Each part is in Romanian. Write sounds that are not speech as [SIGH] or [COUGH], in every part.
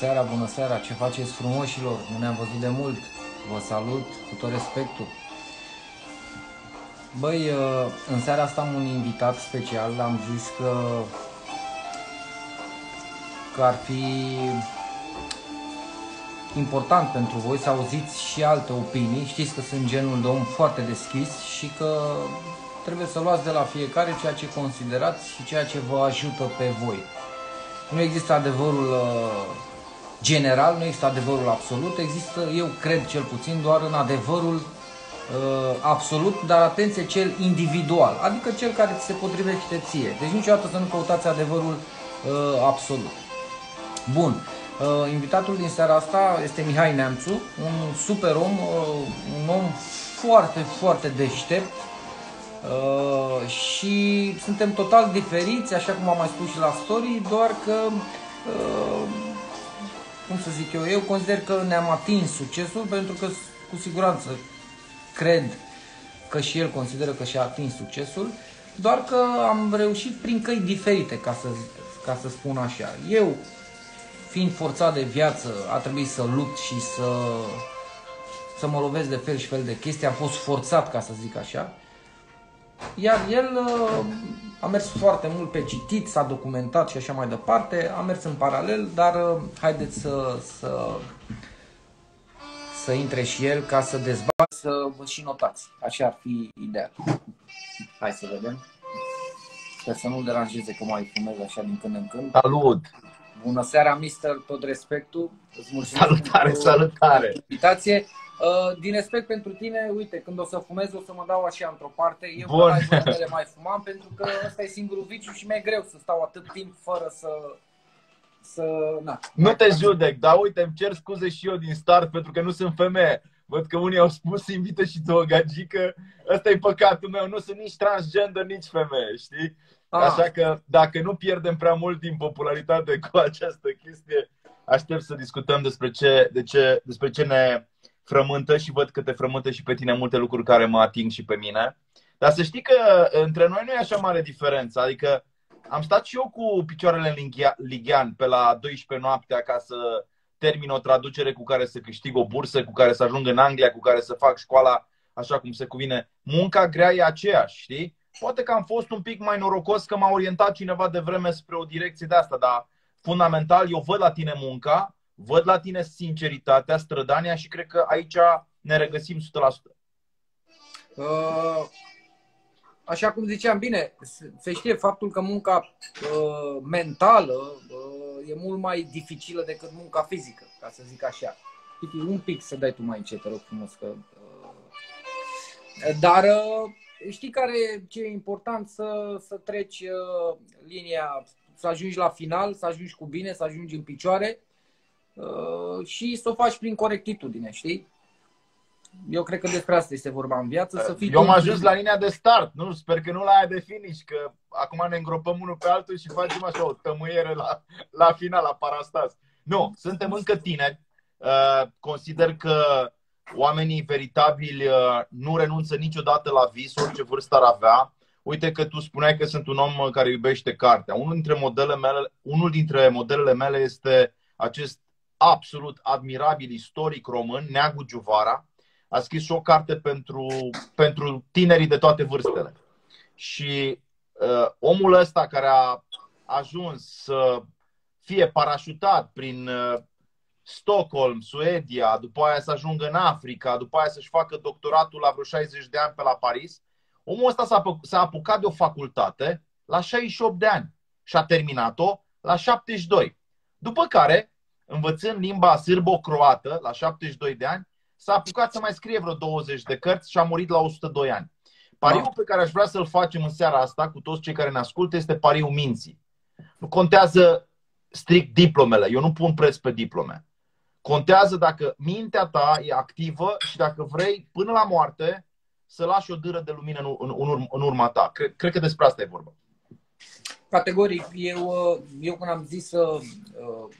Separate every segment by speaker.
Speaker 1: Bună seara, bună seara, ce faceți frumoșilor? Nu ne-am văzut de mult. Vă salut cu tot respectul. Băi, uh, în seara asta am un invitat special, am zis că, că ar fi important pentru voi să auziți și alte opinii. Știți că sunt genul de om foarte deschis și că trebuie să luați de la fiecare ceea ce considerați și ceea ce vă ajută pe voi. Nu există adevărul uh, general, nu există adevărul absolut, există, eu cred cel puțin, doar în adevărul uh, absolut, dar atenție, cel individual, adică cel care ți se potrivește ție. Deci niciodată să nu căutați adevărul uh, absolut. Bun, uh, invitatul din seara asta este Mihai Neamțu, un super om, uh, un om foarte, foarte deștept, Uh, și suntem total diferiți, așa cum am mai spus și la story, doar că, uh, cum să zic eu, eu consider că ne-am atins succesul pentru că cu siguranță cred că și el consideră că și-a atins succesul, doar că am reușit prin căi diferite, ca să, ca să spun așa. Eu, fiind forțat de viață, a trebuit să lupt și să, să mă lovesc de fel și fel de chestii, am fost forțat, ca să zic așa, iar el uh, a mers foarte mult pe citit, s-a documentat și așa mai departe, a mers în paralel, dar uh, haideți să, să, să intre și el ca să dezbat, să vă și notați. Așa ar fi ideal. Hai să vedem. Sper să nu deranjeze că mai fumez așa din când în când.
Speaker 2: Salut!
Speaker 1: Bună seara, mister, tot respectul.
Speaker 2: Îți mulțumesc salutare, salutare!
Speaker 1: Invitație. Uh, din respect pentru tine, uite, când o să fumez, o să mă dau așa într-o parte. Eu Bun. nu le mai fumam pentru că ăsta e singurul viciu și mi-e greu să stau atât timp fără să... să na,
Speaker 2: nu te judec, dar uite, îmi cer scuze și eu din start pentru că nu sunt femeie. Văd că unii au spus invită și tu o gagică. Ăsta e păcatul meu. Nu sunt nici transgender, nici femeie, știi? Ah. Așa că dacă nu pierdem prea mult din popularitate cu această chestie, aștept să discutăm despre ce, de ce, despre ce ne frământă și văd că te frământă și pe tine multe lucruri care mă ating și pe mine. Dar să știi că între noi nu e așa mare diferență. Adică am stat și eu cu picioarele în lighean pe la 12 noaptea ca să termin o traducere cu care să câștig o bursă, cu care să ajung în Anglia, cu care să fac școala așa cum se cuvine. Munca grea e aceeași, știi? Poate că am fost un pic mai norocos că m-a orientat cineva de vreme spre o direcție de asta, dar fundamental eu văd la tine munca văd la tine sinceritatea, strădania și cred că aici ne regăsim 100%. Uh,
Speaker 1: așa cum ziceam, bine, se știe faptul că munca uh, mentală uh, e mult mai dificilă decât munca fizică, ca să zic așa. Uite, un pic să dai tu mai încet, te rog frumos. Că, uh, dar uh, știi care ce e important să, să treci uh, linia, să ajungi la final, să ajungi cu bine, să ajungi în picioare Uh, și să o faci prin corectitudine, știi? Eu cred că despre asta este vorba în viață. Să fii
Speaker 2: Eu am ajuns la linia de start, nu? Sper că nu la aia de finish, că acum ne îngropăm unul pe altul și facem așa o tămâiere la, la final, la parastas. Nu, suntem încă tineri. Uh, consider că oamenii veritabili uh, nu renunță niciodată la vis, orice vârstă ar avea. Uite că tu spuneai că sunt un om care iubește cartea. Unul dintre modelele mele, unul dintre modelele mele este acest absolut admirabil istoric român, Neagu Giuvara, a scris și o carte pentru, pentru tinerii de toate vârstele. Și uh, omul ăsta care a ajuns să fie parașutat prin uh, Stockholm, Suedia, după aia să ajungă în Africa, după aia să-și facă doctoratul la vreo 60 de ani pe la Paris, omul ăsta s-a, s-a apucat de o facultate la 68 de ani și a terminat-o la 72. După care învățând limba sârbo-croată la 72 de ani, s-a apucat să mai scrie vreo 20 de cărți și a murit la 102 ani. Pariul pe care aș vrea să-l facem în seara asta cu toți cei care ne ascultă este pariul minții. Nu contează strict diplomele. Eu nu pun preț pe diplome. Contează dacă mintea ta e activă și dacă vrei până la moarte să lași o dâră de lumină în, în, în urma ta. Cred, cred că despre asta e vorba.
Speaker 1: Categoric. Eu, eu când am zis să uh,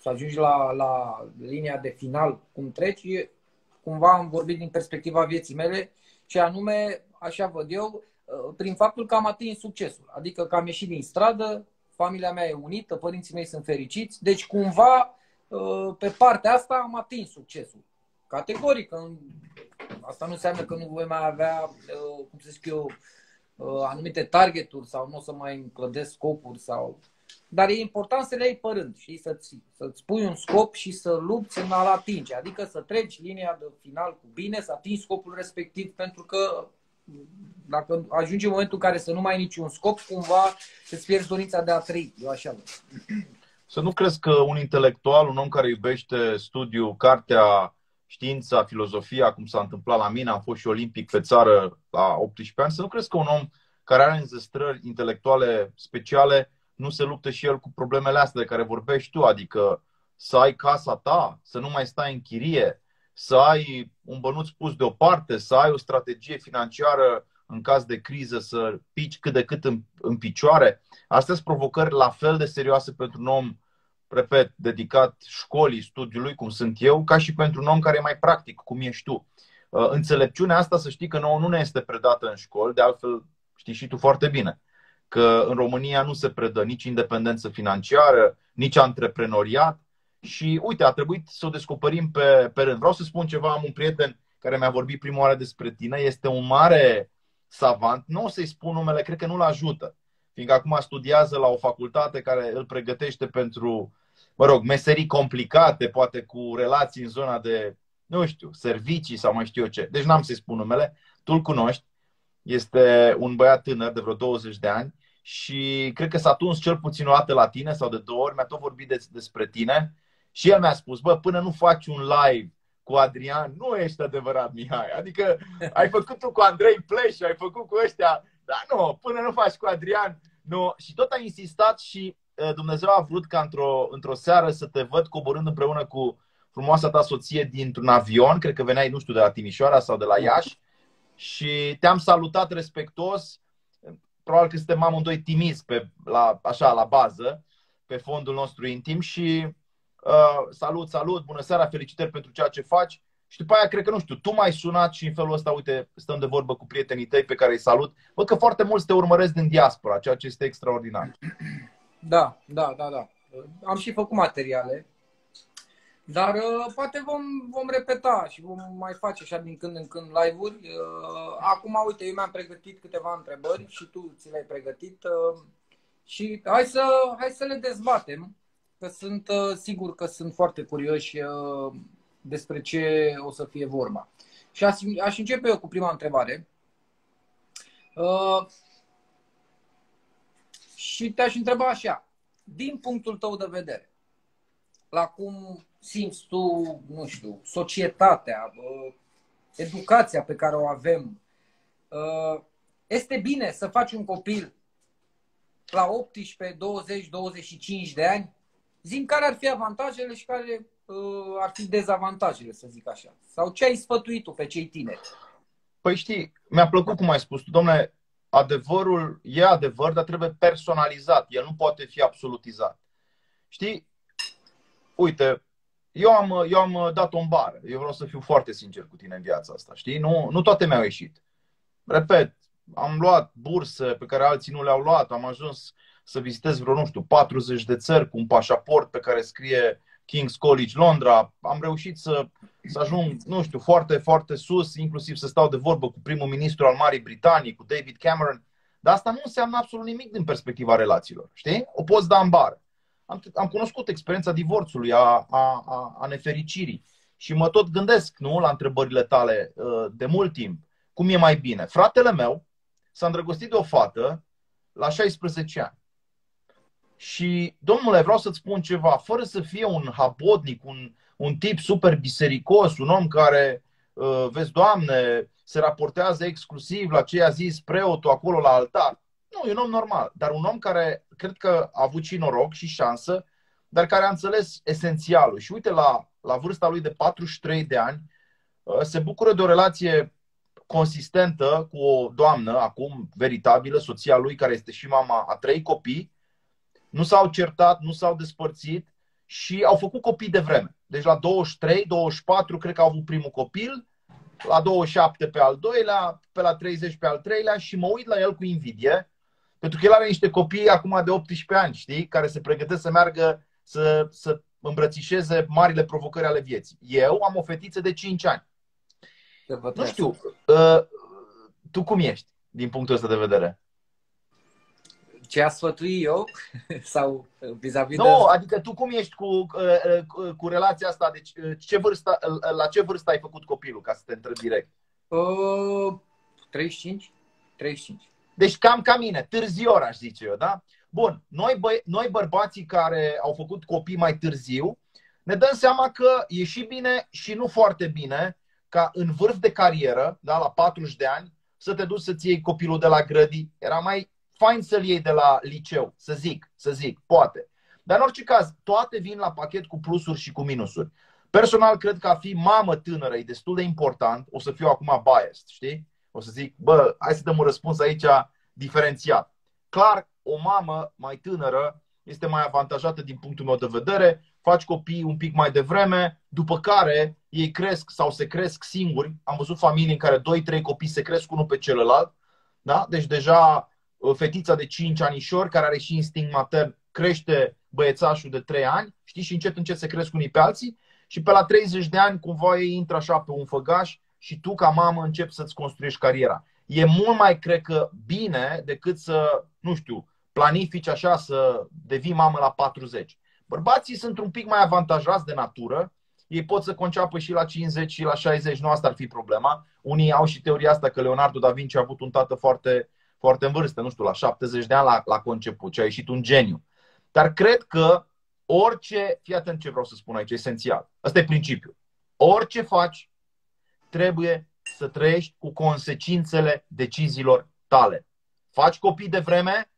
Speaker 1: să ajungi la, la linia de final, cum treci, cumva am vorbit din perspectiva vieții mele și anume, așa văd eu, uh, prin faptul că am atins succesul. Adică că am ieșit din stradă, familia mea e unită, părinții mei sunt fericiți, deci cumva uh, pe partea asta am atins succesul. Categoric, asta nu înseamnă că nu voi mai avea, uh, cum să zic eu, uh, anumite targeturi sau nu o să mai înclădesc scopuri sau dar e important să le ai părând și să-ți, să-ți pui un scop și să lupți în a-l atinge. Adică să treci linia de final cu bine, să atingi scopul respectiv, pentru că dacă ajunge în momentul în care să nu mai ai niciun scop, cumva să-ți pierzi dorința de a trăi. Eu așa văd.
Speaker 2: Să nu crezi că un intelectual, un om care iubește studiul, cartea, știința, filozofia, cum s-a întâmplat la mine, am fost și olimpic pe țară la 18 ani, să nu crezi că un om care are înzestrări intelectuale speciale nu se luptă și el cu problemele astea de care vorbești tu, adică să ai casa ta, să nu mai stai în chirie, să ai un bănuț pus deoparte, să ai o strategie financiară în caz de criză, să pici cât de cât în, în picioare. Astea sunt provocări la fel de serioase pentru un om, repet, dedicat școlii, studiului, cum sunt eu, ca și pentru un om care e mai practic, cum ești tu. Uh, înțelepciunea asta, să știi că nouă nu ne este predată în școli, de altfel știi și tu foarte bine că în România nu se predă nici independență financiară, nici antreprenoriat. Și uite, a trebuit să o descoperim pe, pe rând. Vreau să spun ceva, am un prieten care mi-a vorbit prima oară despre tine, este un mare savant, nu o să-i spun numele, cred că nu-l ajută, fiindcă acum studiază la o facultate care îl pregătește pentru, mă rog, meserii complicate, poate cu relații în zona de, nu știu, servicii sau mai știu eu ce. Deci n-am să-i spun numele, tu-l cunoști, este un băiat tânăr de vreo 20 de ani și cred că s-a tuns cel puțin o dată la tine sau de două ori, mi-a tot vorbit des, despre tine și el mi-a spus, bă, până nu faci un live cu Adrian, nu ești adevărat, Mihai. Adică ai făcut tu cu Andrei Pleș, ai făcut cu ăștia, dar nu, până nu faci cu Adrian, nu. Și tot a insistat și Dumnezeu a vrut ca într-o, într-o seară să te văd coborând împreună cu frumoasa ta soție dintr-un avion, cred că veneai, nu știu, de la Timișoara sau de la Iași, și te-am salutat respectos probabil că suntem amândoi timizi pe, la, așa, la bază, pe fondul nostru intim și uh, salut, salut, bună seara, felicitări pentru ceea ce faci. Și după aia, cred că, nu știu, tu m-ai sunat și în felul ăsta, uite, stăm de vorbă cu prietenii tăi pe care îi salut. Văd că foarte mulți te urmăresc din diaspora, ceea ce este extraordinar.
Speaker 1: Da, da, da, da. Am și făcut materiale dar uh, poate vom, vom repeta și vom mai face așa din când în când live-uri. Uh, acum, uite, eu mi-am pregătit câteva întrebări și tu ți le-ai pregătit. Uh, și hai să, hai să le dezbatem, că sunt uh, sigur că sunt foarte curioși uh, despre ce o să fie vorba. Și aș, aș începe eu cu prima întrebare. Uh, și te-aș întreba așa, din punctul tău de vedere, la cum simți tu, nu știu, societatea, educația pe care o avem. Este bine să faci un copil la 18, 20, 25 de ani? Zim care ar fi avantajele și care ar fi dezavantajele, să zic așa. Sau ce ai sfătuit tu pe cei tineri?
Speaker 2: Păi știi, mi-a plăcut cum ai spus tu, domnule, adevărul e adevăr, dar trebuie personalizat. El nu poate fi absolutizat. Știi, uite, eu am, eu am dat-o în bară. Eu vreau să fiu foarte sincer cu tine în viața asta, știi? Nu, nu toate mi-au ieșit. Repet, am luat burse pe care alții nu le-au luat, am ajuns să vizitez vreo, nu știu, 40 de țări cu un pașaport pe care scrie King's College Londra. Am reușit să, să ajung, nu știu, foarte, foarte sus, inclusiv să stau de vorbă cu primul ministru al Marii Britanii, cu David Cameron. Dar asta nu înseamnă absolut nimic din perspectiva relațiilor, știi? O poți da în bară am, am cunoscut experiența divorțului, a, a, a, a nefericirii și mă tot gândesc nu, la întrebările tale uh, de mult timp. Cum e mai bine? Fratele meu s-a îndrăgostit de o fată la 16 ani. Și, domnule, vreau să-ți spun ceva, fără să fie un habodnic, un, un tip super bisericos, un om care, uh, vezi, Doamne, se raportează exclusiv la ce a zis preotul acolo la altar. Nu, e un om normal, dar un om care cred că a avut și noroc și șansă, dar care a înțeles esențialul. Și uite, la, la vârsta lui de 43 de ani, uh, se bucură de o relație consistentă cu o doamnă, acum veritabilă, soția lui, care este și mama a trei copii. Nu s-au certat, nu s-au despărțit și au făcut copii de vreme. Deci la 23, 24, cred că au avut primul copil, la 27 pe al doilea, pe la 30 pe al treilea și mă uit la el cu invidie Pentru că el are niște copii acum de 18 ani, știi, care se pregătesc să meargă să, să îmbrățișeze marile provocări ale vieții. Eu am o fetiță de 5 ani. Nu știu, uh, tu cum ești din punctul ăsta de vedere?
Speaker 1: Ce a sfătui eu? [LAUGHS] Sau vis-a-vis
Speaker 2: Nu, no, de... adică tu cum ești cu, uh, cu, cu relația asta? Deci, uh, ce vârstă, la ce vârstă ai făcut copilul, ca să te întreb direct?
Speaker 1: Uh, 35. 35.
Speaker 2: Deci cam ca mine, târziu aș zice eu, da? Bun, noi, bă, noi bărbații care au făcut copii mai târziu, ne dăm seama că e și bine și nu foarte bine ca în vârf de carieră, da, la 40 de ani, să te duci să-ți iei copilul de la grădi. Era mai fain să-l iei de la liceu, să zic, să zic, poate. Dar în orice caz, toate vin la pachet cu plusuri și cu minusuri. Personal, cred că a fi mamă tânără e destul de important. O să fiu acum biased, știi? O să zic, bă, hai să dăm un răspuns aici diferențiat. Clar, o mamă mai tânără este mai avantajată din punctul meu de vedere, faci copii un pic mai devreme, după care ei cresc sau se cresc singuri. Am văzut familii în care 2-3 copii se cresc unul pe celălalt. Da? Deci deja uh, fetița de 5 anișori, care are și instinct matern, crește băiețașul de 3 ani, știi, și încet încet se cresc unii pe alții și pe la 30 de ani cumva ei intră așa pe un făgaș și tu ca mamă începi să-ți construiești cariera. E mult mai, cred că, bine decât să, nu știu, planifici așa să devii mamă la 40. Bărbații sunt un pic mai avantajați de natură, ei pot să conceapă și la 50 și la 60, nu asta ar fi problema. Unii au și teoria asta că Leonardo da Vinci a avut un tată foarte, foarte în vârstă, nu știu, la 70 de ani la, la conceput, ce a ieșit un geniu. Dar cred că orice, fii atent ce vreau să spun aici, esențial. Asta e principiul. Orice faci, trebuie să trăiești cu consecințele deciziilor tale. Faci copii de vreme,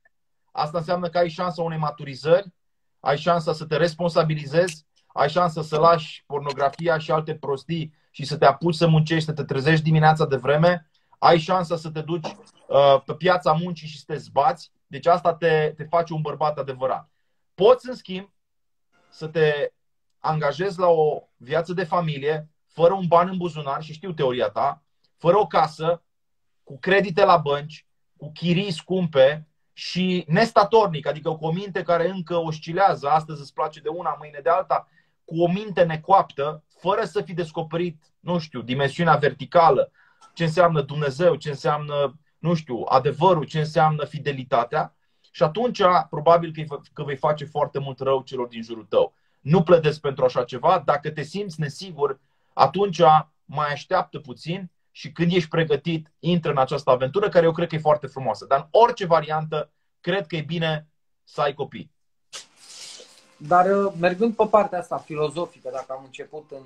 Speaker 2: asta înseamnă că ai șansa unei maturizări, ai șansa să te responsabilizezi, ai șansa să lași pornografia și alte prostii și să te apuci să muncești, să te trezești dimineața de vreme, ai șansa să te duci uh, pe piața muncii și să te zbați, deci asta te, te face un bărbat adevărat. Poți, în schimb, să te angajezi la o viață de familie, fără un ban în buzunar, și știu teoria ta, fără o casă, cu credite la bănci, cu chirii scumpe și nestatornic, adică cu o minte care încă oscilează, astăzi îți place de una, mâine de alta, cu o minte necoaptă, fără să fi descoperit, nu știu, dimensiunea verticală, ce înseamnă Dumnezeu, ce înseamnă, nu știu, adevărul, ce înseamnă fidelitatea, și atunci probabil că vei face foarte mult rău celor din jurul tău. Nu plădezi pentru așa ceva, dacă te simți nesigur, atunci mai așteaptă puțin și când ești pregătit, intră în această aventură, care eu cred că e foarte frumoasă. Dar în orice variantă, cred că e bine să ai copii.
Speaker 1: Dar uh, mergând pe partea asta filozofică, dacă am început în,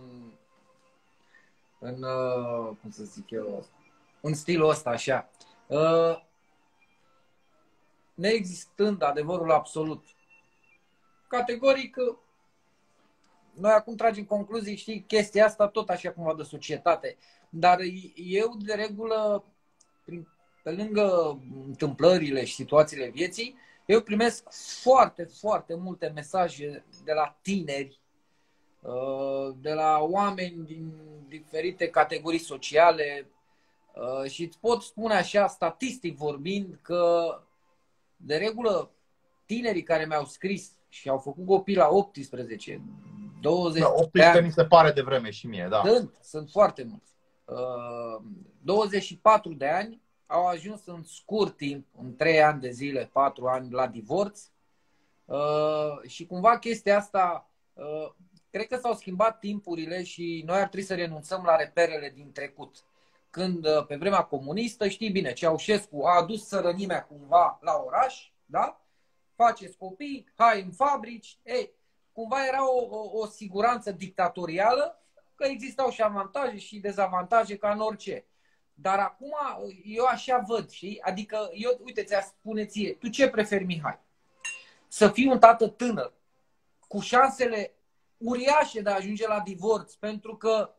Speaker 1: în uh, cum să zic eu, în stilul ăsta așa, uh, neexistând adevărul absolut, categoric noi acum tragem concluzii, știi, chestia asta tot așa cumva de societate. Dar eu, de regulă, prin, pe lângă întâmplările și situațiile vieții, eu primesc foarte, foarte multe mesaje de la tineri, uh, de la oameni din diferite categorii sociale uh, și îți pot spune așa, statistic vorbind, că de regulă tinerii care mi-au scris și au făcut copii la 18, 20 da,
Speaker 2: 18 de ani, mi se pare de vreme și mie, da.
Speaker 1: Sunt, sunt foarte mulți. Uh, 24 de ani au ajuns în scurt timp, în 3 ani de zile, 4 ani la divorț. Uh, și cumva chestia asta, uh, cred că s-au schimbat timpurile și noi ar trebui să renunțăm la reperele din trecut. Când uh, pe vremea comunistă, știi bine, Ceaușescu a adus sărănimea cumva la oraș, da? Faceți copii, hai în fabrici, ei, cumva era o, o, o siguranță dictatorială, că existau și avantaje și dezavantaje ca în orice. Dar acum eu așa văd, știi? Adică eu, uite, ți-a spune ție, tu ce preferi, Mihai? Să fii un tată tânăr, cu șansele uriașe de a ajunge la divorț, pentru că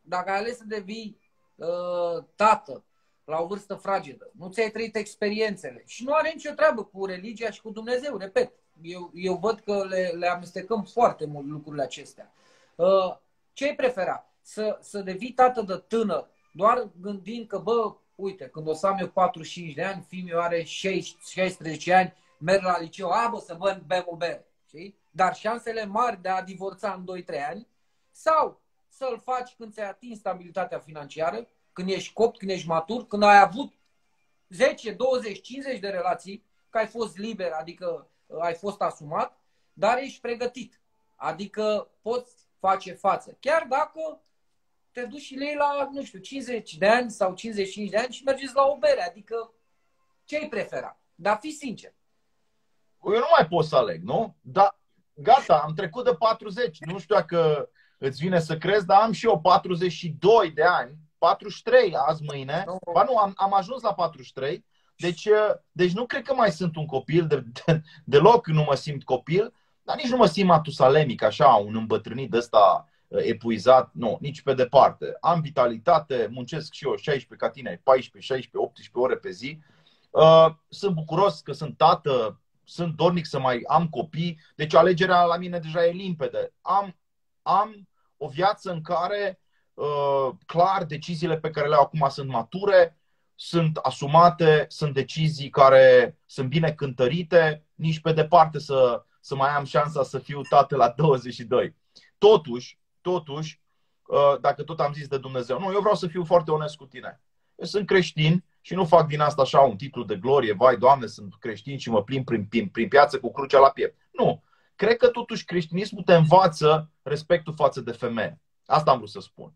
Speaker 1: dacă ai ales să devii uh, tată la o vârstă fragedă, nu ți-ai trăit experiențele și nu are nicio treabă cu religia și cu Dumnezeu, repet, eu, eu văd că le, le amestecăm foarte mult lucrurile acestea. Uh, ce ai prefera? Să, să devii tată de tânăr, doar gândind că, bă, uite, când o să am eu 45 de ani, fiul meu are 16 ani, merg la liceu, a, bă, să văd bem o bere, știi? Dar șansele mari de a divorța în 2-3 ani sau să-l faci când ți-ai atins stabilitatea financiară, când ești copt, când ești matur, când ai avut 10, 20, 50 de relații, că ai fost liber, adică uh, ai fost asumat, dar ești pregătit. Adică poți face față. Chiar dacă te duci și lei la, nu știu, 50 de ani sau 55 de ani și mergeți la o bere. Adică ce ai prefera? Dar fi sincer.
Speaker 2: Eu nu mai pot să aleg, nu? Dar gata, am trecut de 40. Nu știu dacă îți vine să crezi, dar am și eu 42 de ani 43 azi, mâine. No. Ba nu, am, am ajuns la 43. Deci, uh, deci nu cred că mai sunt un copil, de, de, deloc nu mă simt copil, dar nici nu mă simt matusalemic, așa, un îmbătrânit de ăsta uh, epuizat, nu, nici pe departe. Am vitalitate, muncesc și eu 16 ca tine, 14, 16, 18 ore pe zi. Uh, sunt bucuros că sunt tată, sunt dornic să mai am copii, deci alegerea la mine deja e limpede. Am, am o viață în care Uh, clar, deciziile pe care le au acum sunt mature, sunt asumate, sunt decizii care sunt bine cântărite, nici pe departe să, să mai am șansa să fiu tată la 22. Totuși, totuși, uh, dacă tot am zis de Dumnezeu, nu, eu vreau să fiu foarte onest cu tine. Eu sunt creștin și nu fac din asta așa un titlu de glorie, vai, Doamne, sunt creștin și mă plimb prin, prin, prin piață cu crucea la piept. Nu. Cred că totuși creștinismul te învață respectul față de femeie. Asta am vrut să spun.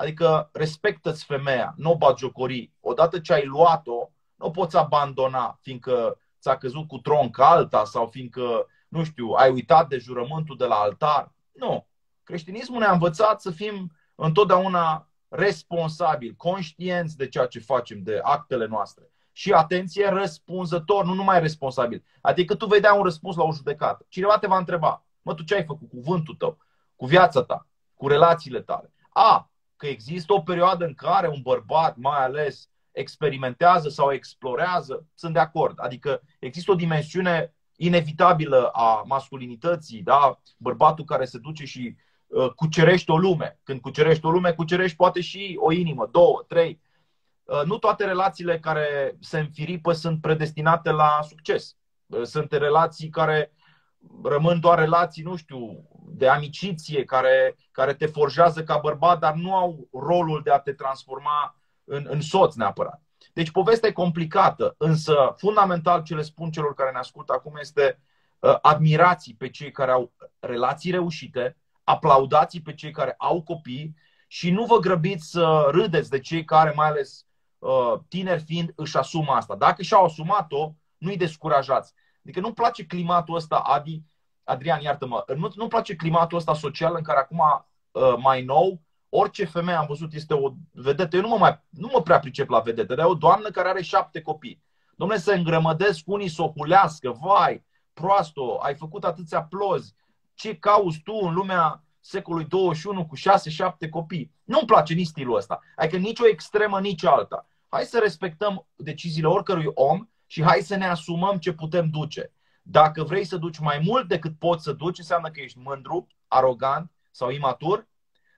Speaker 2: Adică respectă-ți femeia, nu o bagiocori. Odată ce ai luat-o, nu o poți abandona, fiindcă ți-a căzut cu tronc alta sau fiindcă, nu știu, ai uitat de jurământul de la altar. Nu. Creștinismul ne-a învățat să fim întotdeauna responsabili, conștienți de ceea ce facem, de actele noastre. Și atenție, răspunzător, nu numai responsabil. Adică tu vei da un răspuns la o judecată. Cineva te va întreba, mă, tu ce ai făcut cu cuvântul tău, cu viața ta, cu relațiile tale? A, că există o perioadă în care un bărbat, mai ales, experimentează sau explorează, sunt de acord. Adică există o dimensiune inevitabilă a masculinității, da? bărbatul care se duce și uh, cucerește o lume. Când cucerești o lume, cucerești poate și o inimă, două, trei. Uh, nu toate relațiile care se înfiripă sunt predestinate la succes. Uh, sunt relații care rămân doar relații, nu știu, de amiciție care, care te forjează ca bărbat, dar nu au rolul de a te transforma în, în soț neapărat. Deci povestea e complicată, însă fundamental ce le spun celor care ne ascultă acum este uh, admirații pe cei care au relații reușite, aplaudați pe cei care au copii și nu vă grăbiți să râdeți de cei care, mai ales uh, tineri fiind, își asumă asta. Dacă și-au asumat-o, nu-i descurajați. Adică nu-mi place climatul ăsta, Adi, Adrian, iartă-mă, nu, nu-mi place climatul ăsta social în care acum, uh, mai nou, orice femeie am văzut este o vedetă. Eu nu mă, mai, nu mă prea pricep la vedete, dar e o doamnă care are șapte copii. Domnule, să îngrămădesc unii să o culească, vai, proasto, ai făcut atâția plozi, ce cauți tu în lumea secolului 21 cu 6-7 copii? Nu-mi place nici stilul ăsta. Adică nici o extremă, nici alta. Hai să respectăm deciziile oricărui om și hai să ne asumăm ce putem duce. Dacă vrei să duci mai mult decât poți să duci, înseamnă că ești mândru, arogant sau imatur.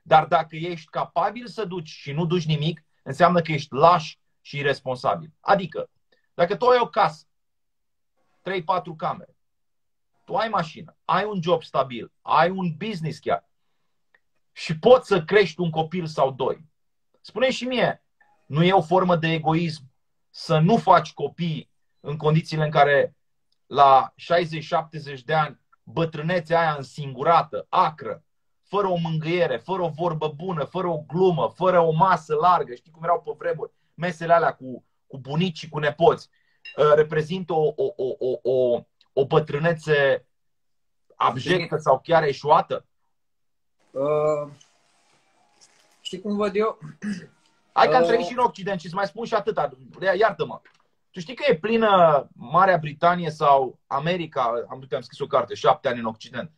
Speaker 2: Dar dacă ești capabil să duci și nu duci nimic, înseamnă că ești laș și irresponsabil. Adică, dacă tu ai o casă, 3-4 camere, tu ai mașină, ai un job stabil, ai un business chiar și poți să crești un copil sau doi. Spune și mie, nu e o formă de egoism să nu faci copii în condițiile în care la 60-70 de ani bătrânețea aia însingurată, acră, fără o mângâiere, fără o vorbă bună, fără o glumă, fără o masă largă, știi cum erau pe vremuri, mesele alea cu, cu bunici și cu nepoți, uh, reprezintă o, o, o, o, o, o bătrânețe abjectă sau chiar eșuată?
Speaker 1: Uh, știi cum văd eu?
Speaker 2: Hai că am trăit uh, și în Occident și îți mai spun și atâta. Iartă-mă. Tu știi că e plină Marea Britanie sau America, am, am scris o carte, șapte ani în Occident,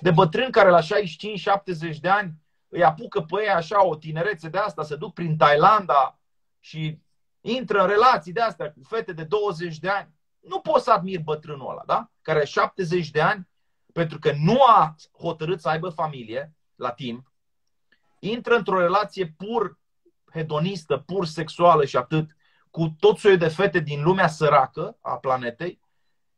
Speaker 2: de bătrâni care la 65-70 de ani îi apucă pe ei așa o tinerețe de asta, se duc prin Thailanda și intră în relații de astea cu fete de 20 de ani. Nu poți să admiri bătrânul ăla, da? Care are 70 de ani, pentru că nu a hotărât să aibă familie la timp, intră într-o relație pur hedonistă, pur sexuală și atât, cu tot soiul de fete din lumea săracă a planetei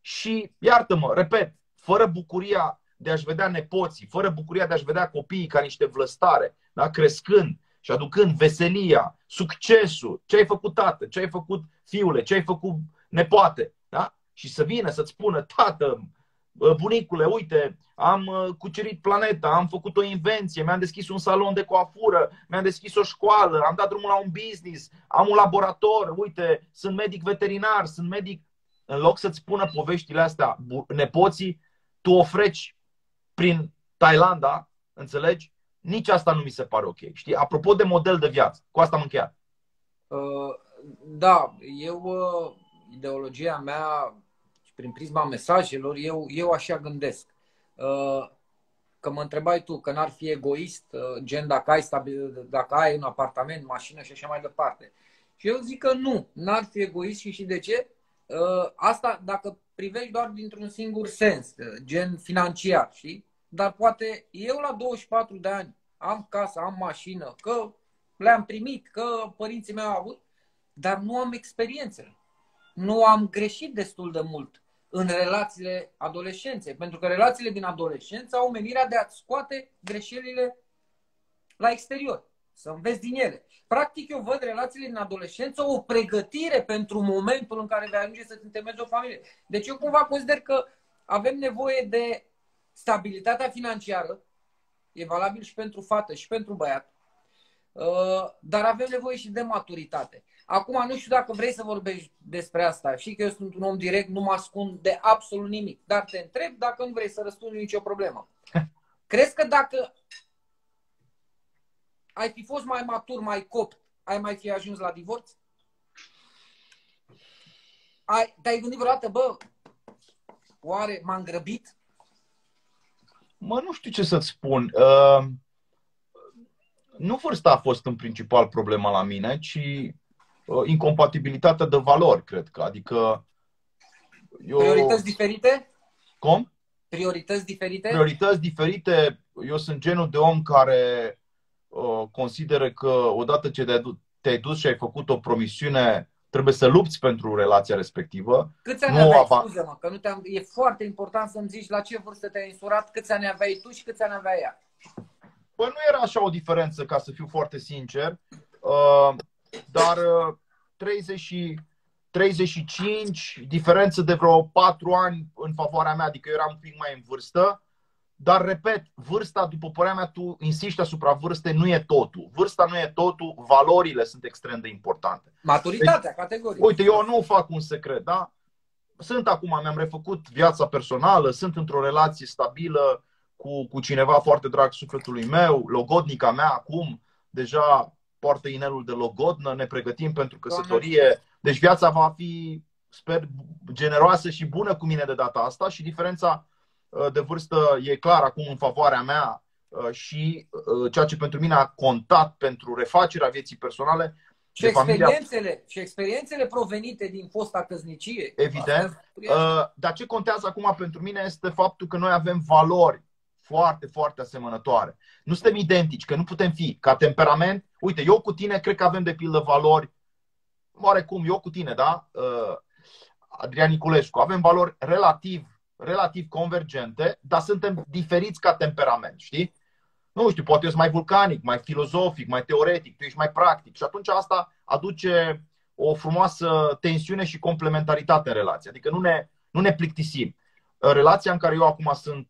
Speaker 2: și, iartă-mă, repet, fără bucuria de a-și vedea nepoții, fără bucuria de a-și vedea copiii ca niște vlăstare, da? crescând și aducând veselia, succesul, ce ai făcut tată, ce ai făcut fiule, ce ai făcut nepoate, da? și să vină să-ți spună, tată, bunicule, uite, am uh, cucerit planeta, am făcut o invenție, mi-am deschis un salon de coafură, mi-am deschis o școală, am dat drumul la un business, am un laborator, uite, sunt medic veterinar, sunt medic. În loc să-ți spună poveștile astea nepoții, tu o freci prin Thailanda, înțelegi? Nici asta nu mi se pare ok. Știi? Apropo de model de viață, cu asta am încheiat.
Speaker 1: Uh, da, eu, uh, ideologia mea prin prisma mesajelor, eu, eu așa gândesc. Uh, că mă întrebai tu că n-ar fi egoist, uh, gen dacă ai, stabil, dacă ai un apartament, mașină și așa mai departe. Și eu zic că nu, n-ar fi egoist și și de ce? Uh, asta dacă privești doar dintr-un singur sens, gen financiar, știi? Dar poate eu la 24 de ani am casă, am mașină, că le-am primit, că părinții mei au avut, dar nu am experiențele. Nu am greșit destul de mult în relațiile adolescenței. Pentru că relațiile din adolescență au menirea de a scoate greșelile la exterior, să înveți din ele. Practic, eu văd relațiile din adolescență o pregătire pentru momentul în care vei ajunge să-ți întemezi o familie. Deci eu cumva consider că avem nevoie de stabilitatea financiară, e valabil și pentru fată și pentru băiat, uh, dar avem nevoie și de maturitate. Acum nu știu dacă vrei să vorbești despre asta. Și că eu sunt un om direct, nu mă ascund de absolut nimic. Dar te întreb dacă nu vrei să răspunzi nicio problemă. [LAUGHS] Crezi că dacă ai fi fost mai matur, mai copt, ai mai fi ajuns la divorț? Ai, te-ai gândit vreodată, bă, oare m-am grăbit?
Speaker 2: Mă, nu știu ce să-ți spun. Uh, nu vârsta a fost în principal problema la mine, ci Uh, incompatibilitatea de valori, cred că. Adică
Speaker 1: eu... Priorități diferite?
Speaker 2: Cum?
Speaker 1: Priorități diferite?
Speaker 2: Priorități diferite. Eu sunt genul de om care uh, consideră că odată ce te-ai dus și ai făcut o promisiune, trebuie să lupți pentru relația respectivă.
Speaker 1: Câți ani nu aveai? Ava... Scuze-mă, că nu te-am... e foarte important să-mi zici la ce vârstă te-ai însurat, câți ani aveai tu și câți ani avea ea.
Speaker 2: Păi nu era așa o diferență, ca să fiu foarte sincer. Uh, dar 30 uh, 35, diferență de vreo 4 ani în favoarea mea, adică eu eram un pic mai în vârstă. Dar, repet, vârsta, după părerea mea, tu insisti asupra vârstei, nu e totul. Vârsta nu e totul, valorile sunt extrem de importante.
Speaker 1: Maturitatea, deci, categorie.
Speaker 2: Uite, eu nu fac un secret, da? Sunt acum, mi-am refăcut viața personală, sunt într-o relație stabilă cu, cu cineva foarte drag sufletului meu, logodnica mea acum, deja poartă inelul de logodnă, ne pregătim pentru căsătorie. Deci viața va fi, sper, generoasă și bună cu mine de data asta și diferența uh, de vârstă e clar acum în favoarea mea uh, și uh, ceea ce pentru mine a contat pentru refacerea vieții personale
Speaker 1: și experiențele, familia... și experiențele provenite din fosta căsnicie.
Speaker 2: Evident. Dar ce contează acum pentru mine este faptul că noi avem valori foarte, foarte asemănătoare. Nu suntem identici, că nu putem fi ca temperament. Uite, eu cu tine cred că avem de pildă valori, oarecum eu cu tine, da? Uh, Adrian Niculescu, avem valori relativ, relativ convergente, dar suntem diferiți ca temperament, știi? Nu știu, poate eu sunt mai vulcanic, mai filozofic, mai teoretic, tu ești mai practic și atunci asta aduce o frumoasă tensiune și complementaritate în relație. Adică nu ne, nu ne plictisim. Relația în care eu acum sunt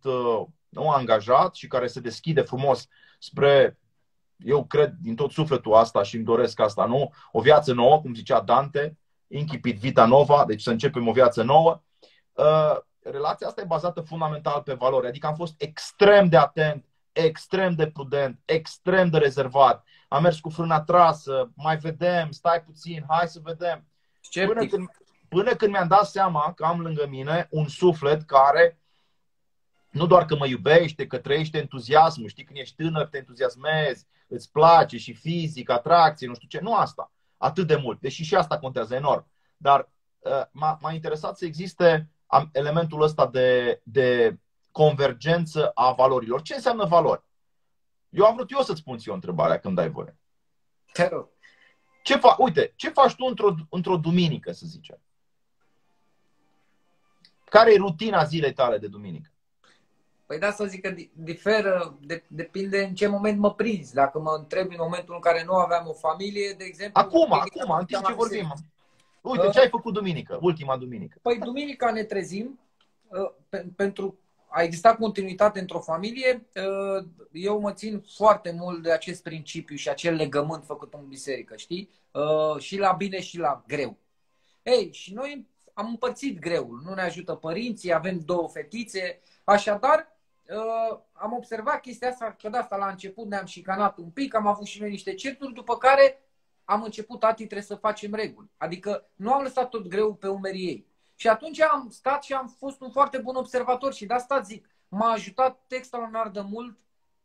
Speaker 2: uh, nu angajat și care se deschide frumos spre, eu cred din tot sufletul asta și îmi doresc asta, nu? O viață nouă, cum zicea Dante, incipit vita nova, deci să începem o viață nouă. Uh, relația asta e bazată fundamental pe valori, adică am fost extrem de atent, extrem de prudent, extrem de rezervat. Am mers cu frâna trasă, mai vedem, stai puțin, hai să vedem. Până când, până când mi-am dat seama că am lângă mine un suflet care nu doar că mă iubește, că trăiește entuziasmul, știi, când ești tânăr te entuziasmezi, îți place și fizic, atracție, nu știu ce, nu asta, atât de mult, deși și asta contează enorm. Dar uh, m-a, m-a interesat să existe elementul ăsta de, de convergență a valorilor. Ce înseamnă valori? Eu am vrut eu să-ți spun eu întrebarea când dai voie.
Speaker 1: Te rog.
Speaker 2: Ce fa- Uite, ce faci tu într-o, într-o duminică, să zicem? Care e rutina zilei tale de duminică?
Speaker 1: Păi da, să zic că diferă, de, depinde în ce moment mă prinzi. Dacă mă întreb în momentul în care nu aveam o familie, de exemplu...
Speaker 2: Acum, acum, în timp ce vorbim. Uite, ce ai făcut duminică, ultima duminică?
Speaker 1: Păi duminica ne trezim, uh, pentru a exista continuitate într-o familie, uh, eu mă țin foarte mult de acest principiu și acel legământ făcut în biserică, știi? Uh, și la bine și la greu. Ei, și noi am împărțit greul. Nu ne ajută părinții, avem două fetițe. Așadar, uh, am observat chestia asta, că de asta la început ne-am șicanat un pic, am avut și noi niște certuri, după care am început, tati, trebuie să facem reguli. Adică nu am lăsat tot greu pe umerii ei. Și atunci am stat și am fost un foarte bun observator și de asta zic, m-a ajutat extraordinar de mult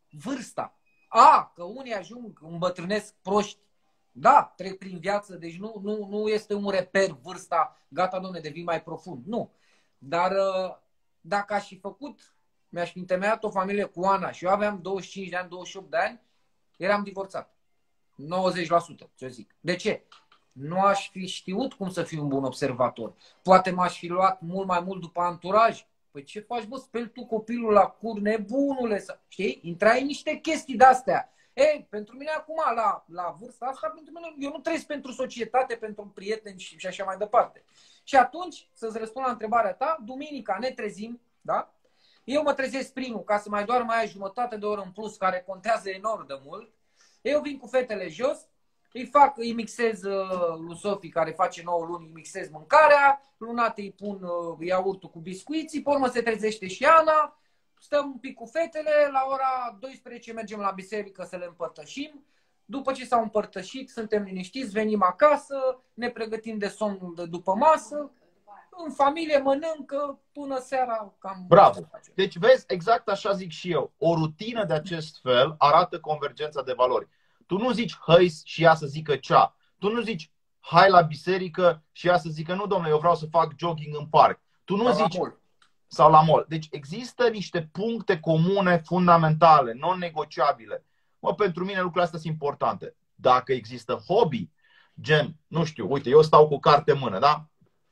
Speaker 1: vârsta. A, că unii ajung, îmbătrânesc proști. Da, trec prin viață, deci nu, nu, nu este un reper vârsta, gata, domne, devii mai profund. Nu. Dar uh, dacă aș fi făcut, mi-aș fi întemeiat o familie cu Ana și eu aveam 25 de ani, 28 de ani, eram divorțat. 90%, ce zic. De ce? nu aș fi știut cum să fiu un bun observator. Poate m-aș fi luat mult mai mult după anturaj. Păi ce faci, bă, speli tu copilul la cur, nebunule? Știi? Intrai în niște chestii de-astea. Ei, pentru mine acum, la, la vârsta asta, pentru mine, eu nu trăiesc pentru societate, pentru prieteni și, și așa mai departe. Și atunci, să-ți răspund la întrebarea ta, duminica ne trezim, da? Eu mă trezesc primul ca să mai doar mai ai jumătate de oră în plus, care contează enorm de mult. Eu vin cu fetele jos, îi fac, îi mixez uh, lui Sofie care face 9 luni, îi mixez mâncarea, lunate îi pun uh, iaurtul cu biscuiții, pe urmă se trezește și Ana, stăm un pic cu fetele, la ora 12 mergem la biserică să le împărtășim, după ce s-au împărtășit, suntem liniștiți, venim acasă, ne pregătim de somnul de după masă, în familie mănâncă până seara cam...
Speaker 2: Bravo! Deci vezi, exact așa zic și eu. O rutină de acest fel arată convergența de valori. Tu nu zici hăi și ea să zică cea. Tu nu zici hai la biserică și ea să zică nu domnule, eu vreau să fac jogging în parc. Tu nu sau zici la sau la mall. Deci există niște puncte comune fundamentale, non-negociabile. Mă, pentru mine lucrurile astea sunt importante. Dacă există hobby, gen, nu știu, uite, eu stau cu carte în mână, da?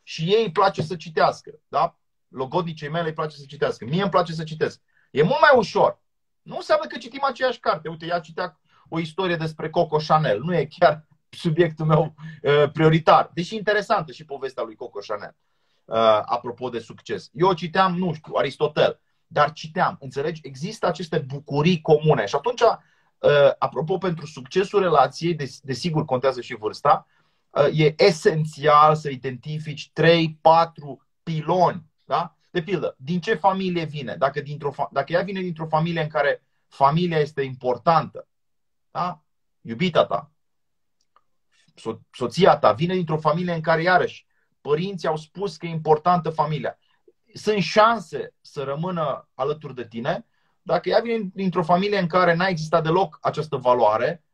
Speaker 2: Și ei îi place să citească, da? Logodnicei mele îi place să citească. Mie îmi place să citesc. E mult mai ușor. Nu înseamnă că citim aceeași carte. Uite, ea citea o istorie despre Coco Chanel. Nu e chiar subiectul meu uh, prioritar. Deși interesantă și povestea lui Coco Chanel. Uh, apropo de succes. Eu citeam, nu știu, Aristotel, dar citeam, înțelegi? Există aceste bucurii comune. Și atunci, uh, apropo, pentru succesul relației, desigur contează și vârsta, e esențial să identifici 3-4 piloni. Da? De pildă, din ce familie vine? Dacă, dintr-o, dacă ea vine dintr-o familie în care familia este importantă, da? iubita ta, so- soția ta, vine dintr-o familie în care, iarăși, părinții au spus că e importantă familia. Sunt șanse să rămână alături de tine. Dacă ea vine dintr-o familie în care n-a existat deloc această valoare, uh,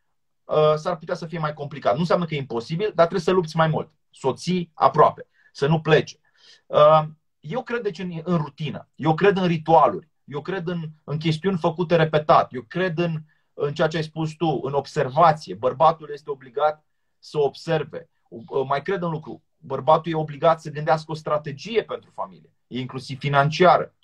Speaker 2: s-ar putea să fie mai complicat. Nu înseamnă că e imposibil, dar trebuie să lupți mai mult. Soții aproape, să nu plece. Uh, eu cred deci în, în rutină, eu cred în ritualuri, eu cred în, în chestiuni făcute repetat, eu cred în în ceea ce ai spus tu, în observație. Bărbatul este obligat să observe. Mai cred în lucru. Bărbatul e obligat să gândească o strategie pentru familie. E inclusiv financiară.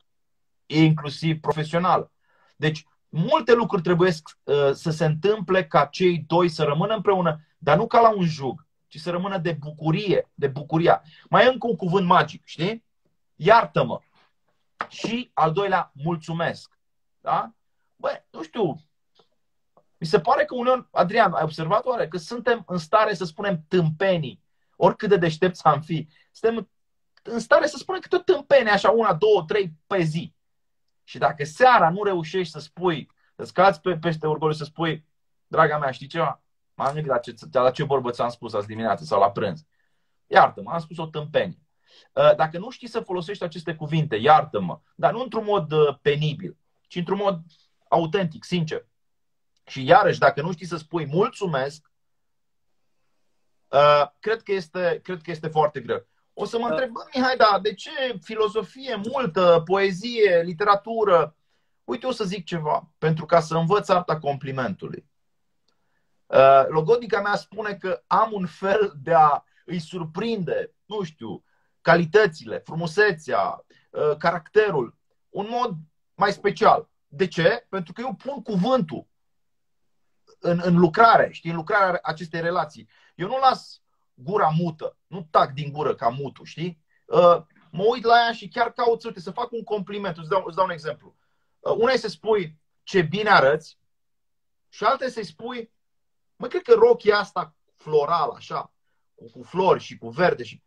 Speaker 2: E inclusiv profesională. Deci, multe lucruri trebuie uh, să se întâmple ca cei doi să rămână împreună, dar nu ca la un jug, ci să rămână de bucurie, de bucuria. Mai e încă un cuvânt magic, știi? Iartă-mă. Și al doilea, mulțumesc. Da? Băi, nu știu, mi se pare că uneori, Adrian, ai observat oare că suntem în stare să spunem tâmpenii, oricât de deștepți am fi, suntem în stare să spunem câte o tâmpenie, așa, una, două, trei pe zi. Și dacă seara nu reușești să spui, să scați pe, peste orgoliu să spui, draga mea, știi ceva? M-am gândit la ce, la ce vorbă ți-am spus azi dimineață sau la prânz. Iartă-mă, am spus o tâmpenie. Uh, dacă nu știi să folosești aceste cuvinte, iartă-mă, dar nu într-un mod uh, penibil, ci într-un mod autentic, sincer. Și iarăși, dacă nu știi să spui mulțumesc, uh, cred, că este, cred că este foarte greu. O să mă da. întreb, bă, Mihai, da, de ce filozofie multă, poezie, literatură? Uite, o să zic ceva. Pentru ca să învăț arta complimentului. Uh, logodnica mea spune că am un fel de a îi surprinde, nu știu, calitățile, frumusețea, uh, caracterul, un mod mai special. De ce? Pentru că eu pun cuvântul în, în lucrare, știi, în lucrarea acestei relații. Eu nu las gura mută, nu tac din gură ca mutul, știi? Uh, mă uit la ea și chiar caut uite, să fac un compliment. Îți dau, îți dau un exemplu. Una e să spui ce bine arăți și alta e să-i spui Mă, cred că rochia asta floral, așa, cu, cu flori și cu verde și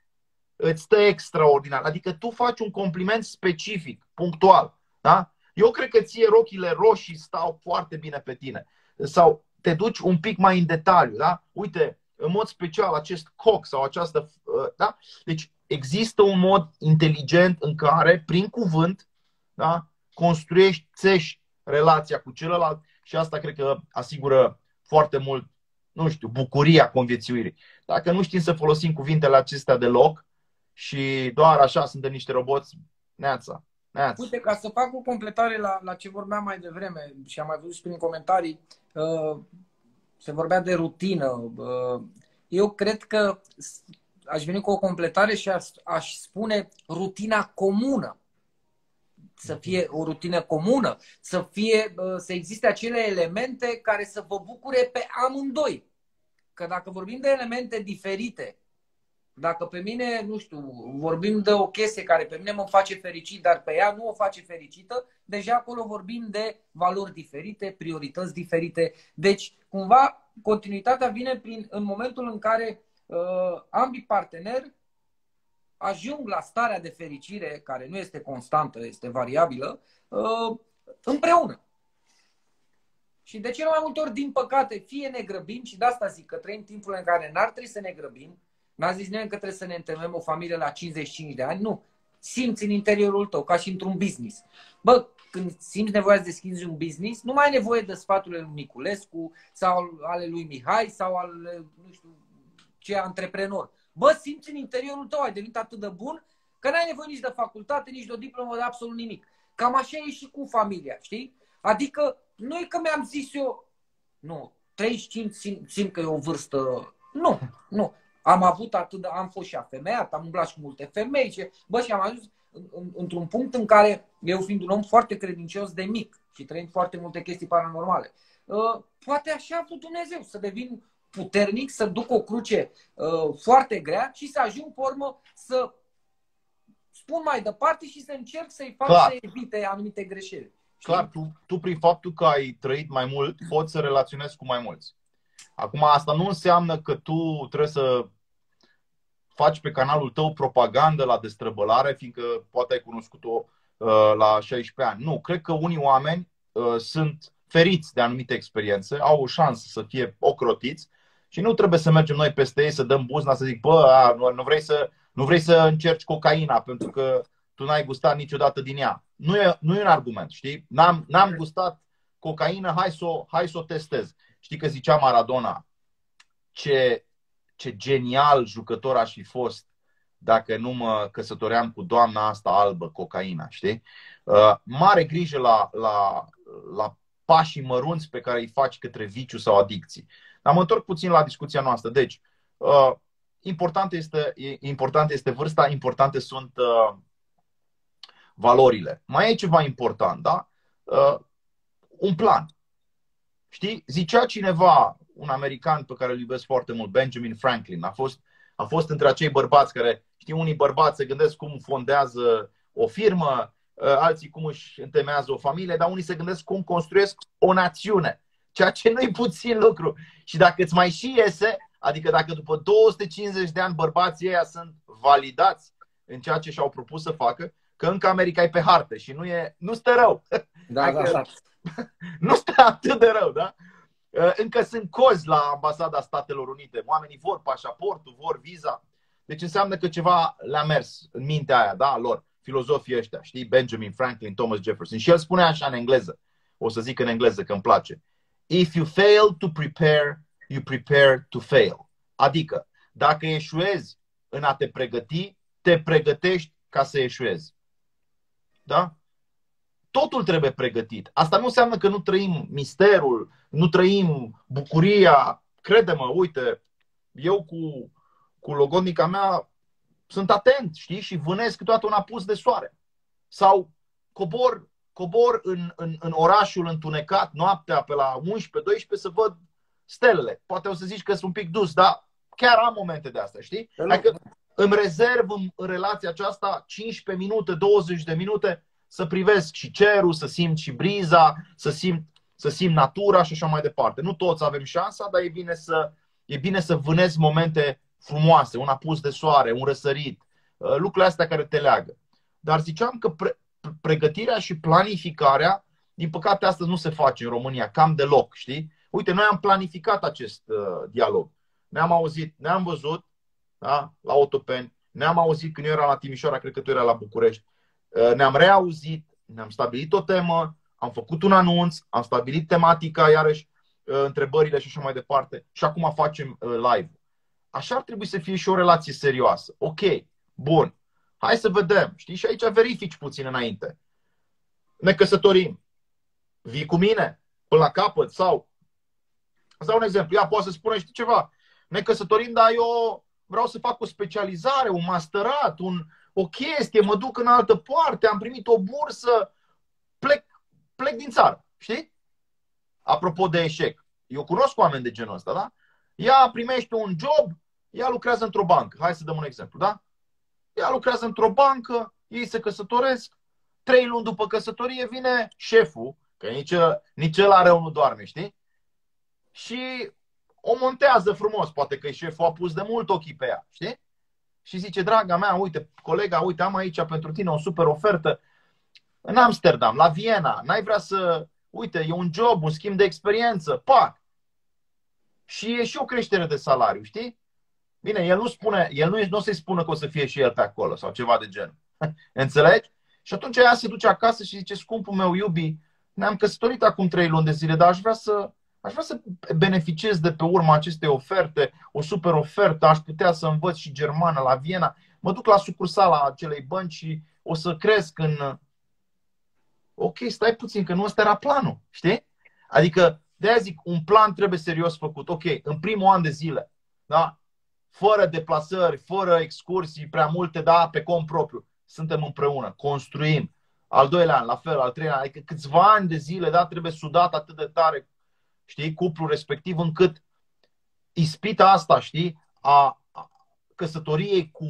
Speaker 2: îți stă extraordinar. Adică tu faci un compliment specific, punctual. Da? Eu cred că ție rochile roșii stau foarte bine pe tine. Sau te duci un pic mai în detaliu. Da? Uite, în mod special, acest coc sau această. Uh, da? Deci există un mod inteligent în care, prin cuvânt, da? construiești, țești relația cu celălalt și asta cred că asigură foarte mult nu știu, bucuria conviețuirii. Dacă nu știm să folosim cuvintele acestea deloc și doar așa suntem niște roboți, neața. neața.
Speaker 1: Uite, ca să fac o completare la, la ce vorbeam mai devreme și am mai văzut și prin comentarii, uh, se vorbea de rutină. Uh, eu cred că aș veni cu o completare și aș, aș spune rutina comună să fie o rutină comună, să, fie, să existe acele elemente care să vă bucure pe amândoi. Că dacă vorbim de elemente diferite, dacă pe mine, nu știu, vorbim de o chestie care pe mine mă face fericit, dar pe ea nu o face fericită, deja acolo vorbim de valori diferite, priorități diferite. Deci, cumva, continuitatea vine prin, în momentul în care uh, ambii parteneri ajung la starea de fericire, care nu este constantă, este variabilă, uh, împreună. Și de cele mai multe ori, din păcate, fie ne grăbim și de asta zic că trăim timpul în care n-ar trebui să ne grăbim, n-a zis nimeni că trebuie să ne întemem o familie la 55 de ani, nu. Simți în interiorul tău, ca și într-un business. Bă, când simți nevoia să deschizi un business, nu mai ai nevoie de sfaturile lui Niculescu sau ale lui Mihai sau al, nu știu, ce antreprenor. Bă, simți în interiorul tău, ai devenit atât de bun că n-ai nevoie nici de facultate, nici de o diplomă, de absolut nimic. Cam așa e și cu familia, știi? Adică nu e că mi-am zis eu, nu, 35 simt, simt că e o vârstă, nu, nu. Am avut atât de, am fost și afemeiat, am umblat și cu multe femei și, bă, și am ajuns în, în, într-un punct în care eu fiind un om foarte credincios de mic și trăind foarte multe chestii paranormale, uh, poate așa a vrut Dumnezeu să devin puternic, să duc o cruce uh, foarte grea și să ajung pe urmă să spun mai departe și să încerc să-i fac Clar. să evite anumite greșeli.
Speaker 2: Clar, tu, tu prin faptul că ai trăit mai mult, poți să relaționezi cu mai mulți. Acum, asta nu înseamnă că tu trebuie să faci pe canalul tău propagandă la destrăbălare, fiindcă poate ai cunoscut-o uh, la 16 ani. Nu, cred că unii oameni uh, sunt feriți de anumite experiențe, au o șansă să fie ocrotiți și nu trebuie să mergem noi peste ei, să dăm buzna, să zic, bă, a, nu, nu, vrei să, nu vrei să încerci cocaina pentru că tu n-ai gustat niciodată din ea. Nu e, nu e un argument, știi? N-am, n-am gustat cocaină, hai să, o, hai să o testez. Știi că zicea Maradona, ce, ce genial jucător aș fi fost dacă nu mă căsătoream cu doamna asta albă, cocaina, știi? Uh, mare grijă la, la, la pașii mărunți pe care îi faci către viciu sau adicții. Dar mă întorc puțin la discuția noastră. Deci, uh, important, este, important este vârsta, importante sunt uh, valorile. Mai e ceva important, da? Uh, un plan. Știi? Zicea cineva, un american pe care îl iubesc foarte mult, Benjamin Franklin, a fost, a fost între acei bărbați care, știi, unii bărbați se gândesc cum fondează o firmă, alții cum își întemeiază o familie, dar unii se gândesc cum construiesc o națiune ceea ce nu-i puțin lucru. Și dacă îți mai și iese, adică dacă după 250 de ani bărbații ăia sunt validați în ceea ce și-au propus să facă, că încă America e pe hartă și nu, e, nu stă rău.
Speaker 1: Da, da, da. [LAUGHS]
Speaker 2: nu stă atât de rău, da? Uh, încă sunt cozi la ambasada Statelor Unite. Oamenii vor pașaportul, vor viza. Deci înseamnă că ceva le-a mers în mintea aia, da, lor, filozofii ăștia, știi? Benjamin Franklin, Thomas Jefferson. Și el spunea așa în engleză. O să zic în engleză că îmi place. If you fail to prepare, you prepare to fail. Adică, dacă eșuezi în a te pregăti, te pregătești ca să eșuezi. Da? Totul trebuie pregătit. Asta nu înseamnă că nu trăim misterul, nu trăim bucuria crede-mă, uite, eu cu, cu logodnica mea sunt atent, știi, și vânesc câteodată un apus de soare. Sau cobor, cobor în, în, în orașul întunecat noaptea pe la 11-12 să văd stelele. Poate o să zici că sunt un pic dus, dar chiar am momente de astea, știi? Adică îmi rezerv în, în relația aceasta 15 minute, 20 de minute să privesc și cerul, să simt și briza, să simt, să simt natura și așa mai departe. Nu toți avem șansa, dar e bine să, e bine să vânezi momente frumoase, un apus de soare, un răsărit, uh, lucrurile astea care te leagă. Dar ziceam că pre- pregătirea și planificarea, din păcate, astăzi nu se face în România, cam deloc, știi? Uite, noi am planificat acest uh, dialog. Ne-am auzit, ne-am văzut da? la Autopen, ne-am auzit când eu eram la Timișoara, cred că tu era la București, uh, ne-am reauzit, ne-am stabilit o temă, am făcut un anunț, am stabilit tematica, iarăși, uh, întrebările și așa mai departe și acum facem uh, live. Așa ar trebui să fie și o relație serioasă. Ok, bun, hai să vedem. Știi? Și aici verifici puțin înainte. Ne căsătorim. Vii cu mine până la capăt sau Îți dau un exemplu. Ea poate să spună, știi ceva, ne căsătorim, dar eu vreau să fac o specializare, un masterat, un, o chestie, mă duc în altă parte, am primit o bursă, plec, plec din țară. Știi? Apropo de eșec. Eu cunosc oameni de genul ăsta, da? Ea primește un job, ea lucrează într-o bancă. Hai să dăm un exemplu, da? Ea lucrează într-o bancă, ei se căsătoresc, trei luni după căsătorie vine șeful, că nici, nici ăla rău nu doarme, știi? Și o montează frumos, poate că șeful a pus de mult ochii pe ea, știi? Și zice, draga mea, uite, colega, uite, am aici pentru tine o super ofertă în Amsterdam, la Viena, n-ai vrea să, uite, e un job, un schimb de experiență, pac! Și e și o creștere de salariu, știi? Bine, el nu spune, el nu, nu o să-i spună că o să fie și el pe acolo sau ceva de genul. [LAUGHS] Înțelegi? Și atunci ea se duce acasă și zice, scumpul meu iubi, ne-am căsătorit acum trei luni de zile, dar aș vrea să, aș vrea să beneficiez de pe urma acestei oferte, o super ofertă, aș putea să învăț și germană la Viena, mă duc la sucursala acelei bănci și o să cresc în... Ok, stai puțin, că nu ăsta era planul, știi? Adică, de aia zic, un plan trebuie serios făcut. Ok, în primul an de zile, da? fără deplasări, fără excursii prea multe, da, pe cont propriu. Suntem împreună, construim. Al doilea an, la fel, al treilea an, adică câțiva ani de zile, da, trebuie sudat atât de tare, știi, cuplul respectiv, încât ispita asta, știi, a, a căsătoriei cu,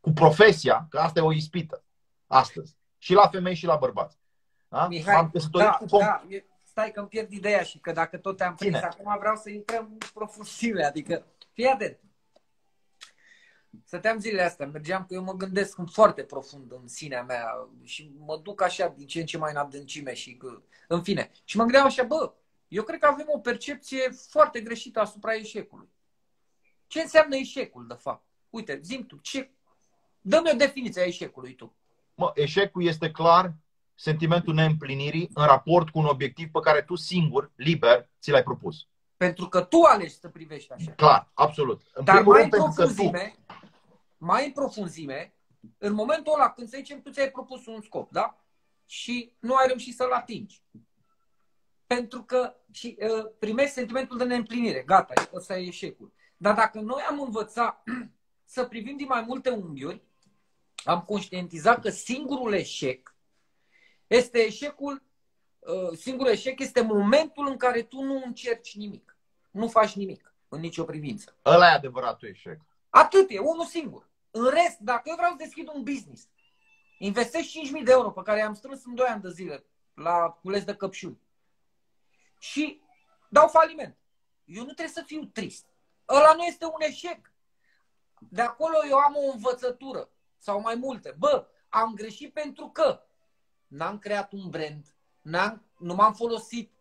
Speaker 2: cu profesia, că asta e o ispită astăzi. Și la femei și la bărbați.
Speaker 1: Da? Mihai, am da, cu da, stai că îmi pierd ideea și că dacă tot te-am prins, acum vreau să intrăm în profunzime, adică fii atent. Stăteam zilele astea, mergeam că eu mă gândesc foarte profund în sinea mea și mă duc așa din ce în ce mai în adâncime și în fine. Și mă gândeam așa, bă, eu cred că avem o percepție foarte greșită asupra eșecului. Ce înseamnă eșecul, de fapt? Uite, zim tu, ce... dă-mi o definiție a eșecului tu.
Speaker 2: Mă, eșecul este clar sentimentul neîmplinirii în raport cu un obiectiv pe care tu singur, liber, ți l-ai propus.
Speaker 1: Pentru că tu alegi să privești așa.
Speaker 2: Clar, absolut.
Speaker 1: În Dar mai în profunzime, tu... mai în profunzime, în momentul ăla când, să zicem, tu ți-ai propus un scop, da? Și nu ai reușit să-l atingi. Pentru că și, uh, primești sentimentul de neîmplinire. Gata, ăsta e eșecul. Dar dacă noi am învățat [CLEARS THROAT] să privim din mai multe unghiuri, am conștientizat că singurul eșec este eșecul, uh, singurul eșec este momentul în care tu nu încerci nimic. Nu faci nimic în nicio privință.
Speaker 2: Ăla e adevăratul eșec.
Speaker 1: Atât e, unul singur. În rest, dacă eu vreau să deschid un business, investesc 5.000 de euro pe care i-am strâns în 2 ani de zile la cules de căpșuni și dau faliment. Eu nu trebuie să fiu trist. Ăla nu este un eșec. De acolo eu am o învățătură sau mai multe. Bă, am greșit pentru că n-am creat un brand, n-am, nu m-am folosit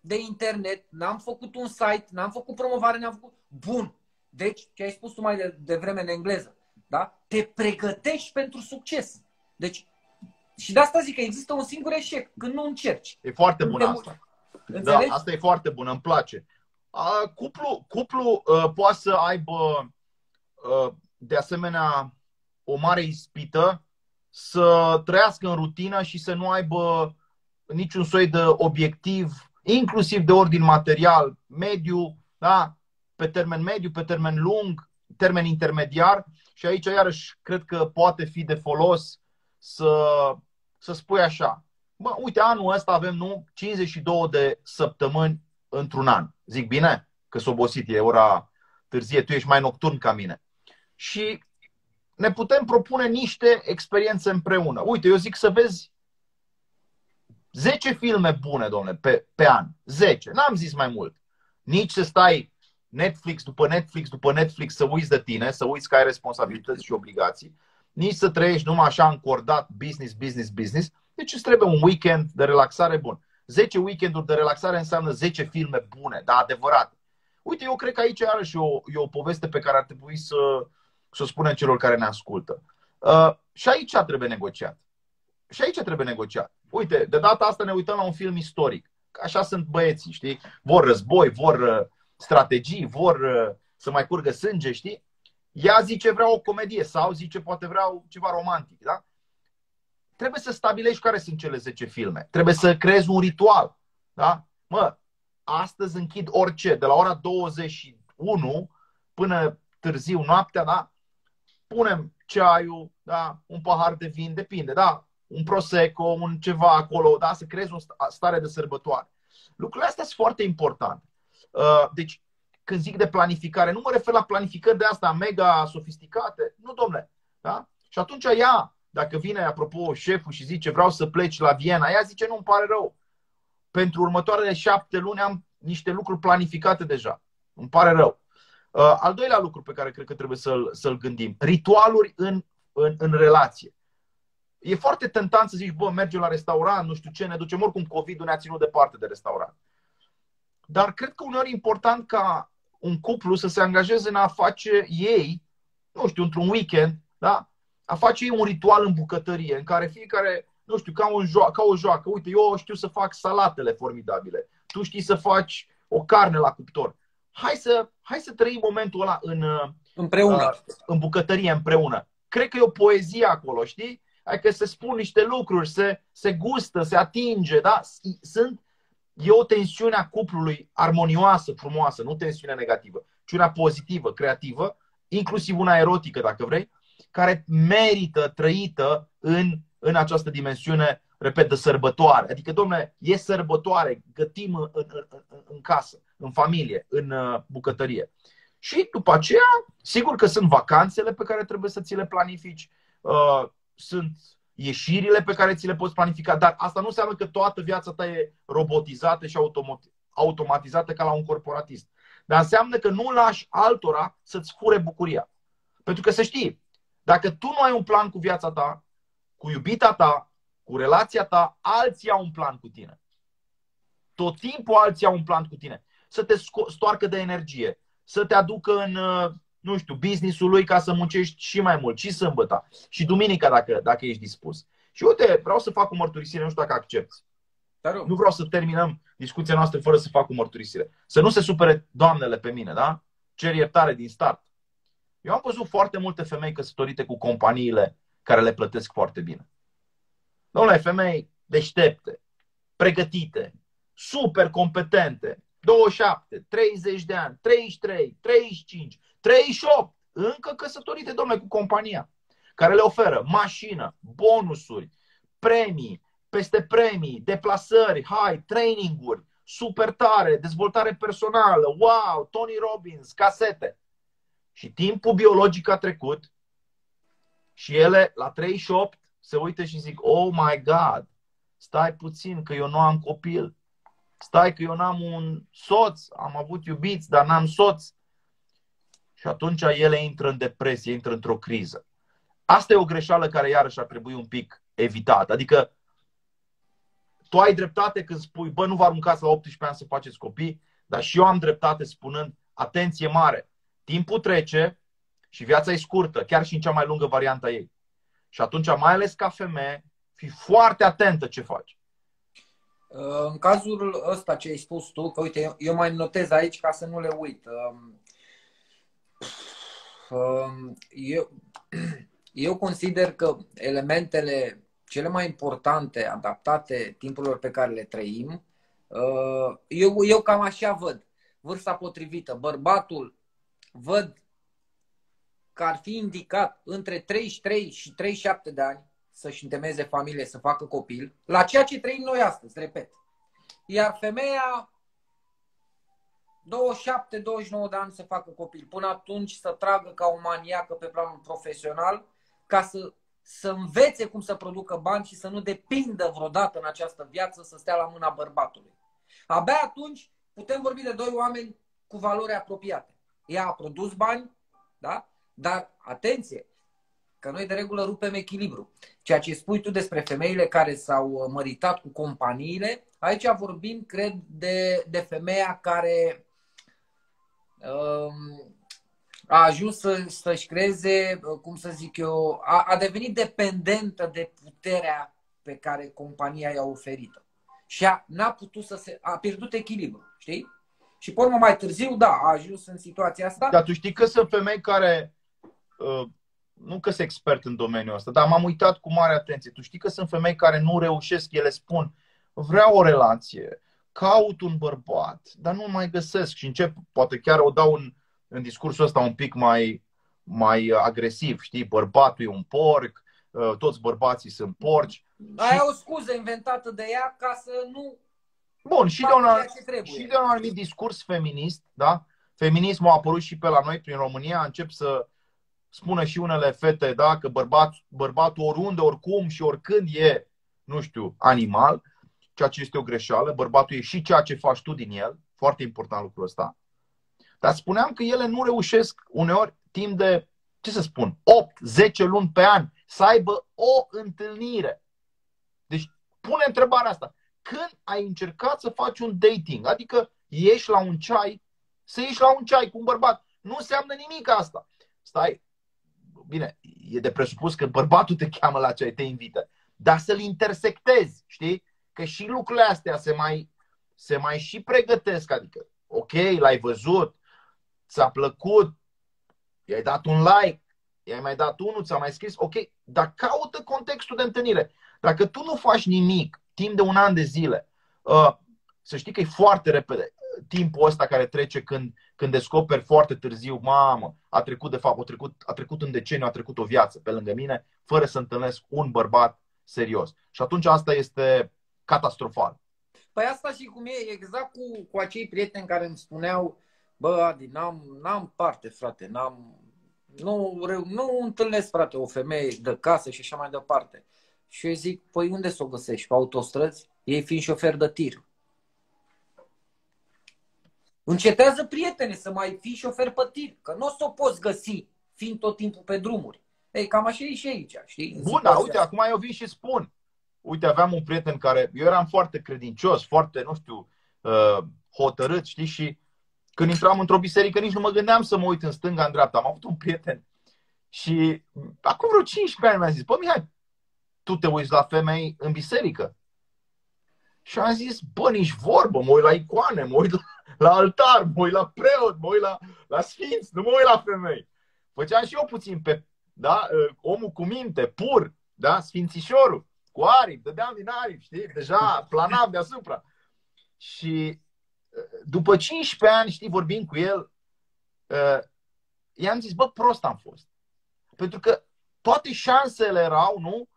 Speaker 1: de internet, n-am făcut un site, n-am făcut promovare, n-am făcut... Bun. Deci, ce ai spus tu mai de, de vreme în engleză, da? Te pregătești pentru succes. Deci, și de asta zic că există un singur eșec, când nu încerci.
Speaker 2: E foarte bun asta. Da, asta e foarte bun, îmi place. Uh, cuplu cuplu uh, poate să aibă uh, de asemenea o mare ispită să trăiască în rutină și să nu aibă niciun soi de obiectiv inclusiv de ordin material, mediu, da? pe termen mediu, pe termen lung, termen intermediar și aici iarăși cred că poate fi de folos să, să spui așa. Bă, uite, anul ăsta avem nu 52 de săptămâni într-un an. Zic bine? Că s obosit, e ora târzie, tu ești mai nocturn ca mine. Și ne putem propune niște experiențe împreună. Uite, eu zic să vezi 10 filme bune, domnule, pe, pe an. 10. N-am zis mai mult. Nici să stai Netflix după Netflix după Netflix să uiți de tine, să uiți că ai responsabilități și obligații, nici să trăiești numai așa încordat business, business, business. Deci îți trebuie un weekend de relaxare bun. 10 weekenduri de relaxare înseamnă 10 filme bune, dar adevărate. Uite, eu cred că aici iarăși e o, e o poveste pe care ar trebui să, să o spunem celor care ne ascultă. Uh, și aici trebuie negociat. Și aici trebuie negociat. Uite, de data asta ne uităm la un film istoric. Așa sunt băieții, știi? Vor război, vor uh, strategii, vor uh, să mai curgă sânge, știi? Ea zice vreau o comedie sau zice poate vreau ceva romantic, da? Trebuie să stabilești care sunt cele 10 filme. Trebuie să creezi un ritual, da? Mă, astăzi închid orice, de la ora 21 până târziu noaptea, da? Punem ceaiul, da? un pahar de vin, depinde, da? un prosecco, un ceva acolo, da? să creezi o stare de sărbătoare. Lucrurile astea sunt foarte importante. Uh, deci, când zic de planificare, nu mă refer la planificări de asta mega sofisticate. Nu, domnule. Da? Și atunci ea, dacă vine, apropo, șeful și zice vreau să pleci la Viena, ea zice nu, îmi pare rău. Pentru următoarele șapte luni am niște lucruri planificate deja. Îmi pare rău. Uh, al doilea lucru pe care cred că trebuie să-l, să-l gândim. Ritualuri în, în, în relație. E foarte tentant să zici, bă, mergem la restaurant, nu știu ce, ne ducem oricum COVID-ul ne-a ținut departe de restaurant. Dar cred că uneori e important ca un cuplu să se angajeze în a face ei, nu știu, într-un weekend, da? A face ei un ritual în bucătărie, în care fiecare, nu știu, ca, un jo- ca o joacă. Uite, eu știu să fac salatele formidabile. Tu știi să faci o carne la cuptor. Hai să, hai să trăim momentul ăla în,
Speaker 1: împreună. Uh,
Speaker 2: în bucătărie împreună. Cred că e o poezie acolo, știi? Adică se spun niște lucruri, se, se gustă, se atinge, da? Sunt e o tensiune a cuplului armonioasă, frumoasă, nu tensiune negativă, ci una pozitivă, creativă, inclusiv una erotică, dacă vrei, care merită trăită în, în această dimensiune, repet, de sărbătoare. Adică, domnule, e sărbătoare, gătim în, în, în, în casă, în familie, în uh, bucătărie. Și după aceea, sigur că sunt vacanțele pe care trebuie să ți le planifici, uh, sunt ieșirile pe care ți le poți planifica, dar asta nu înseamnă că toată viața ta e robotizată și automatizată ca la un corporatist. Dar înseamnă că nu lași altora să-ți fure bucuria. Pentru că să știi, dacă tu nu ai un plan cu viața ta, cu iubita ta, cu relația ta, alții au un plan cu tine. Tot timpul alții au un plan cu tine. Să te stoarcă de energie, să te aducă în uh, nu știu, businessul lui ca să muncești și mai mult, și sâmbătă, și duminica dacă, dacă ești dispus. Și uite, vreau să fac o mărturisire, nu știu dacă accepti. Dar nu vreau să terminăm discuția noastră fără să fac o mărturisire. Să nu se supere doamnele pe mine, da? Cer iertare din start. Eu am văzut foarte multe femei căsătorite cu companiile care le plătesc foarte bine. Domnule, femei deștepte, pregătite, super competente, 27, 30 de ani, 33, 35, 38, încă căsătorite, domnule, cu compania, care le oferă mașină, bonusuri, premii, peste premii, deplasări, hai, traininguri, super tare, dezvoltare personală, wow, Tony Robbins, casete. Și timpul biologic a trecut și ele la 38 se uită și zic, oh my God, stai puțin că eu nu am copil, stai că eu n-am un soț, am avut iubiți, dar n-am soț. Și atunci ele intră în depresie, intră într-o criză. Asta e o greșeală care iarăși ar trebui un pic evitată. Adică tu ai dreptate când spui, bă, nu vă aruncați la 18 ani să faceți copii, dar și eu am dreptate spunând, atenție mare, timpul trece și viața e scurtă, chiar și în cea mai lungă variantă ei. Și atunci, mai ales ca femeie, fii foarte atentă ce faci.
Speaker 1: În cazul ăsta ce ai spus tu, că uite, eu mai notez aici ca să nu le uit. Um, um, eu, [CLEARS THROAT] eu consider că elementele cele mai importante adaptate timpurilor pe care le trăim, uh, eu, eu cam așa văd. vârsta potrivită, bărbatul văd că ar fi indicat între 33 și 37 de ani să-și întemeze familie, să facă copil, la ceea ce trăim noi astăzi, repet. Iar femeia 27-29 de ani să facă copil. Până atunci să tragă ca o maniacă pe planul profesional ca să, să învețe cum să producă bani și să nu depindă vreodată în această viață să stea la mâna bărbatului. Abia atunci putem vorbi de doi oameni cu valori apropiate. Ea a produs bani, da? dar atenție, că noi de regulă rupem echilibru. Ceea ce spui tu despre femeile care s-au măritat cu companiile, aici vorbim, cred, de, de femeia care um, a ajuns să, să-și creeze, cum să zic eu, a, a devenit dependentă de puterea pe care compania i-a oferit-o. Și a, n-a putut să se... a pierdut echilibru, știi? Și pe urmă mai târziu, da, a ajuns în situația asta.
Speaker 2: Dar tu știi că sunt femei care, uh, nu că sunt expert în domeniul ăsta, dar m-am uitat cu mare atenție. Tu știi că sunt femei care nu reușesc, ele spun, vreau o relație, caut un bărbat, dar nu mai găsesc și încep, poate chiar o dau în, în discursul ăsta un pic mai, mai agresiv, știi, bărbatul e un porc, uh, toți bărbații sunt porci.
Speaker 1: Aia și... o scuză inventată de ea ca să nu
Speaker 2: Bun, și de, un, și de un anumit discurs feminist, da? Feminismul a apărut și pe la noi prin România, încep să spună și unele fete, da, că bărbat, bărbatul oriunde, oricum și oricând e, nu știu, animal, ceea ce este o greșeală, bărbatul e și ceea ce faci tu din el, foarte important lucrul ăsta. Dar spuneam că ele nu reușesc uneori timp de, ce să spun, 8-10 luni pe an să aibă o întâlnire. Deci pune întrebarea asta. Când ai încercat să faci un dating, adică ieși la un ceai, să ieși la un ceai cu un bărbat, nu înseamnă nimic asta. Stai, bine, e de presupus că bărbatul te cheamă la ceai, te invită, dar să-l intersectezi, știi? Că și lucrurile astea se mai, se mai și pregătesc, adică, ok, l-ai văzut, ți-a plăcut, i-ai dat un like, i-ai mai dat unul, ți-a mai scris, ok, dar caută contextul de întâlnire. Dacă tu nu faci nimic timp de un an de zile, uh, să știi că e foarte repede timpul ăsta care trece când, când descoperi foarte târziu, mamă, a trecut de fapt, a trecut, a trecut un deceniu, a trecut o viață pe lângă mine, fără să întâlnesc un bărbat serios. Și atunci asta este catastrofal.
Speaker 1: Păi asta și cum e, exact cu, cu acei prieteni care îmi spuneau, bă, Adi, n-am, n-am parte, frate, n-am, nu, nu întâlnesc, frate, o femeie de casă și așa mai departe. Și eu zic, păi unde să o găsești? Pe autostrăzi? Ei fiind șofer de tir. Încetează prietene să mai fii șofer pe tir, că nu o să o poți găsi fiind tot timpul pe drumuri. Ei, cam așa e și aici, știi?
Speaker 2: Bun, dar uite, acum eu vin și spun. Uite, aveam un prieten care, eu eram foarte credincios, foarte, nu știu, uh, hotărât, știi, și când intram într-o biserică nici nu mă gândeam să mă uit în stânga, în dreapta. Am avut un prieten și acum vreo 15 ani mi-a zis, bă, Mihai, tu te uiți la femei în biserică? Și am zis, bă, nici vorbă, mă uit la icoane, mă uit la, la altar, mă uit la preot, mă uit la, la sfinți, nu mă uit la femei. Făceam și eu puțin pe, da, ă, omul cu minte, pur, da, sfințișorul, cu aripi, dădeam din aripi, știi, deja planam deasupra. Și ă, după 15 ani, știi, vorbind cu el, uh, i-am zis, bă, prost am fost. Pentru că toate șansele erau, nu?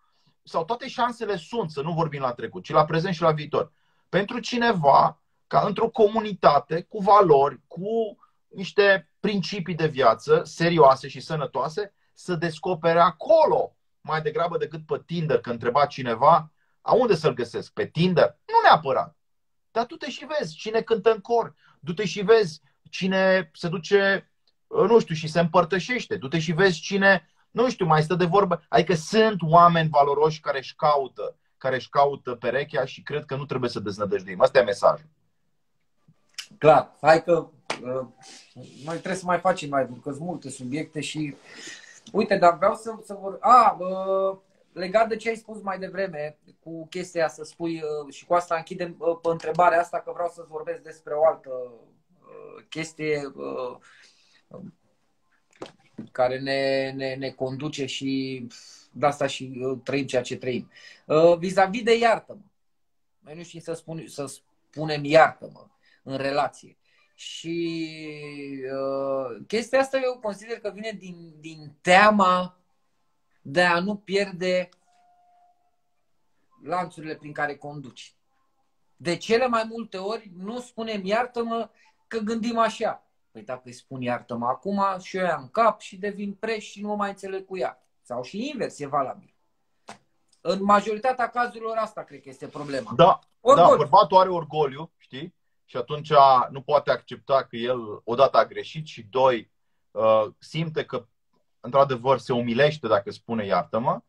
Speaker 2: Sau toate șansele sunt, să nu vorbim la trecut, ci la prezent și la viitor. Pentru cineva ca într-o comunitate cu valori, cu niște principii de viață serioase și sănătoase, să descopere acolo mai degrabă decât pe Tinder, că întreba cineva, a unde să-l găsesc? Pe Tinder? Nu neapărat. Dar tu te și vezi cine cântă în cor, du-te și vezi cine se duce, nu știu, și se împărtășește, du-te și vezi cine nu știu, mai stă de vorbă. Adică sunt oameni valoroși care își caută, care își caută perechea și cred că nu trebuie să deznădăjduim. Asta e mesajul.
Speaker 1: Clar. Hai că uh, noi trebuie să mai facem mai pentru că sunt multe subiecte și uite, dar vreau să, să vor... A, uh, legat de ce ai spus mai devreme cu chestia să spui uh, și cu asta închidem uh, pe întrebarea asta că vreau să-ți vorbesc despre o altă uh, chestie uh, care ne, ne, ne conduce și de asta și uh, trăim ceea ce trăim. Uh, vis-a-vis de iartă-mă. Noi nu știm să, spun, să spunem iartă-mă în relație. Și uh, chestia asta eu consider că vine din, din teama de a nu pierde lanțurile prin care conduci. De cele mai multe ori nu spunem iartă-mă că gândim așa. Păi dacă îi spun iartă-mă acum și eu în cap și devin preș și nu mă mai înțeleg cu ea. Sau și invers, e valabil. În majoritatea cazurilor asta cred că este problema.
Speaker 2: Da, da bărbatul are orgoliu, știi? Și atunci nu poate accepta că el odată a greșit și doi uh, simte că într-adevăr se umilește dacă spune iartă-mă.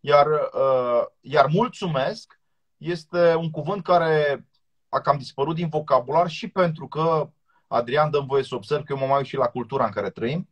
Speaker 2: Iar, uh, iar mulțumesc este un cuvânt care a cam dispărut din vocabular și pentru că Adrian dă voie să observ că eu mă mai uit și la cultura în care trăim.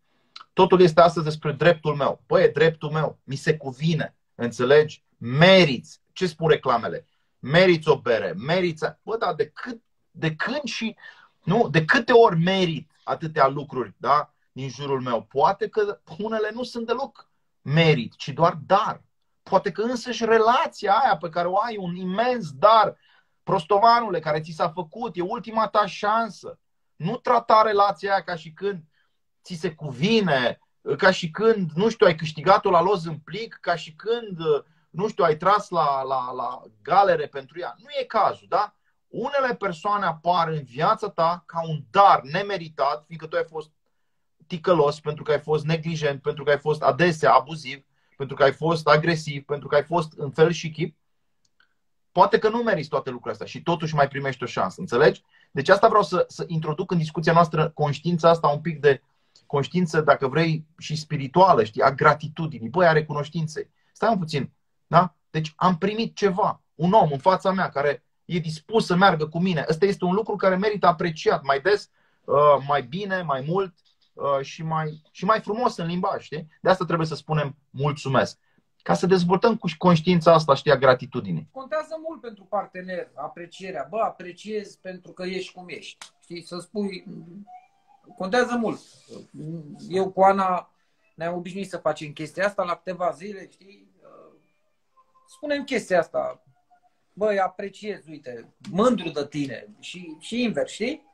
Speaker 2: Totul este astăzi despre dreptul meu. Păi, e dreptul meu. Mi se cuvine. Înțelegi? Meriți. Ce spun reclamele? Meriți o bere. Meriți. Bă, dar de, cât, de când și. Nu? De câte ori merit atâtea lucruri da? din jurul meu? Poate că unele nu sunt deloc merit, ci doar dar. Poate că însăși relația aia pe care o ai, un imens dar, prostovanule, care ți s-a făcut, e ultima ta șansă. Nu trata relația aia ca și când ți se cuvine, ca și când, nu știu, ai câștigat-o la loz în plic, ca și când, nu știu, ai tras la, la, la galere pentru ea. Nu e cazul, da? Unele persoane apar în viața ta ca un dar nemeritat, fiindcă tu ai fost ticălos, pentru că ai fost neglijent, pentru că ai fost adesea abuziv, pentru că ai fost agresiv, pentru că ai fost în fel și chip, poate că nu meriți toate lucrurile astea și totuși mai primești o șansă. Înțelegi? Deci asta vreau să, să introduc în discuția noastră conștiința asta un pic de conștiință, dacă vrei, și spirituală, știi, a gratitudinii, băi, a recunoștinței. Stai un puțin, da? Deci am primit ceva, un om în fața mea care e dispus să meargă cu mine. Ăsta este un lucru care merită apreciat mai des, uh, mai bine, mai mult uh, și mai, și mai frumos în limbaj, știi? De asta trebuie să spunem mulțumesc. Ca să dezvoltăm cu conștiința asta, știi, a gratitudinii.
Speaker 1: Contează mult pentru partener aprecierea. Bă, apreciez pentru că ești cum ești. Știi, să spui, contează mult. Eu cu Ana ne-am obișnuit să facem chestia asta la câteva zile, știi? Spunem chestia asta. Băi, apreciez, uite, mândru de tine și, și invers, știi?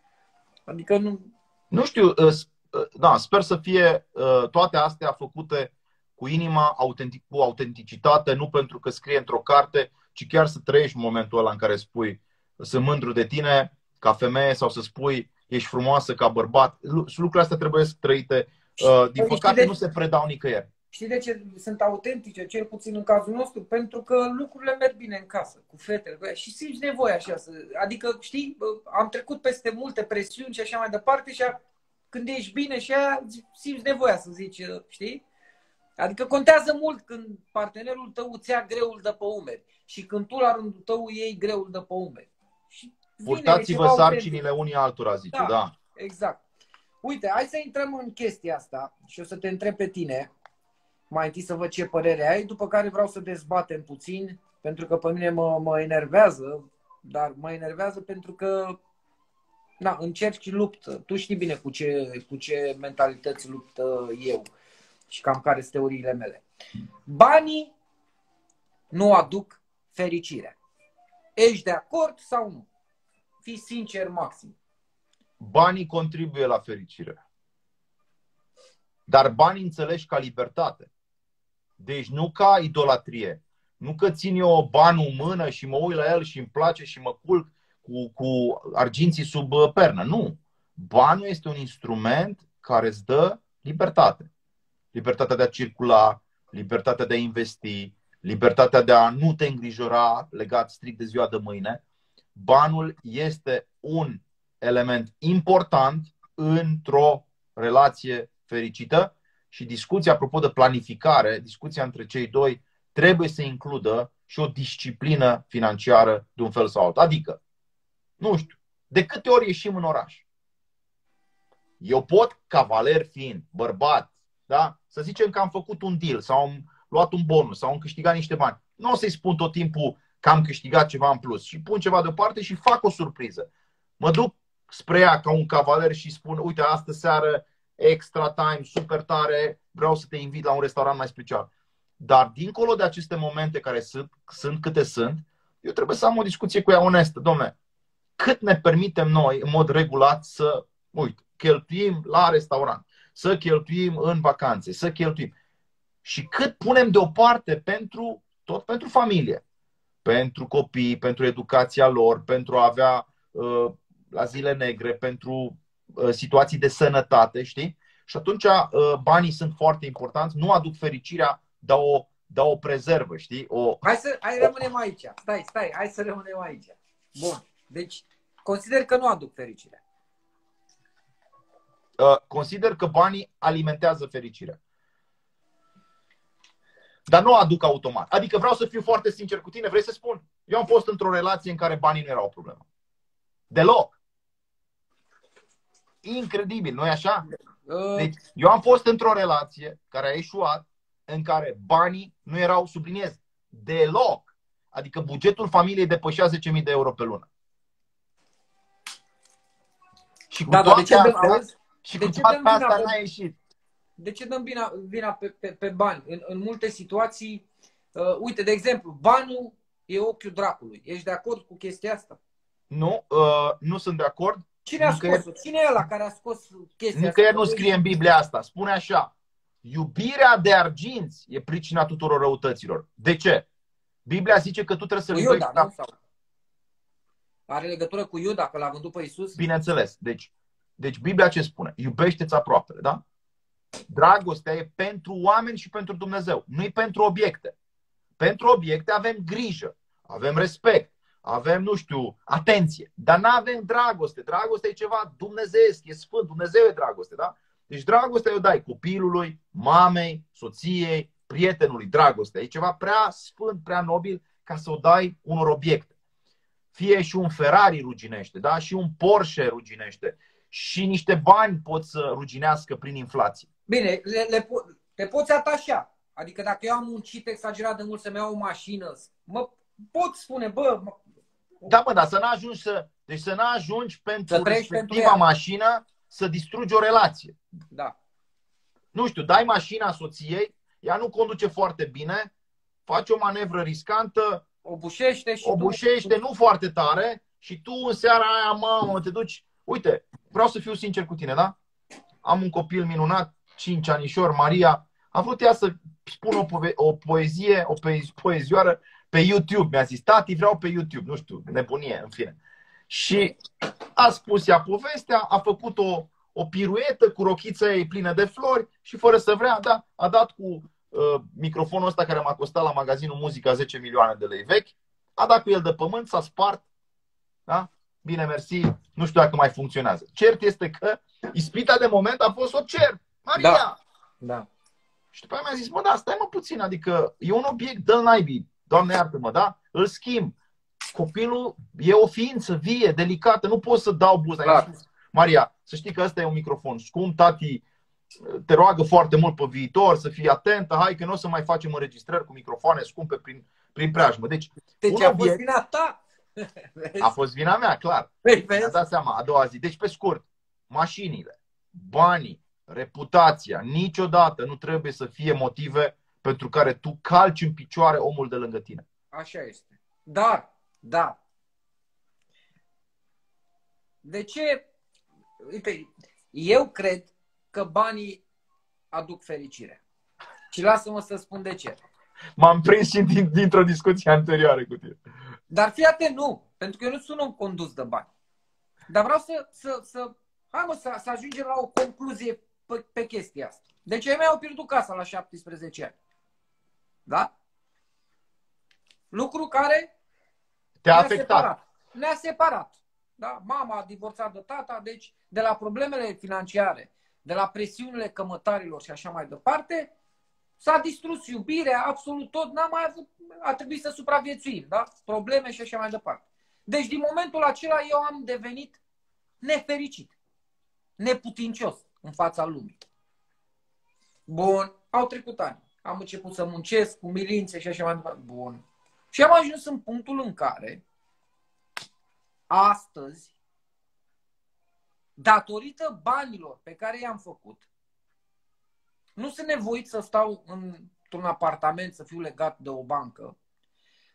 Speaker 1: Adică nu...
Speaker 2: Nu știu, ă, ă, da, sper să fie ă, toate astea făcute cu inima, autentic, cu autenticitate, nu pentru că scrie într-o carte, ci chiar să trăiești momentul ăla în care spui sunt mândru de tine ca femeie sau să spui ești frumoasă ca bărbat. Lucrurile astea trebuie să trăite. Uh, din păcate de... nu se predau nicăieri.
Speaker 1: Știi de ce sunt autentice, cel puțin în cazul nostru? Pentru că lucrurile merg bine în casă, cu fetele, cu ea, și simți nevoia așa. Să, adică, știi, am trecut peste multe presiuni și așa mai departe și a, când ești bine și aia, simți nevoia să zici, știi? Adică contează mult când partenerul tău îți ia greul de pe umeri și când tu la rândul tău iei greul de pe umeri. Și
Speaker 2: Purtați-vă sarcinile unii altora, zice, da, da.
Speaker 1: Exact. Uite, hai să intrăm în chestia asta și o să te întreb pe tine. Mai întâi să văd ce părere ai, după care vreau să dezbatem puțin, pentru că pe mine mă, mă enervează, dar mă enervează pentru că na, încerc și luptă. Tu știi bine cu ce, cu ce mentalități luptă eu și cam care sunt teoriile mele. Banii nu aduc fericire. Ești de acord sau nu? Fii sincer maxim.
Speaker 2: Banii contribuie la fericire. Dar banii înțelegi ca libertate. Deci nu ca idolatrie. Nu că țin eu banul în mână și mă uit la el și îmi place și mă culc cu, cu arginții sub pernă. Nu. Banul este un instrument care îți dă libertate libertatea de a circula, libertatea de a investi, libertatea de a nu te îngrijora legat strict de ziua de mâine. Banul este un element important într-o relație fericită și discuția, apropo de planificare, discuția între cei doi trebuie să includă și o disciplină financiară de un fel sau altul. Adică, nu știu, de câte ori ieșim în oraș? Eu pot, cavaler fiind, bărbat, da? Să zicem că am făcut un deal sau am luat un bonus sau am câștigat niște bani. Nu o să-i spun tot timpul că am câștigat ceva în plus și pun ceva deoparte și fac o surpriză. Mă duc spre ea ca un cavaler și spun, uite, astă seară, extra time, super tare, vreau să te invit la un restaurant mai special. Dar dincolo de aceste momente care sunt, sunt câte sunt, eu trebuie să am o discuție cu ea onestă. Domne, cât ne permitem noi, în mod regulat, să Uite, cheltuim la restaurant, să cheltuim în vacanțe, să cheltuim. Și cât punem deoparte pentru tot pentru familie, pentru copii, pentru educația lor, pentru a avea uh, la zile negre, pentru uh, situații de sănătate, știi? Și atunci uh, banii sunt foarte importanți, nu aduc fericirea, dar o, dar o prezervă, știi? O,
Speaker 1: hai să hai rămânem aici. Stai, stai, hai să rămânem aici. Bun. Deci, consider că nu aduc fericirea.
Speaker 2: Uh, consider că banii alimentează fericirea. Dar nu o aduc automat. Adică vreau să fiu foarte sincer cu tine, vrei să spun? Eu am fost într-o relație în care banii nu erau o problemă. Deloc. Incredibil, nu-i așa? Uh. Deci, eu am fost într-o relație care a ieșuat, în care banii nu erau, subliniez, deloc. Adică bugetul familiei depășea 10.000 de euro pe lună. Și cu da, toate de ce astea, și de cu toate astea n-a ieșit
Speaker 1: de ce dăm vina, vina pe, pe, pe bani? În, în multe situații, uh, uite, de exemplu, banul e ochiul dracului. Ești de acord cu chestia asta?
Speaker 2: Nu, uh, nu sunt de acord.
Speaker 1: Cine a Nicăieri... scos Cine e ăla care a scos chestia
Speaker 2: Nicăieri asta? nu scrie în Biblia asta. Spune așa. Iubirea de arginți e pricina tuturor răutăților. De ce? Biblia zice că tu trebuie să-l
Speaker 1: iubești. Iuda, nu? Sau... Are legătură cu Iuda, că l-a vândut pe Isus?
Speaker 2: Bineînțeles. Deci, deci Biblia ce spune? Iubește-ți aproapele, da? Dragostea e pentru oameni și pentru Dumnezeu, nu e pentru obiecte. Pentru obiecte avem grijă, avem respect, avem, nu știu, atenție, dar nu avem dragoste. Dragostea e ceva dumnezeiesc, e sfânt, Dumnezeu e dragoste, da? Deci dragostea o dai copilului, mamei, soției, prietenului, dragostea. E ceva prea sfânt, prea nobil ca să o dai unor obiecte. Fie și un Ferrari ruginește, da? și un Porsche ruginește, și niște bani pot să ruginească prin inflație.
Speaker 1: Bine, le, le po- te poți atașa. Adică dacă eu am muncit exagerat de mult să-mi iau o mașină, mă pot spune, bă... Mă...
Speaker 2: Da, mă, dar să nu ajungi să... Deci să nu ajungi pentru respectiva pentru mașină să distrugi o relație.
Speaker 1: Da.
Speaker 2: Nu știu, dai mașina soției, ea nu conduce foarte bine, faci o manevră riscantă,
Speaker 1: o bușește și
Speaker 2: o bușește, tu... nu foarte tare, și tu în seara aia, mamă, te duci... Uite, vreau să fiu sincer cu tine, da? Am un copil minunat, 5 anișor, Maria, a vrut ea să spun o, pove- o poezie, o poezioară pe YouTube. Mi-a zis, tati, vreau pe YouTube. Nu știu, nebunie, în fine. Și a spus ea povestea, a făcut o, o piruetă cu rochița ei plină de flori și fără să vrea, da, a dat cu uh, microfonul ăsta care m-a costat la magazinul Muzica 10 milioane de lei vechi, a dat cu el de pământ, s-a spart, da? Bine, mersi, nu știu dacă mai funcționează. Cert este că ispita de moment a fost o cer. Maria!
Speaker 1: Da. da.
Speaker 2: Și după aia mi-a zis, mă, da, stai mă puțin, adică e un obiect, dă naibii, doamne iartă-mă, da? Îl schimb. Copilul e o ființă vie, delicată, nu pot să dau buza. Maria, să știi că ăsta e un microfon scump, tati te roagă foarte mult pe viitor să fii atentă, hai că nu o să mai facem înregistrări cu microfoane scumpe prin, prin preajmă. Deci,
Speaker 1: deci a fost vina ta. [LAUGHS]
Speaker 2: A fost vina mea, clar. Păi, Mi-a dat seama a doua zi. Deci, pe scurt, mașinile, banii, reputația, niciodată nu trebuie să fie motive pentru care tu calci în picioare omul de lângă tine.
Speaker 1: Așa este. Dar, da. De ce? Uite, eu cred că banii aduc fericire. Și lasă-mă să spun de ce.
Speaker 2: M-am prins și din, dintr-o discuție anterioară cu tine.
Speaker 1: Dar fii atent, nu. Pentru că eu nu sunt un condus de bani. Dar vreau să, să, să hai mă, să, să ajungem la o concluzie pe, pe chestia asta. Deci ei mei au pierdut casa la 17 ani. Da? Lucru care
Speaker 2: te-a ne-a afectat.
Speaker 1: Separat. Ne-a separat. Da? Mama a divorțat de tata, deci de la problemele financiare, de la presiunile cămătarilor și așa mai departe, s-a distrus iubirea, absolut tot, n-am mai avut, a trebuit să supraviețuim, da? Probleme și așa mai departe. Deci din momentul acela eu am devenit nefericit, neputincios în fața lumii. Bun, au trecut ani. Am început să muncesc cu milințe și așa mai departe. Bun. Și am ajuns în punctul în care astăzi, datorită banilor pe care i-am făcut, nu sunt nevoit să stau într-un apartament, să fiu legat de o bancă,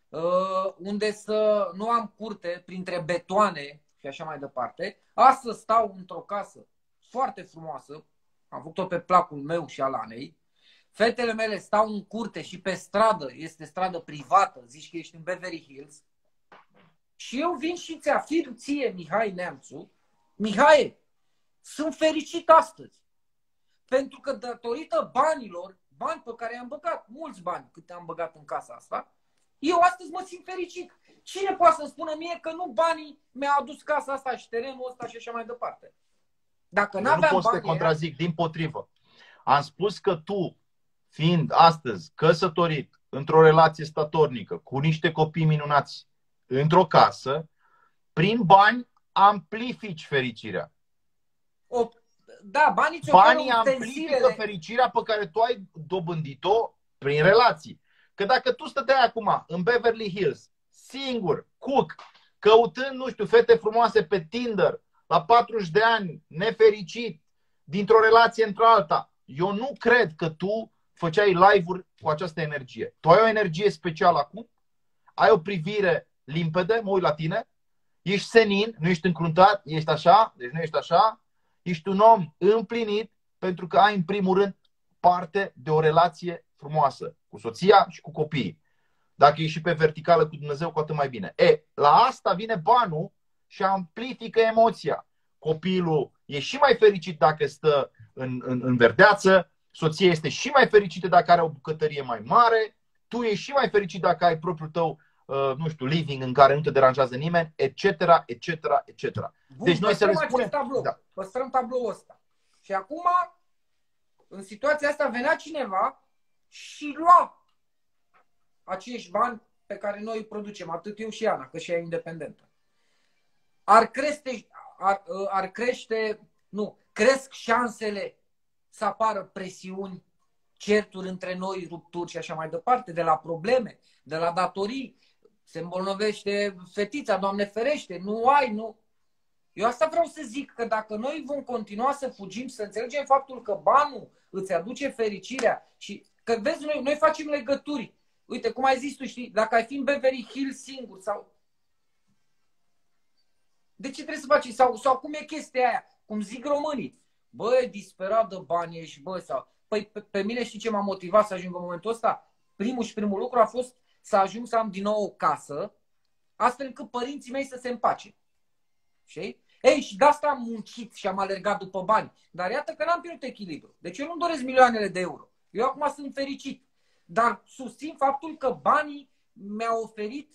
Speaker 1: uh, unde să nu am curte printre betoane și așa mai departe. Astăzi stau într-o casă foarte frumoasă, am făcut-o pe placul meu și al Anei. Fetele mele stau în curte și pe stradă, este stradă privată, zici că ești în Beverly Hills. Și eu vin și ți afirm ție, Mihai Neamțu, Mihai, sunt fericit astăzi. Pentru că datorită banilor, bani pe care i-am băgat, mulți bani cât am băgat în casa asta, eu astăzi mă simt fericit. Cine poate să spună mie că nu banii mi-au adus casa asta și terenul ăsta și așa mai departe?
Speaker 2: Dacă nu pot să te contrazic, din potrivă. Am spus că tu, fiind astăzi căsătorit, într-o relație statornică, cu niște copii minunați, într-o casă, prin bani amplifici fericirea.
Speaker 1: O, da, banii,
Speaker 2: banii amplifică fericirea pe care tu ai dobândit-o prin relații. Că dacă tu stăteai acum în Beverly Hills, singur, cook, căutând, nu știu, fete frumoase pe Tinder, la 40 de ani, nefericit, dintr-o relație într-alta, eu nu cred că tu făceai live-uri cu această energie. Tu ai o energie specială acum, ai o privire limpede, mă uit la tine, ești senin, nu ești încruntat, ești așa, deci nu ești așa, ești un om împlinit pentru că ai în primul rând parte de o relație frumoasă cu soția și cu copiii. Dacă ești și pe verticală cu Dumnezeu, cu atât mai bine. E, la asta vine banul și amplifică emoția. Copilul e și mai fericit dacă stă în, în, în verdeață, soția este și mai fericită dacă are o bucătărie mai mare, tu ești și mai fericit dacă ai propriul tău, uh, nu știu, living în care nu te deranjează nimeni, etc., etc., etc.
Speaker 1: Bun, deci noi să le spunem... Tablou. Da. Păstrăm tabloul ăsta. Și acum, în situația asta, venea cineva și lua aceiși bani pe care noi îi producem, atât eu și Ana, că și ea e independentă ar crește, ar, ar crește, nu, cresc șansele să apară presiuni, certuri între noi, rupturi și așa mai departe, de la probleme, de la datorii, se îmbolnăvește fetița, Doamne ferește, nu ai, nu. Eu asta vreau să zic, că dacă noi vom continua să fugim, să înțelegem faptul că banul îți aduce fericirea și că vezi, noi, noi facem legături. Uite, cum ai zis tu, știi, dacă ai fi în Beverly Hills singur sau de ce trebuie să faci? Sau, sau cum e chestia aia? Cum zic românii. Bă, disperat de bani ești, bă, sau... Păi pe, pe mine știi ce m-a motivat să ajung în momentul ăsta? Primul și primul lucru a fost să ajung să am din nou o casă, astfel încât părinții mei să se împace. Știi? Ei, și de asta am muncit și am alergat după bani. Dar iată că n-am pierdut echilibru. Deci eu nu doresc milioanele de euro. Eu acum sunt fericit. Dar susțin faptul că banii mi-au oferit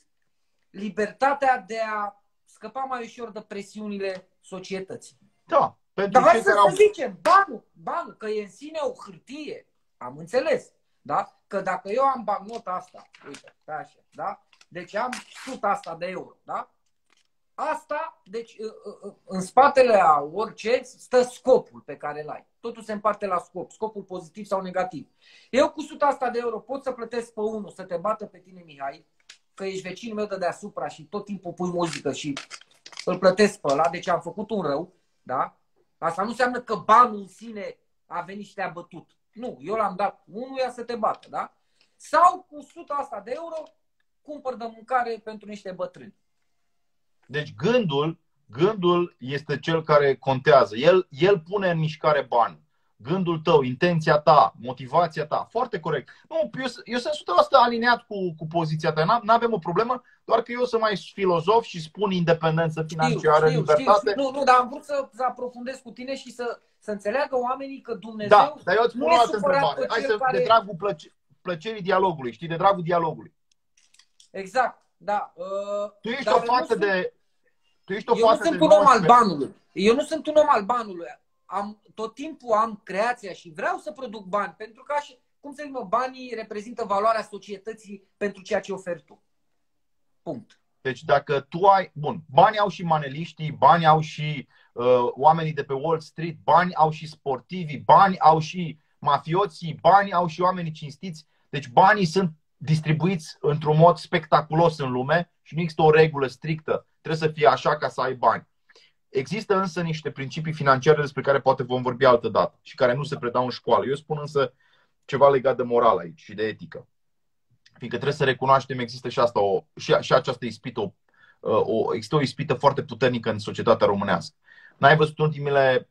Speaker 1: libertatea de a scăpa mai ușor de presiunile societății.
Speaker 2: Da.
Speaker 1: Pentru Dar hai să, au... zicem, banul, banul, că e în sine o hârtie, am înțeles, da? Că dacă eu am bagnota asta, uite, pe așa, da? Deci am 100 asta de euro, da? Asta, deci în spatele a orice stă scopul pe care îl ai. Totul se împarte la scop, scopul pozitiv sau negativ. Eu cu 100 asta de euro pot să plătesc pe unul să te bată pe tine, Mihai, că ești vecinul meu de deasupra și tot timpul pui muzică și îl plătesc pe ăla, deci am făcut un rău, da? Asta nu înseamnă că banul în sine a venit și te-a bătut. Nu, eu l-am dat unuia să te bată, da? Sau cu 100 asta de euro cumpăr de mâncare pentru niște bătrâni.
Speaker 2: Deci gândul, gândul este cel care contează. El, el pune în mișcare bani gândul tău, intenția ta, motivația ta. Foarte corect. Nu, eu, eu sunt 100% aliniat cu, cu poziția ta. Nu avem o problemă, doar că eu sunt mai filozof și spun independență financiară, știu, libertate.
Speaker 1: Știu, Nu, nu, dar am vrut să, să aprofundez cu tine și să, să înțeleagă oamenii că Dumnezeu Da,
Speaker 2: dar eu îți pun o altă întrebare. Hai să, care... de dragul plăce, plăcerii dialogului, știi, de dragul dialogului.
Speaker 1: Exact, da. Uh,
Speaker 2: tu ești o față sunt... de... Tu ești o
Speaker 1: eu nu sunt un om al banului. Eu nu sunt un om al banului am, tot timpul am creația și vreau să produc bani, pentru că, așa, cum să zic, mă, banii reprezintă valoarea societății pentru ceea ce oferi tu. Punct.
Speaker 2: Deci dacă tu ai, bun, bani au și maneliștii, bani au și uh, oamenii de pe Wall Street, bani au și sportivii, bani au și mafioții, bani au și oamenii cinstiți. Deci banii sunt distribuiți într-un mod spectaculos în lume și nu există o regulă strictă. Trebuie să fie așa ca să ai bani. Există însă niște principii financiare despre care poate vom vorbi altă dată și care nu se predau în școală. Eu spun însă ceva legat de moral aici și de etică. Fiindcă trebuie să recunoaștem, există și, asta o, și, și această ispită o, există o ispită foarte puternică în societatea românească. N-ai văzut în ultimele,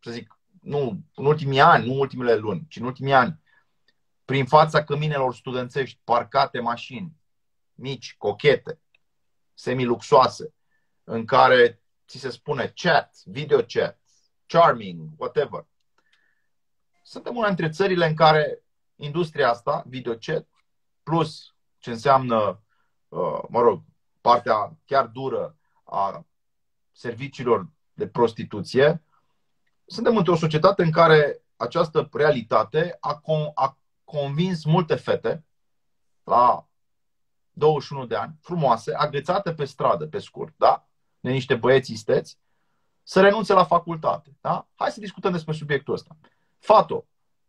Speaker 2: să zic, nu, în ultimii ani, nu în ultimele luni, ci în ultimii ani, prin fața căminelor studențești, parcate mașini, mici, cochete, semi-luxoase, în care ți se spune chat, video chat, charming, whatever. Suntem una dintre țările în care industria asta, video chat, plus ce înseamnă, uh, mă rog, partea chiar dură a serviciilor de prostituție, suntem într-o societate în care această realitate a, con- a convins multe fete la 21 de ani, frumoase, agățate pe stradă, pe scurt, da? De niște băieți isteți, să renunțe la facultate. Da? Hai să discutăm despre subiectul ăsta. Fato,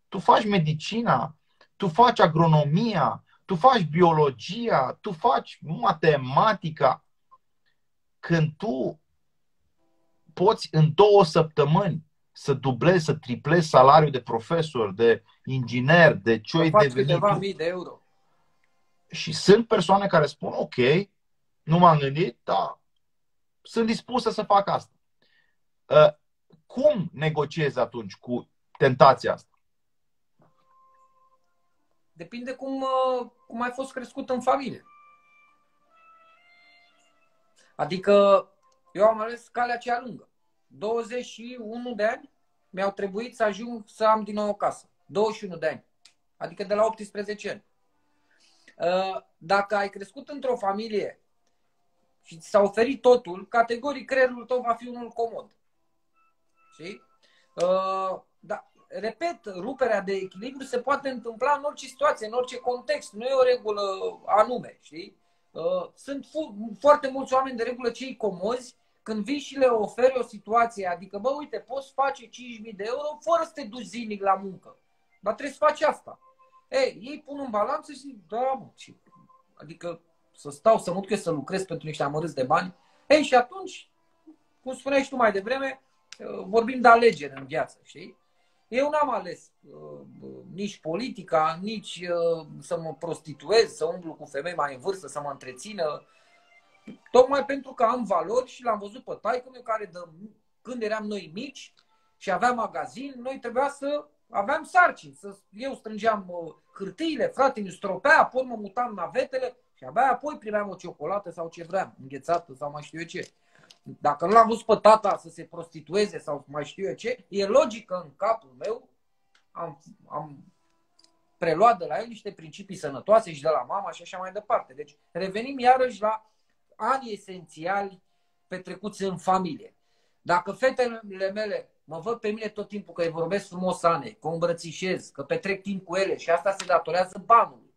Speaker 2: tu faci medicina, tu faci agronomia, tu faci biologia, tu faci matematica. Când tu poți în două săptămâni să dublezi, să triplezi salariul de profesor, de inginer, de ce ai devenit.
Speaker 1: câteva mii de euro.
Speaker 2: Și sunt persoane care spun, ok, nu m-am gândit, dar sunt dispusă să fac asta. Uh, cum negociezi atunci cu tentația asta?
Speaker 1: Depinde cum, uh, cum ai fost crescut în familie. Adică eu am ales calea cea lungă. 21 de ani mi-au trebuit să ajung să am din nou o casă. 21 de ani. Adică de la 18 ani. Uh, dacă ai crescut într-o familie și ți s-a oferit totul, categoric creierul tău va fi unul comod. Știi? Uh, da, repet, ruperea de echilibru se poate întâmpla în orice situație, în orice context. Nu e o regulă anume, știi? Uh, sunt foarte mulți oameni de regulă cei comozi când vii și le oferi o situație, adică, bă, uite, poți face 5.000 de euro fără să te duci zilnic la muncă. Dar trebuie să faci asta. Ei, ei pun în balanță și zic, da, mă, ce... adică să stau, să mut că să lucrez pentru niște amărâți de bani. Ei, și atunci, cum spuneai și tu mai devreme, uh, vorbim de alegeri în viață, știi? Eu n-am ales uh, nici politica, nici uh, să mă prostituez, să umblu cu femei mai în vârstă, să mă întrețină. Tocmai pentru că am valori și l-am văzut pe taică meu care de, când eram noi mici și aveam magazin, noi trebuia să aveam sarcini. Să, eu strângeam uh, hârtiile, frate mi stropea, apoi mă mutam navetele și abia apoi primeam o ciocolată sau ce vreau, înghețată sau mai știu eu ce. Dacă nu l-am văzut pe tata să se prostitueze sau mai știu eu ce, e logic că în capul meu am, am preluat de la el niște principii sănătoase și de la mama și așa mai departe. Deci revenim iarăși la ani esențiali petrecuți în familie. Dacă fetele mele mă văd pe mine tot timpul că îi vorbesc frumos Ane, că o îmbrățișez, că petrec timp cu ele și asta se datorează banului.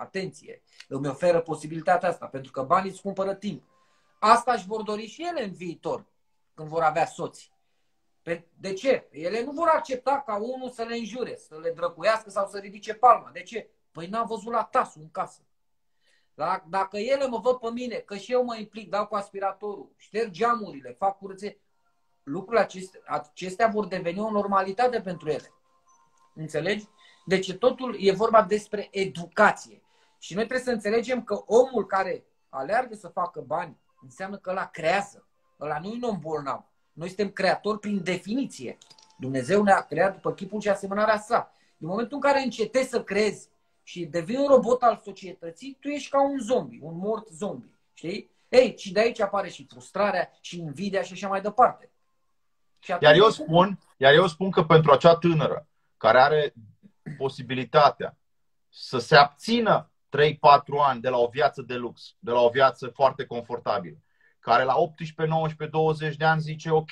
Speaker 1: Atenție! Îmi oferă posibilitatea asta, pentru că banii îți cumpără timp. Asta își vor dori și ele în viitor, când vor avea soți. De ce? Ele nu vor accepta ca unul să le înjure, să le drăcuiască sau să ridice palma. De ce? Păi n-am văzut la tasul în casă. Dacă ele mă văd pe mine, că și eu mă implic, dau cu aspiratorul, șterg geamurile, fac curățe, lucrurile acestea, acestea vor deveni o normalitate pentru ele. Înțelegi? Deci totul e vorba despre educație. Și noi trebuie să înțelegem că omul care aleargă să facă bani înseamnă că ăla creează. Ăla nu e un om bolnav. Noi suntem creatori prin definiție. Dumnezeu ne-a creat după chipul și asemănarea sa. În momentul în care încetezi să crezi și devii un robot al societății, tu ești ca un zombie, un mort zombie. Știi? Ei, și de aici apare și frustrarea, și invidia și așa mai departe.
Speaker 2: Și iar, eu spun, iar eu spun că pentru acea tânără care are posibilitatea să se abțină 3-4 ani de la o viață de lux, de la o viață foarte confortabilă, care la 18, 19, 20 de ani zice ok,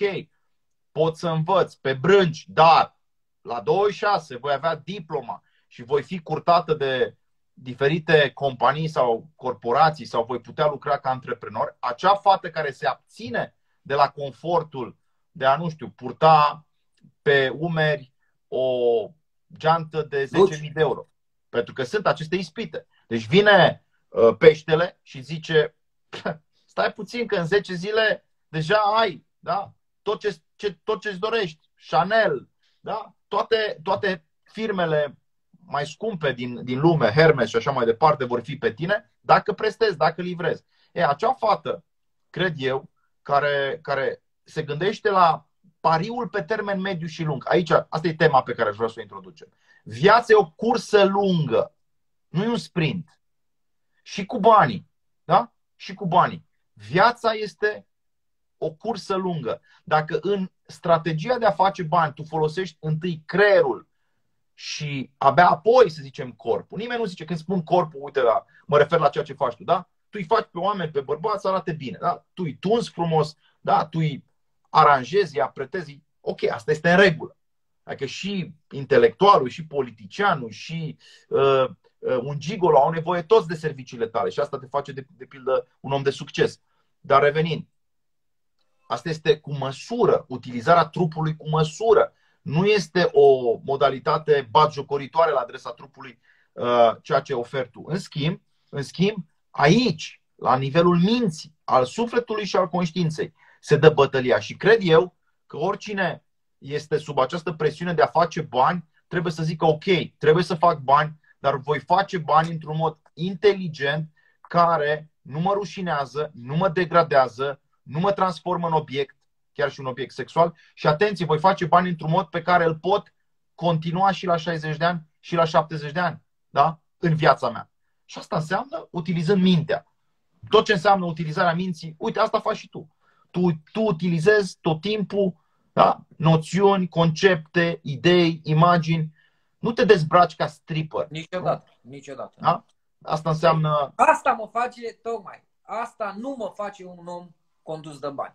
Speaker 2: pot să învăț pe brânci, dar la 26 voi avea diploma și voi fi curtată de diferite companii sau corporații sau voi putea lucra ca antreprenor, acea fată care se abține de la confortul de a, nu știu, purta pe umeri o geantă de 10.000 de euro. Pentru că sunt aceste ispite. Deci vine uh, peștele și zice, [CLEARS THROAT] stai puțin că în 10 zile deja ai da? tot, ce, ce, tot ce-ți dorești. Chanel, da? toate, toate firmele mai scumpe din, din lume, Hermes și așa mai departe, vor fi pe tine dacă prestezi, dacă livrezi. E, acea fată cred eu, care, care se gândește la pariul pe termen mediu și lung. Aici, asta e tema pe care aș vrea să o introducem. Viața e o cursă lungă, nu e un sprint. Și cu banii, da? Și cu banii. Viața este o cursă lungă. Dacă în strategia de a face bani tu folosești întâi creierul și abia apoi, să zicem, corpul. Nimeni nu zice, când spun corpul, uite, la, mă refer la ceea ce faci tu, da? Tu îi faci pe oameni, pe bărbați să arate bine, da? Tu îi tunzi frumos, da? Tu îi aranjezi, îi apretezi, ok, asta este în regulă. Adică și intelectualul, și politicianul, și uh, uh, un gigolo au nevoie toți de serviciile tale și asta te face, de, de pildă, un om de succes. Dar revenind, asta este cu măsură, utilizarea trupului cu măsură. Nu este o modalitate batjocoritoare la adresa trupului uh, ceea ce oferi tu. În schimb, în schimb, aici, la nivelul minții, al sufletului și al conștiinței, se dă bătălia. Și cred eu că oricine este sub această presiune de a face bani, trebuie să zică ok, trebuie să fac bani, dar voi face bani într-un mod inteligent care nu mă rușinează, nu mă degradează, nu mă transformă în obiect, chiar și un obiect sexual. Și atenție, voi face bani într-un mod pe care îl pot continua și la 60 de ani și la 70 de ani, da? În viața mea. Și asta înseamnă utilizând mintea. Tot ce înseamnă utilizarea minții, uite, asta faci și tu. Tu, tu utilizezi tot timpul da? noțiuni, concepte, idei, imagini. Nu te dezbraci ca stripper.
Speaker 1: Niciodată, nu? niciodată.
Speaker 2: Da? Asta înseamnă...
Speaker 1: Asta mă face, tocmai, asta nu mă face un om condus de bani.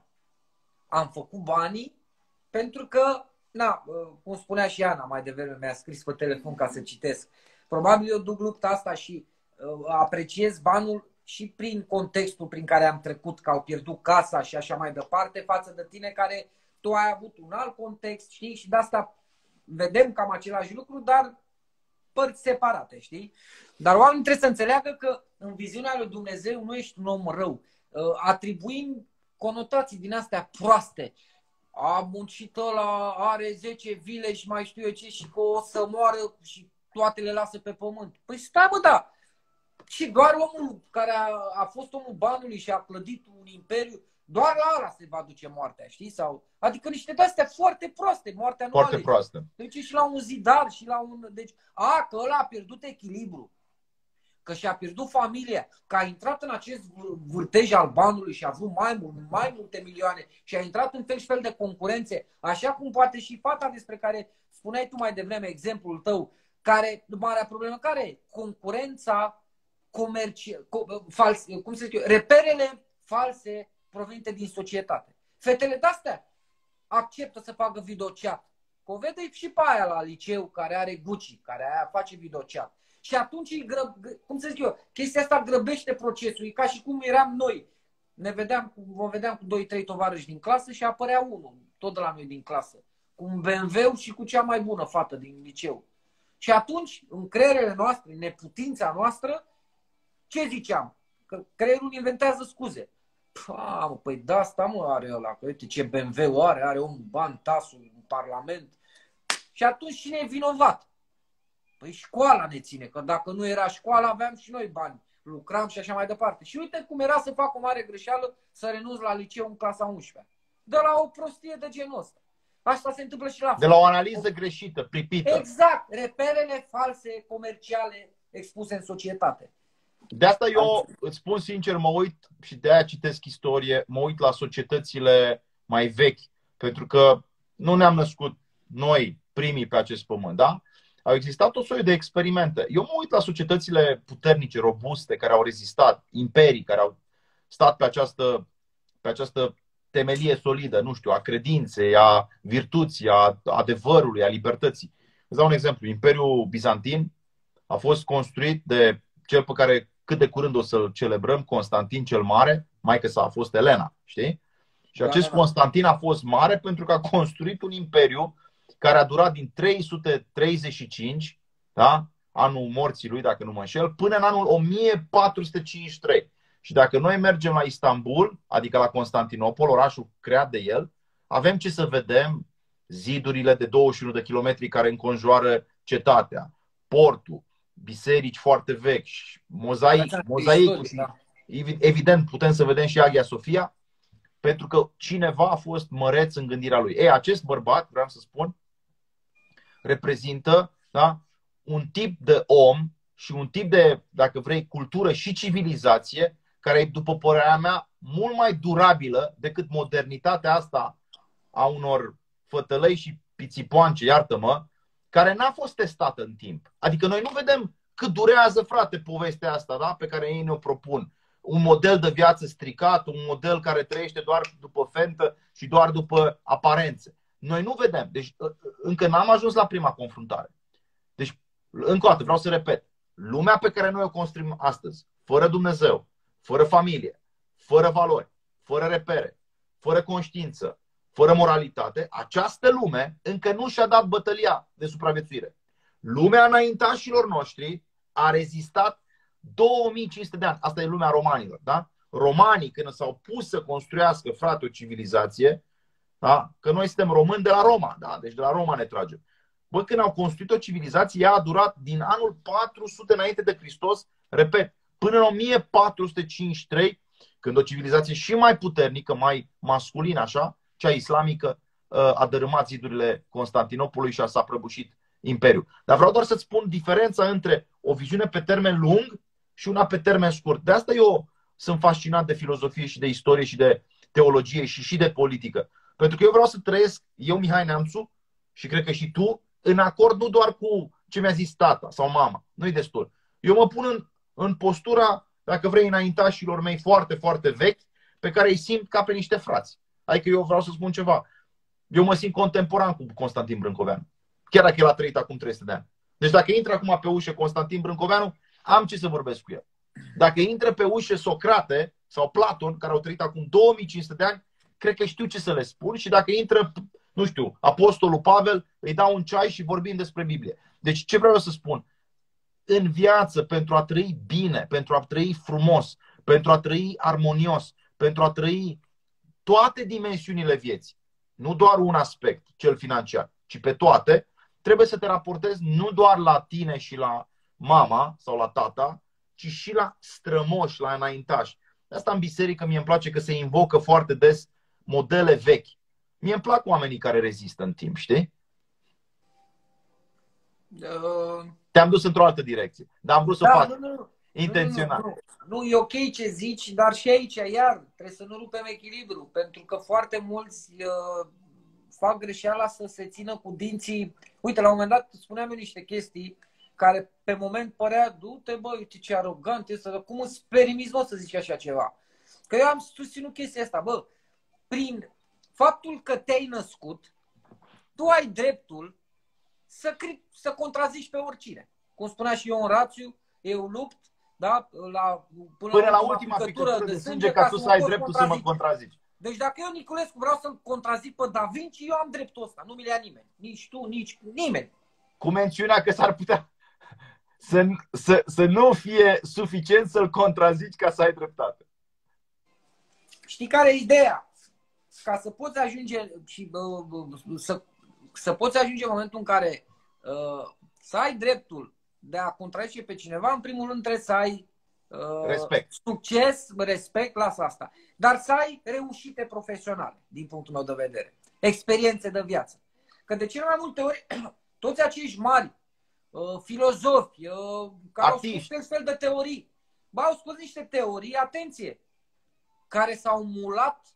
Speaker 1: Am făcut banii pentru că, na, cum spunea și Ana mai devreme, mi-a scris pe telefon ca să citesc. Probabil eu duc lupta asta și uh, apreciez banul și prin contextul prin care am trecut, că au pierdut casa și așa mai departe, față de tine care tu ai avut un alt context, știi? Și de asta vedem cam același lucru, dar părți separate, știi? Dar oamenii trebuie să înțeleagă că în viziunea lui Dumnezeu nu ești un om rău. Uh, atribuim conotații din astea proaste. A muncit ăla, are 10 vile și mai știu eu ce și că o să moară și toate le lasă pe pământ. Păi stai bă, da! Și doar omul care a, a fost omul banului și a clădit un imperiu, doar la ăla se va duce moartea, știi? Sau, adică niște de-astea foarte proaste, moartea nu
Speaker 2: Foarte proastă.
Speaker 1: Deci și la un zidar și la un... Deci, a, că ăla a pierdut echilibru. Că și-a pierdut familia, că a intrat în acest vârtej al banului și a avut mai, mult, mai multe milioane și a intrat în fel și fel de concurențe, așa cum poate și fata despre care spuneai tu mai devreme exemplul tău, care, marea problemă care e? Concurența comercială, fals, cum să zic eu, reperele false provenite din societate. Fetele de-astea acceptă să facă videochat. O vede și pe aia la liceu care are Gucci, care aia face videochat. Și atunci, gră, cum să zic eu, chestia asta grăbește procesul. E ca și cum eram noi. Ne vedeam, cu, vă vedeam cu 2-3 tovarăși din clasă și apărea unul, tot de la noi din clasă, cu un BMW și cu cea mai bună fată din liceu. Și atunci, în creierele noastre, în neputința noastră, ce ziceam? Că creierul inventează scuze. Pa, mă, păi da, asta mă are ăla, că uite ce BMW are, are un ban, tasul, în parlament. Și atunci cine e vinovat? Păi școala ne ține, că dacă nu era școala, aveam și noi bani. Lucram și așa mai departe. Și uite cum era să fac o mare greșeală să renunț la liceu în clasa 11 De la o prostie de genul ăsta. Asta se întâmplă și la
Speaker 2: De la o analiză o... greșită, pripită.
Speaker 1: Exact. Reperele false, comerciale expuse în societate.
Speaker 2: De asta eu îți spun sincer, mă uit și de aia citesc istorie, mă uit la societățile mai vechi, pentru că nu ne-am născut noi primii pe acest pământ, da? Au existat o soi de experimente. Eu mă uit la societățile puternice, robuste, care au rezistat, imperii care au stat pe această, pe această temelie solidă, nu știu, a credinței, a virtuții, a adevărului, a libertății. Îți dau un exemplu. Imperiul Bizantin a fost construit de cel pe care cât de curând o să-l celebrăm, Constantin cel Mare, mai că s-a fost Elena, știi? Și da, acest da, da. Constantin a fost mare pentru că a construit un imperiu care a durat din 335, da? anul morții lui, dacă nu mă înșel, până în anul 1453. Și dacă noi mergem la Istanbul, adică la Constantinopol, orașul creat de el, avem ce să vedem zidurile de 21 de kilometri care înconjoară cetatea, portul, biserici foarte vechi, mozaic, mozaicul și da. evident putem să vedem și Agia Sofia. pentru că cineva a fost măreț în gândirea lui. Ei, acest bărbat, vreau să spun, reprezintă da, un tip de om și un tip de, dacă vrei, cultură și civilizație care e, după părerea mea, mult mai durabilă decât modernitatea asta a unor fătălăi și pițipoance, iartă-mă, care n-a fost testată în timp. Adică noi nu vedem cât durează, frate, povestea asta da? pe care ei ne-o propun. Un model de viață stricat, un model care trăiește doar după fentă și doar după aparențe. Noi nu vedem. Deci ă, ă, încă n-am ajuns la prima confruntare. Deci, încă o dată, vreau să repet. Lumea pe care noi o construim astăzi, fără Dumnezeu, fără familie, fără valori, fără repere, fără conștiință, fără moralitate, această lume încă nu și-a dat bătălia de supraviețuire. Lumea înaintașilor noștri a rezistat 2500 de ani. Asta e lumea romanilor. Da? Romanii, când s-au pus să construiască, frate, o civilizație, da? că noi suntem români de la Roma, da? deci de la Roma ne tragem. Bă, când au construit o civilizație, ea a durat din anul 400 înainte de Hristos, repet, până în 1453, când o civilizație și mai puternică, mai masculină, așa, cea islamică, uh, a dărâmat zidurile Constantinopolului și a s-a prăbușit imperiul. Dar vreau doar să-ți spun diferența între o viziune pe termen lung și una pe termen scurt. De asta eu sunt fascinat de filozofie și de istorie și de teologie și și de politică. Pentru că eu vreau să trăiesc, eu, Mihai Neamțu, și cred că și tu, în acord nu doar cu ce mi-a zis tata sau mama. Nu-i destul. Eu mă pun în, în postura, dacă vrei, înaintașilor mei foarte, foarte vechi, pe care îi simt ca pe niște frați. Adică eu vreau să spun ceva. Eu mă simt contemporan cu Constantin Brâncoveanu. Chiar dacă el a trăit acum 300 de ani. Deci dacă intră acum pe ușă Constantin Brâncoveanu, am ce să vorbesc cu el. Dacă intră pe ușă Socrate sau Platon, care au trăit acum 2500 de ani, cred că știu ce să le spun și dacă intră, nu știu, Apostolul Pavel, îi dau un ceai și vorbim despre Biblie. Deci ce vreau să spun? În viață, pentru a trăi bine, pentru a trăi frumos, pentru a trăi armonios, pentru a trăi toate dimensiunile vieții, nu doar un aspect, cel financiar, ci pe toate, trebuie să te raportezi nu doar la tine și la mama sau la tata, ci și la strămoși, la înaintași. De asta în biserică mie îmi place că se invocă foarte des modele vechi. Mie îmi plac oamenii care rezistă în timp, știi? Uh... Te-am dus într-o altă direcție, dar am vrut să
Speaker 1: da,
Speaker 2: fac
Speaker 1: nu, nu,
Speaker 2: intenționat.
Speaker 1: Nu, nu, nu, e ok ce zici, dar și aici, iar, trebuie să nu rupem echilibru, pentru că foarte mulți uh, fac greșeala să se țină cu dinții. Uite, la un moment dat spuneam eu niște chestii care pe moment părea, du-te bă, uite ce arogant este, cum îți permis mă să zici așa ceva? Că eu am susținut chestia asta, bă, prin faptul că te-ai născut, tu ai dreptul să, cri- să contrazici pe oricine. Cum spunea și eu în rațiu, eu lupt da, la,
Speaker 2: până, până la ultima picătură de, de sânge ca, ca tu să ai dreptul contrazice. să mă contrazici.
Speaker 1: Deci dacă eu, Niculescu, vreau să-l contrazic pe Da Vinci, eu am dreptul ăsta. Nu mi le ia nimeni. Nici tu, nici nimeni.
Speaker 2: Cu mențiunea că s-ar putea [LAUGHS] să, să, să nu fie suficient să-l contrazici ca să ai dreptate.
Speaker 1: Știi care e ideea? Ca să poți ajunge și uh, să, să poți ajunge în momentul în care uh, să ai dreptul de a contrazice pe cineva, în primul rând trebuie să ai
Speaker 2: uh, respect.
Speaker 1: succes, respect, lasă asta. Dar să ai reușite profesionale, din punctul meu de vedere. Experiențe de viață. Că de cele mai multe ori, [CLEARS THROAT] toți acești mari uh, filozofi uh, care Artiști. au spus fel de teorii, bă, au spus niște teorii, atenție, care s-au mulat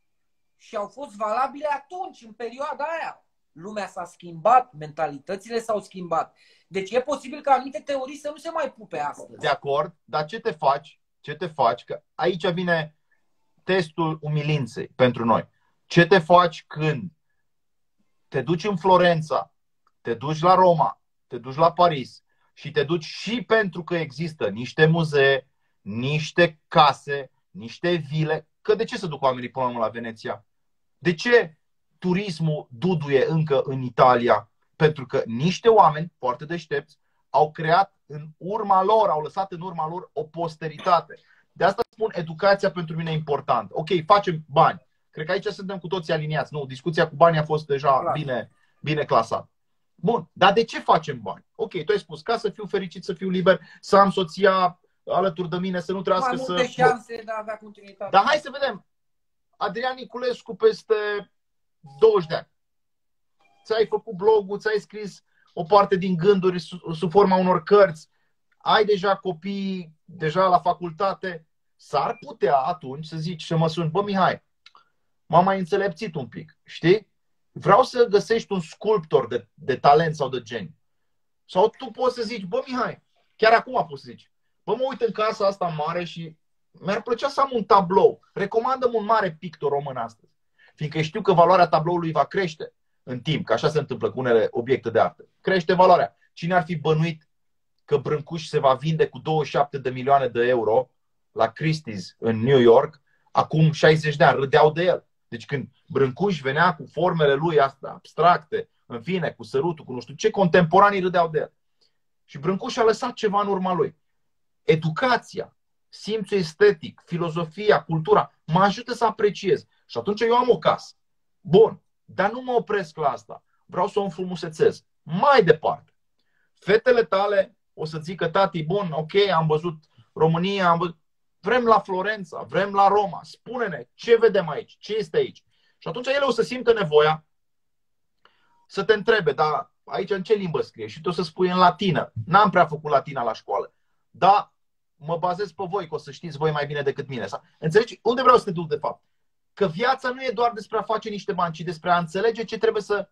Speaker 1: și au fost valabile atunci, în perioada aia. Lumea s-a schimbat, mentalitățile s-au schimbat. Deci e posibil ca anumite teorii să nu se mai pupe astăzi.
Speaker 2: De acord, dar ce te faci? Ce te faci? Că aici vine testul umilinței pentru noi. Ce te faci când te duci în Florența, te duci la Roma, te duci la Paris și te duci și pentru că există niște muzee, niște case, niște vile. Că de ce să duc oamenii până la Veneția? De ce turismul duduie încă în Italia? Pentru că niște oameni foarte deștepți au creat în urma lor, au lăsat în urma lor o posteritate. De asta spun, educația pentru mine e important. Ok, facem bani. Cred că aici suntem cu toții aliniați. Nu, discuția cu banii a fost deja Clar. bine, bine clasat. Bun, dar de ce facem bani? Ok, tu ai spus, ca să fiu fericit, să fiu liber, să am soția alături de mine, să nu trebuiască
Speaker 1: să... Mai multe șanse de a avea continuitate.
Speaker 2: Dar hai să vedem. Adrian Niculescu peste 20 de ani. Ți-ai făcut blogul, ți-ai scris o parte din gânduri sub forma unor cărți, ai deja copii deja la facultate, s-ar putea atunci să zici să mă suni, bă Mihai, m-am mai înțelepțit un pic, știi? Vreau să găsești un sculptor de, de talent sau de geniu. Sau tu poți să zici, bă Mihai, chiar acum poți să zici, bă mă uit în casa asta mare și mi-ar plăcea să am un tablou. Recomandă un mare pictor român astăzi. Fiindcă știu că valoarea tabloului va crește în timp, că așa se întâmplă cu unele obiecte de artă. Crește valoarea. Cine ar fi bănuit că Brâncuș se va vinde cu 27 de milioane de euro la Christie's în New York acum 60 de ani? Râdeau de el. Deci când Brâncuș venea cu formele lui astea abstracte, în fine, cu sărutul, cu nu știu ce, contemporanii râdeau de el. Și Brâncuș a lăsat ceva în urma lui. Educația, simțul estetic, filozofia, cultura, mă ajută să apreciez. Și atunci eu am o casă. Bun, dar nu mă opresc la asta. Vreau să o înfrumusețez. Mai departe. Fetele tale o să zică, tati, bun, ok, am văzut România, am văzut... vrem la Florența, vrem la Roma, spune-ne ce vedem aici, ce este aici. Și atunci ele o să simtă nevoia să te întrebe, dar aici în ce limbă scrie? Și tu o să spui în latină. N-am prea făcut latina la școală. Dar mă bazez pe voi, că o să știți voi mai bine decât mine. Înțelegi? Unde vreau să te duc de fapt? Că viața nu e doar despre a face niște bani, ci despre a înțelege ce trebuie să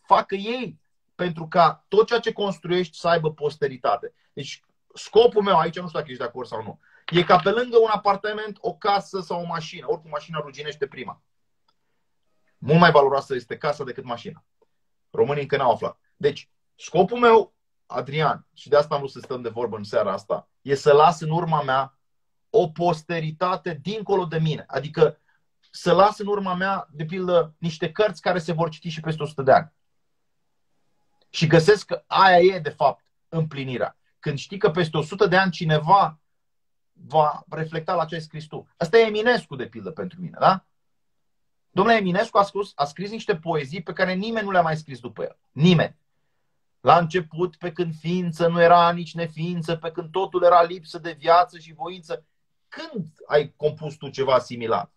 Speaker 2: facă ei pentru ca tot ceea ce construiești să aibă posteritate. Deci scopul meu aici, nu știu dacă ești de acord sau nu, e ca pe lângă un apartament, o casă sau o mașină. Oricum mașina ruginește prima. Mult mai valoroasă este casa decât mașina. Românii încă n-au aflat. Deci, scopul meu, Adrian, și de asta am vrut să stăm de vorbă în seara asta, e să las în urma mea o posteritate dincolo de mine. Adică să las în urma mea, de pildă, niște cărți care se vor citi și peste 100 de ani. Și găsesc că aia e, de fapt, împlinirea. Când știi că peste 100 de ani cineva va reflecta la ce ai scris tu. Asta e Eminescu, de pildă, pentru mine, da? Domnule Eminescu a scris, a scris niște poezii pe care nimeni nu le-a mai scris după el. Nimeni. La început, pe când ființă nu era nici neființă, pe când totul era lipsă de viață și voință. Când ai compus tu ceva similar?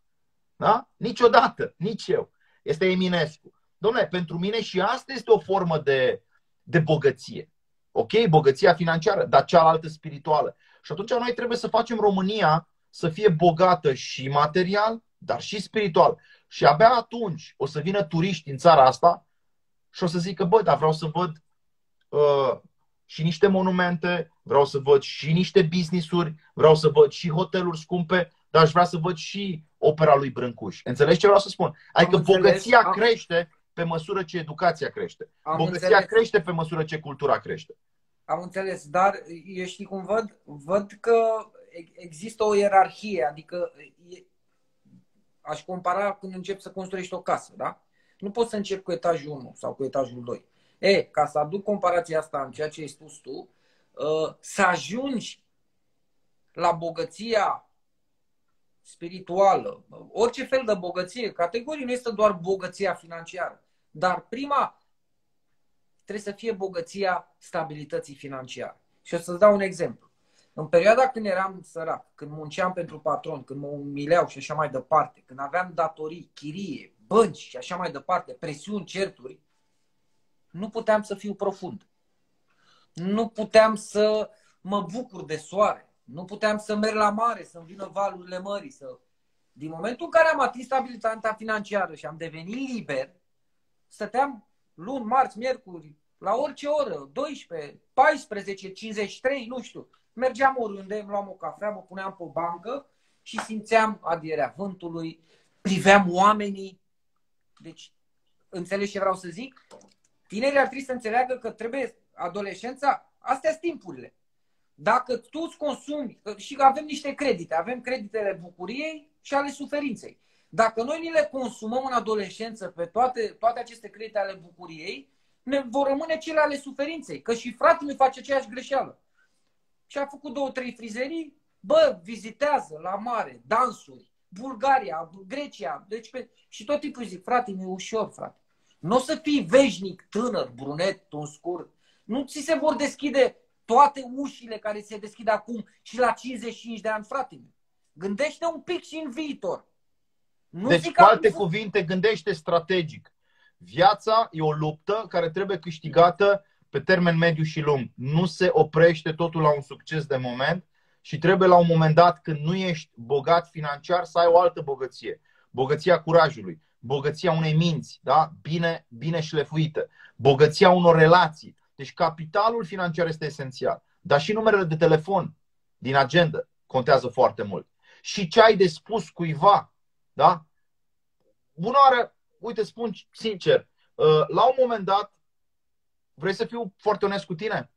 Speaker 2: Da? Niciodată, nici eu. Este Eminescu. Domnule, pentru mine și asta este o formă de, de bogăție. Ok, bogăția financiară, dar cealaltă spirituală. Și atunci noi trebuie să facem România să fie bogată și material, dar și spiritual. Și abia atunci o să vină turiști în țara asta și o să zică, bă, dar vreau să văd uh, și niște monumente, vreau să văd și niște business-uri, vreau să văd și hoteluri scumpe, dar aș vrea să văd și opera lui Brâncuș. Înțelegi ce vreau să spun? Adică bogăția am... crește pe măsură ce educația crește. Am bogăția înțeles. crește pe măsură ce cultura crește.
Speaker 1: Am înțeles, dar eu știi cum văd? Văd că există o ierarhie, adică aș compara când încep să construiești o casă, da? Nu poți să încep cu etajul 1 sau cu etajul 2. E, ca să aduc comparația asta în ceea ce ai spus tu, uh, să ajungi la bogăția spirituală, orice fel de bogăție, categorie nu este doar bogăția financiară, dar prima trebuie să fie bogăția stabilității financiare. Și o să-ți dau un exemplu. În perioada când eram sărac, când munceam pentru patron, când mă umileau și așa mai departe, când aveam datorii, chirie, bănci și așa mai departe, presiuni, certuri, nu puteam să fiu profund. Nu puteam să mă bucur de soare. Nu puteam să merg la mare, să-mi vină valurile mării. Să... Din momentul în care am atins stabilitatea financiară și am devenit liber, stăteam luni, marți, miercuri, la orice oră, 12, 14, 53, nu știu. Mergeam oriunde, îmi luam o cafea, mă puneam pe o bancă și simțeam adierea vântului, priveam oamenii. Deci, înțelegi ce vreau să zic? Tinerii ar trebui să înțeleagă că trebuie adolescența, astea sunt timpurile. Dacă tu îți consumi, și avem niște credite, avem creditele bucuriei și ale suferinței. Dacă noi ni le consumăm în adolescență pe toate, toate aceste credite ale bucuriei, ne vor rămâne cele ale suferinței. Că și fratele meu face aceeași greșeală. Și a făcut două, trei frizerii, bă, vizitează la mare, dansuri, Bulgaria, Grecia, deci pe... și tot timpul zic, frate, mi-e ușor, frate. Nu o să fii veșnic, tânăr, brunet, un scurt. Nu ți se vor deschide toate ușile care se deschid acum și la 55 de ani, frate meu. Gândește un pic și în viitor.
Speaker 2: Nu deci, cu alte cuvinte, gândește strategic. Viața e o luptă care trebuie câștigată pe termen mediu și lung. Nu se oprește totul la un succes de moment și trebuie la un moment dat, când nu ești bogat financiar, să ai o altă bogăție. Bogăția curajului, bogăția unei minți, da? bine, bine șlefuită, bogăția unor relații. Deci capitalul financiar este esențial. Dar și numerele de telefon din agenda contează foarte mult. Și ce ai de spus cuiva, da? Bună oară, uite, spun sincer, uh, la un moment dat, vrei să fiu foarte onest cu tine?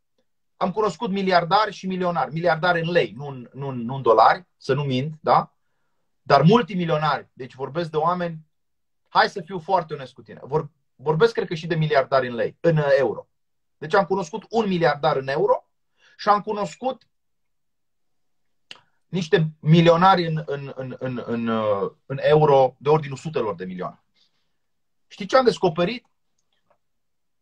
Speaker 2: Am cunoscut miliardari și milionari. Miliardari în lei, nu în, nu, nu în dolari, să nu mint, da? Dar multimilionari. Deci vorbesc de oameni, hai să fiu foarte onest cu tine. Vor, vorbesc, cred că, și de miliardari în lei, în euro. Deci am cunoscut un miliardar în euro și am cunoscut niște milionari în, în, în, în, în, în euro de ordinul sutelor de milioane. Știi ce am descoperit?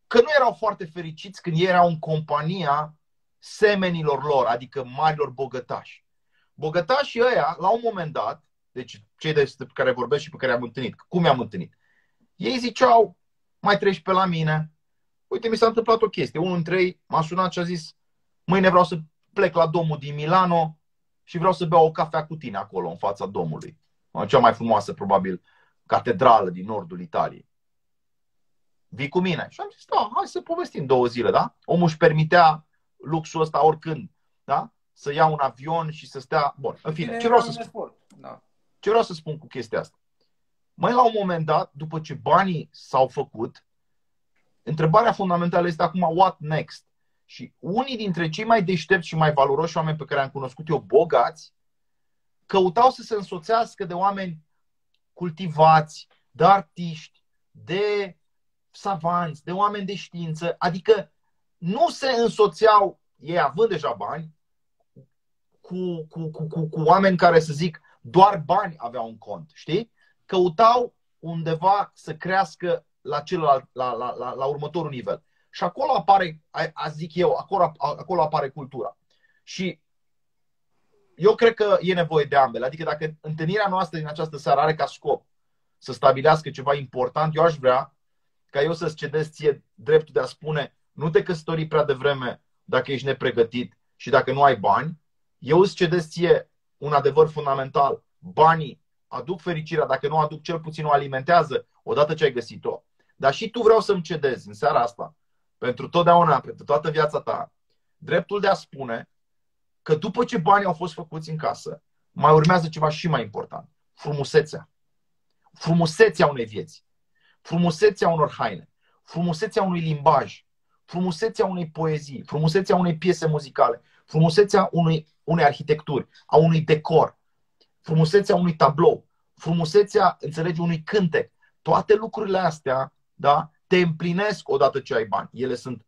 Speaker 2: Că nu erau foarte fericiți când erau în compania semenilor lor, adică marilor bogătași. Bogătașii ăia, la un moment dat, deci cei de care vorbesc și pe care am întâlnit, cum i-am întâlnit, ei ziceau, mai treci pe la mine, uite, mi s-a întâmplat o chestie. Unul dintre ei m-a sunat și a zis, mâine vreau să plec la domul din Milano și vreau să beau o cafea cu tine acolo, în fața domului. Cea mai frumoasă, probabil, catedrală din nordul Italiei. Vii cu mine? Și am zis, da, hai să povestim două zile, da? Omul își permitea luxul ăsta oricând, da? Să ia un avion și să stea... Bun, în fine, ce vreau să spun? Da. Ce vreau să spun cu chestia asta? Mai la un moment dat, după ce banii s-au făcut, întrebarea fundamentală este acum, what next? Și unii dintre cei mai deștepți și mai valoroși oameni pe care am cunoscut eu, bogați, căutau să se însoțească de oameni cultivați, de artiști, de savanți, de oameni de știință, adică nu se însoțeau, ei având deja bani, cu, cu, cu, cu, cu oameni care, să zic, doar bani aveau un cont, știi? Căutau undeva să crească la celălalt, la, la, la, la următorul nivel. Și acolo apare, a zic eu, acolo, acolo apare cultura. Și eu cred că e nevoie de ambele. Adică dacă întâlnirea noastră din această seară are ca scop să stabilească ceva important, eu aș vrea ca eu să-ți cedez ție dreptul de a spune nu te căsători prea devreme dacă ești nepregătit și dacă nu ai bani. Eu îți cedez ție un adevăr fundamental. Banii aduc fericirea, dacă nu aduc, cel puțin o alimentează odată ce ai găsit-o. Dar și tu vreau să-mi cedezi în seara asta, pentru totdeauna, pentru toată viața ta, dreptul de a spune că după ce banii au fost făcuți în casă, mai urmează ceva și mai important. Frumusețea. Frumusețea unei vieți. Frumusețea unor haine. Frumusețea unui limbaj. Frumusețea unei poezii. Frumusețea unei piese muzicale. Frumusețea unui, unei arhitecturi. A unui decor. Frumusețea unui tablou. Frumusețea, înțelegi, unui cântec. Toate lucrurile astea, da, te împlinesc odată ce ai bani. Ele sunt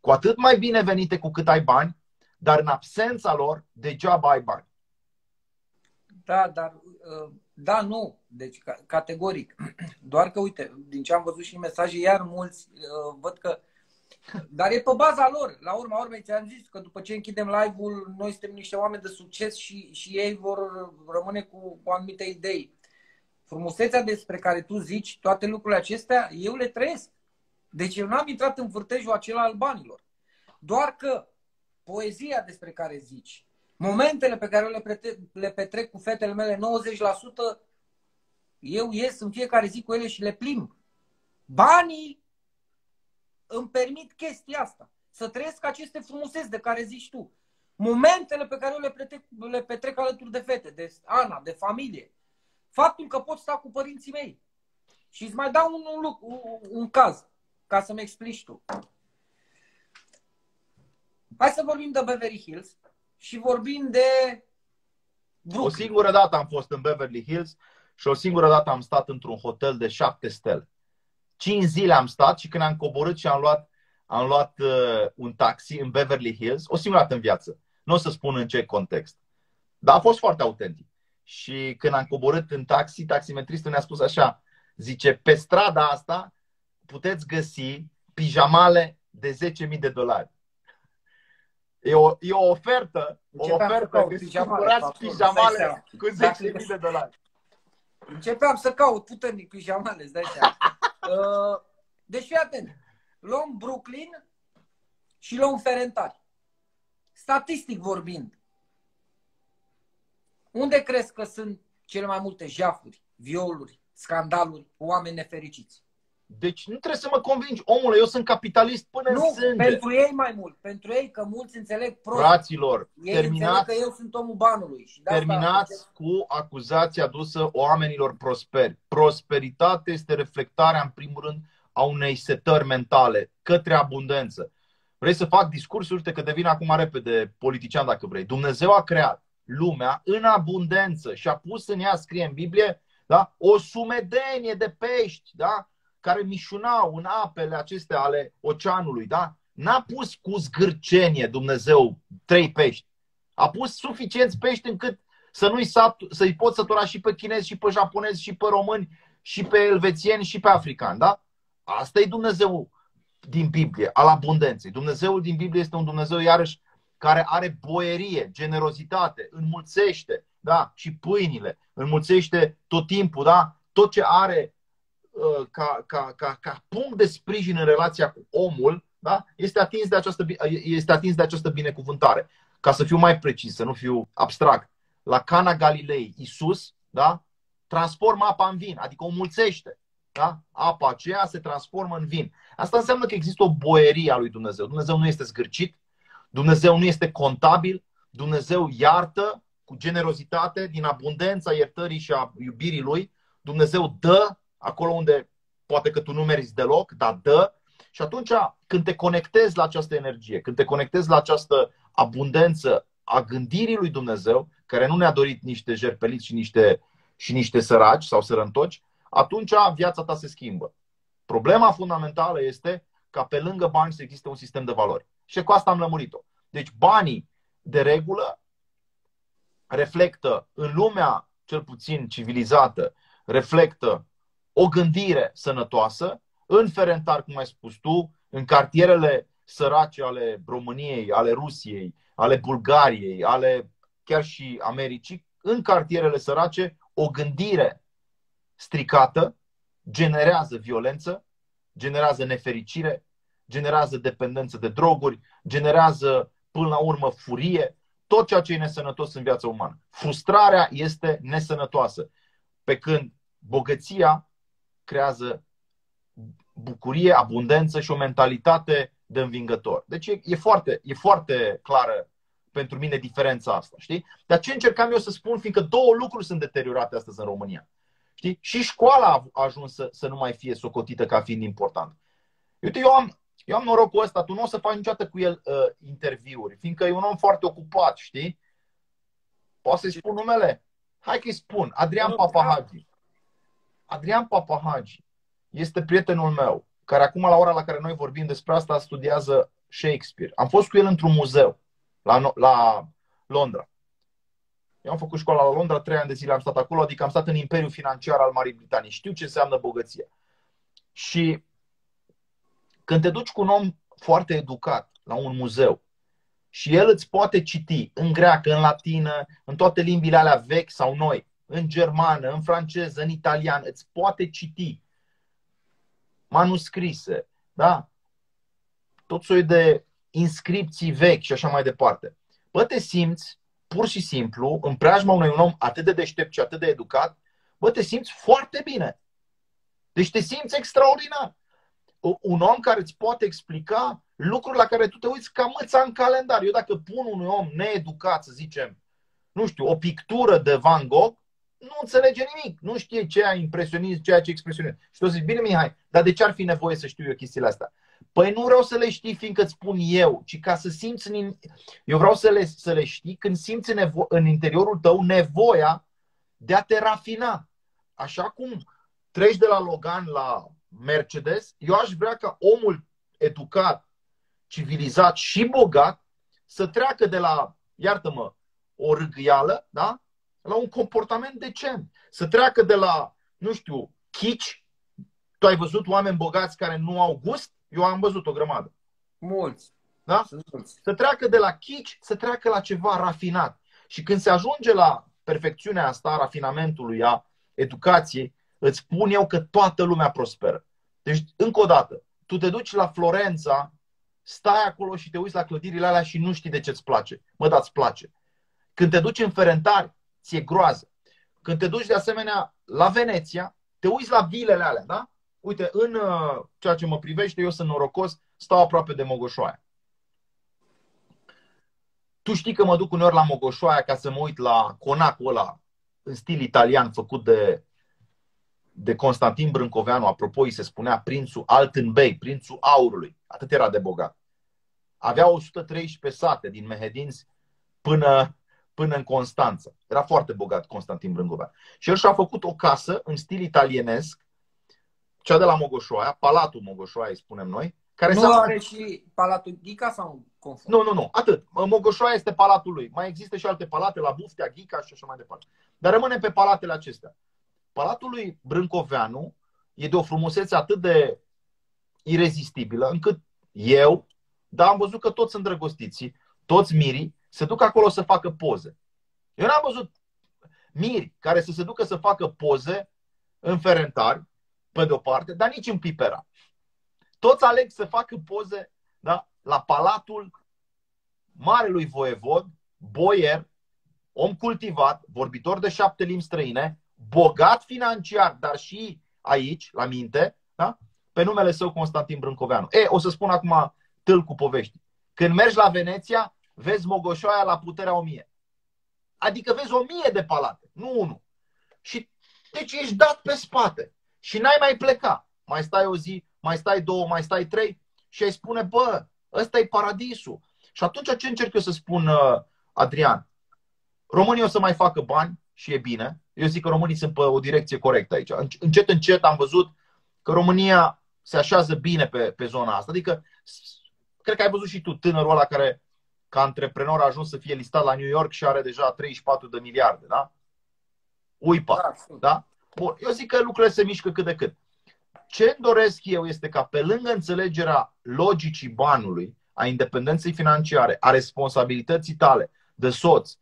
Speaker 2: cu atât mai bine venite cu cât ai bani, dar în absența lor, degeaba ai bani.
Speaker 1: Da, dar uh, da, nu. Deci categoric. [CLEARS THROAT] Doar că, uite, din ce am văzut și în mesaje, iar mulți uh, văd că dar e pe baza lor. La urma urmei ți-am zis că după ce închidem live-ul, noi suntem niște oameni de succes și, și ei vor rămâne cu, cu anumite idei. Frumusețea despre care tu zici, toate lucrurile acestea, eu le trăiesc. Deci eu n-am intrat în vârtejul acela al banilor. Doar că poezia despre care zici, momentele pe care eu le, petrec, le petrec cu fetele mele, 90%, eu ies în fiecare zi cu ele și le plimb. Banii îmi permit chestia asta. Să trăiesc aceste frumuseți de care zici tu. Momentele pe care eu le petrec, le petrec alături de fete, de Ana, de familie. Faptul că pot sta cu părinții mei. Și îți mai dau un, un, un, un caz, ca să-mi explici tu. Hai să vorbim de Beverly Hills și vorbim de
Speaker 2: Brooklyn. O singură dată am fost în Beverly Hills și o singură dată am stat într-un hotel de șapte stele. Cinci zile am stat și când am coborât și am luat, am luat uh, un taxi în Beverly Hills, o singură dată în viață. Nu o să spun în ce context. Dar a fost foarte autentic. Și când am coborât în taxi, taximetristul ne-a spus așa, zice, pe strada asta puteți găsi pijamale de 10.000 de dolari. E o, e o ofertă, o ofertă, că cumpărați pijamale cu 10.000 de dolari.
Speaker 1: Începeam să caut puternic pișamale, îți dai seama. [LAUGHS] Uh, deci fii atent. Luăm Brooklyn și luăm Ferentari. Statistic vorbind, unde crezi că sunt cele mai multe jafuri, violuri, scandaluri, oameni nefericiți?
Speaker 2: Deci nu trebuie să mă convingi, omule, eu sunt capitalist până
Speaker 1: nu,
Speaker 2: în sânge.
Speaker 1: pentru ei mai mult. Pentru ei, că mulți înțeleg prost.
Speaker 2: Fraților,
Speaker 1: ei
Speaker 2: terminați,
Speaker 1: înțeleg că eu sunt omul banului. Și de asta
Speaker 2: terminați cu acuzația adusă oamenilor prosperi. Prosperitate este reflectarea, în primul rând, a unei setări mentale către abundență. Vrei să fac discursuri? Uite că devin acum repede politician dacă vrei. Dumnezeu a creat lumea în abundență și a pus în ea, scrie în Biblie, da? o sumedenie de pești, da? care mișunau în apele acestea ale oceanului. Da? N-a pus cu zgârcenie Dumnezeu trei pești. A pus suficienți pești încât să nu-i sat- să-i pot sătura și pe chinezi, și pe japonezi, și pe români, și pe elvețieni, și pe africani. Da? Asta e Dumnezeu din Biblie, al abundenței. Dumnezeul din Biblie este un Dumnezeu, iarăși, care are boierie, generozitate, înmulțește da? și pâinile, înmulțește tot timpul, da? tot ce are uh, ca, ca, ca, ca punct de sprijin în relația cu omul, da? este, atins de această, este atins de această binecuvântare. Ca să fiu mai precis, să nu fiu abstract. La Cana Galilei, Isus da? transformă apa în vin, adică o mulțește. Da? Apa aceea se transformă în vin. Asta înseamnă că există o boierie a lui Dumnezeu. Dumnezeu nu este zgârcit, Dumnezeu nu este contabil, Dumnezeu iartă cu generozitate, din abundența iertării și a iubirii lui. Dumnezeu dă acolo unde poate că tu nu meriți deloc, dar dă. Și atunci când te conectezi la această energie, când te conectezi la această abundență a gândirii lui Dumnezeu, care nu ne-a dorit niște jerpeliți și niște, și niște săraci sau sărăntoci, atunci viața ta se schimbă. Problema fundamentală este ca pe lângă bani să existe un sistem de valori. Și cu asta am lămurit-o. Deci banii, de regulă, reflectă în lumea cel puțin civilizată, reflectă o gândire sănătoasă, în Ferentar, cum ai spus tu, în cartierele sărace ale României, ale Rusiei, ale Bulgariei, ale chiar și Americii, în cartierele sărace, o gândire stricată generează violență, generează nefericire, generează dependență de droguri, generează până la urmă furie, tot ceea ce e nesănătos în viața umană. Frustrarea este nesănătoasă, pe când bogăția creează bucurie, abundență și o mentalitate de învingător. Deci e, e, foarte, e foarte clară pentru mine diferența asta. Știi? Dar ce încercam eu să spun, fiindcă două lucruri sunt deteriorate astăzi în România. Știi? Și școala a ajuns să, să nu mai fie socotită ca fiind important. Uite, eu am, eu am norocul ăsta, tu nu o să faci niciodată cu el uh, interviuri, fiindcă e un om foarte ocupat, știi? Poți să-i spun numele? Hai că-i spun. Adrian Papahagi. Adrian Papahagi este prietenul meu, care acum, la ora la care noi vorbim despre asta, studiază Shakespeare. Am fost cu el într-un muzeu la, la Londra. Eu am făcut școala la Londra, trei ani de zile am stat acolo, adică am stat în imperiul financiar al Marii Britanii. Știu ce înseamnă bogăția. Și când te duci cu un om foarte educat la un muzeu și el îți poate citi în greacă, în latină, în toate limbile alea vechi sau noi, în germană, în franceză, în italian, îți poate citi manuscrise, da? Tot soi de inscripții vechi și așa mai departe. Bă, te simți pur și simplu, în preajma unui om atât de deștept și atât de educat, bă, te simți foarte bine. Deci te simți extraordinar. Un om care îți poate explica lucruri la care tu te uiți ca măța în calendar. Eu dacă pun unui om needucat, să zicem, nu știu, o pictură de Van Gogh, nu înțelege nimic. Nu știe ce a impresionist, ceea ce expresionist. Și tu zici, bine Mihai, dar de ce ar fi nevoie să știu eu chestiile astea? Păi nu vreau să le știi fiindcă îți spun eu, ci ca să simți în... Eu vreau să le, să le știi când simți în, nevo- în interiorul tău nevoia de a te rafina. Așa cum treci de la Logan la Mercedes, eu aș vrea ca omul educat, civilizat și bogat să treacă de la, iartă-mă, o râgâială, da? la un comportament decent. Să treacă de la, nu știu, chici. Tu ai văzut oameni bogați care nu au gust? Eu am văzut o grămadă.
Speaker 1: Mulți.
Speaker 2: Da?
Speaker 1: mulți.
Speaker 2: Să treacă de la chici, să treacă la ceva rafinat. Și când se ajunge la perfecțiunea asta, a rafinamentului, a educației, îți spun eu că toată lumea prosperă. Deci, încă o dată, tu te duci la Florența, stai acolo și te uiți la clădirile alea și nu știi de ce îți place. Mă, dar îți place. Când te duci în Ferentari, ți-e groază. Când te duci de asemenea la Veneția, te uiți la vilele alea, da? Uite, în uh, ceea ce mă privește, eu sunt norocos, stau aproape de Mogoșoaia. Tu știi că mă duc uneori la Mogoșoaia ca să mă uit la conacul ăla în stil italian făcut de, de Constantin Brâncoveanu. Apropo, îi se spunea prințul Altenbei, prințul aurului. Atât era de bogat. Avea 113 sate din Mehedinți până, până în Constanța. Era foarte bogat Constantin Brâncoveanu. Și el și-a făcut o casă în stil italienesc, cea de la Mogoșoaia, Palatul Mogoșoaia, îi spunem noi,
Speaker 1: care nu are și Palatul Ghica sau
Speaker 2: confund? Nu, nu, nu. Atât. Mogoșoaia este palatul lui. Mai există și alte palate la Buftea, Ghica și așa mai departe. Dar rămânem pe palatele acestea. Palatul lui Brâncoveanu e de o frumusețe atât de irezistibilă încât eu, dar am văzut că toți sunt drăgostiți, toți mirii, se duc acolo să facă poze. Eu n-am văzut miri care să se ducă să facă poze în Ferentari, pe de-o parte, dar nici în Pipera. Toți aleg să facă poze da, la palatul marelui voievod, boier, om cultivat, vorbitor de șapte limbi străine, bogat financiar, dar și aici, la minte, da? pe numele său Constantin Brâncoveanu. E, o să spun acum tâl cu povești. Când mergi la Veneția, vezi Mogoșoaia la puterea o mie. Adică vezi o mie de palate, nu unul. Și deci ești dat pe spate și n-ai mai pleca. Mai stai o zi, mai stai două, mai stai trei și ai spune, bă, ăsta e paradisul. Și atunci ce încerc eu să spun, uh, Adrian? Românii o să mai facă bani și e bine. Eu zic că românii sunt pe o direcție corectă aici. Încet, încet am văzut că România se așează bine pe, pe zona asta. Adică, cred că ai văzut și tu tânărul ăla care, ca antreprenor, a ajuns să fie listat la New York și are deja 34 de miliarde, da? Uipa, da? da? Bun, eu zic că lucrurile se mișcă cât de cât. Ce doresc eu este ca pe lângă înțelegerea logicii banului, a independenței financiare, a responsabilității tale de soț,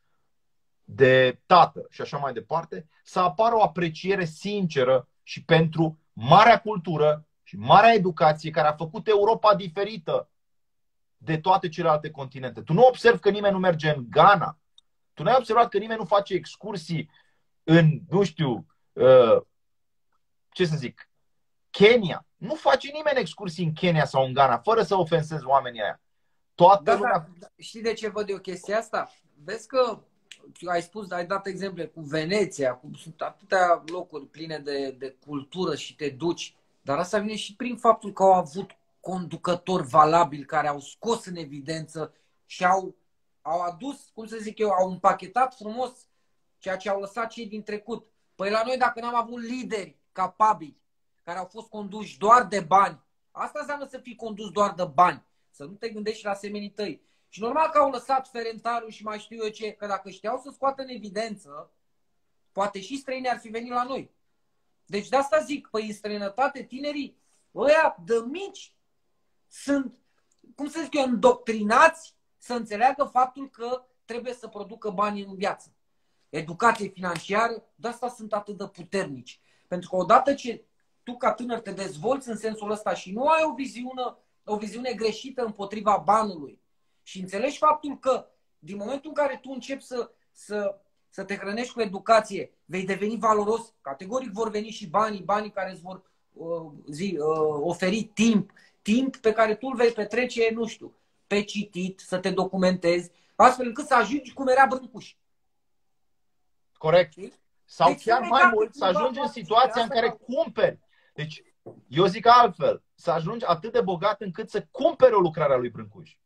Speaker 2: de tată și așa mai departe, să apară o apreciere sinceră și pentru marea cultură și marea educație care a făcut Europa diferită de toate celelalte continente. Tu nu observi că nimeni nu merge în Ghana. Tu nu ai observat că nimeni nu face excursii în, nu știu, uh, ce să zic, Kenya. Nu face nimeni excursii în Kenya sau în Ghana fără să ofensezi oamenii aia. Toată
Speaker 1: da, lumea... da, știi de ce văd eu chestia asta? Vezi că ai spus, ai dat exemple cu Veneția, cu, sunt atâtea locuri pline de, de cultură și te duci, dar asta vine și prin faptul că au avut conducători valabili care au scos în evidență și au, au adus, cum să zic eu, au împachetat frumos ceea ce au lăsat cei din trecut. Păi la noi dacă n-am avut lideri capabili, care au fost conduși doar de bani, asta înseamnă să fii condus doar de bani, să nu te gândești la semenii tăi. Și normal că au lăsat Ferentarul și mai știu eu ce, că dacă știau să scoată în evidență, poate și străinii ar fi venit la noi. Deci de asta zic, păi în străinătate tinerii, ăia de mici, sunt, cum să zic eu, îndoctrinați să înțeleagă faptul că trebuie să producă bani în viață. Educație financiară, de asta sunt atât de puternici. Pentru că odată ce tu ca tânăr te dezvolți în sensul ăsta și nu ai o viziune, o viziune greșită împotriva banului, și înțelegi faptul că din momentul în care tu începi să, să, să te hrănești cu educație, vei deveni valoros, categoric vor veni și banii, banii care îți vor uh, zi, uh, oferi timp, timp pe care tu îl vei petrece, nu știu, pe citit, să te documentezi, astfel încât să ajungi cum era Brâncuș.
Speaker 2: Corect. Sau deci chiar mai mult, să ajungi în situația în care cumperi. Deci, eu zic altfel, să ajungi atât de bogat încât să cumperi o lucrare a lui Brâncuș.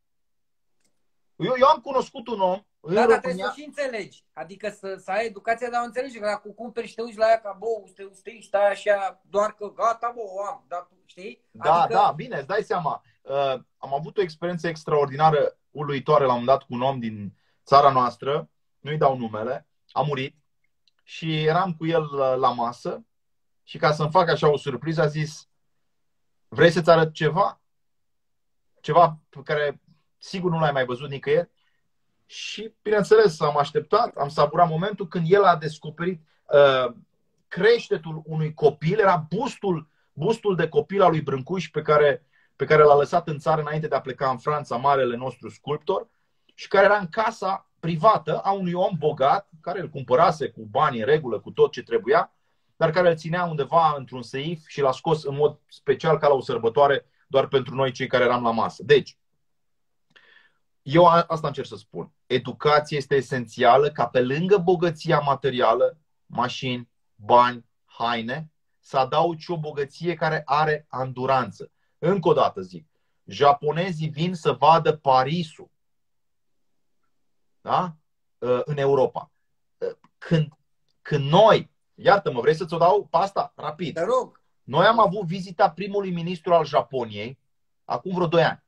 Speaker 2: Eu, eu am cunoscut un om
Speaker 1: da, dar România... trebuie să și înțelegi. Adică să, să ai educația, dar o înțelegi. Că dacă cumperi și te uiți la ea ca, bă, te stai, stai așa, doar că gata, bă, o am. Dar, știi?
Speaker 2: Da, adică... da, bine, îți dai seama. Uh, am avut o experiență extraordinară, uluitoare la un dat cu un om din țara noastră, nu-i dau numele, a murit și eram cu el la, la masă și ca să-mi fac așa o surpriză a zis vrei să-ți arăt ceva? Ceva pe care sigur nu l-ai mai văzut nicăieri. Și, bineînțeles, am așteptat, am savurat momentul când el a descoperit uh, creștetul unui copil, era bustul, bustul de copil al lui Brâncuș pe care, pe care l-a lăsat în țară înainte de a pleca în Franța, marele nostru sculptor, și care era în casa privată a unui om bogat, care îl cumpărase cu bani în regulă, cu tot ce trebuia, dar care îl ținea undeva într-un seif și l-a scos în mod special ca la o sărbătoare doar pentru noi cei care eram la masă. Deci, eu asta încerc să spun. Educația este esențială ca pe lângă bogăția materială, mașini, bani, haine, să adaugi și o bogăție care are anduranță. Încă o dată zic, japonezii vin să vadă Parisul da? Uh, în Europa. Uh, când, când noi, iartă-mă, vrei să-ți o dau pasta? Rapid.
Speaker 1: Te rog.
Speaker 2: Noi am avut vizita primului ministru al Japoniei acum vreo 2 ani.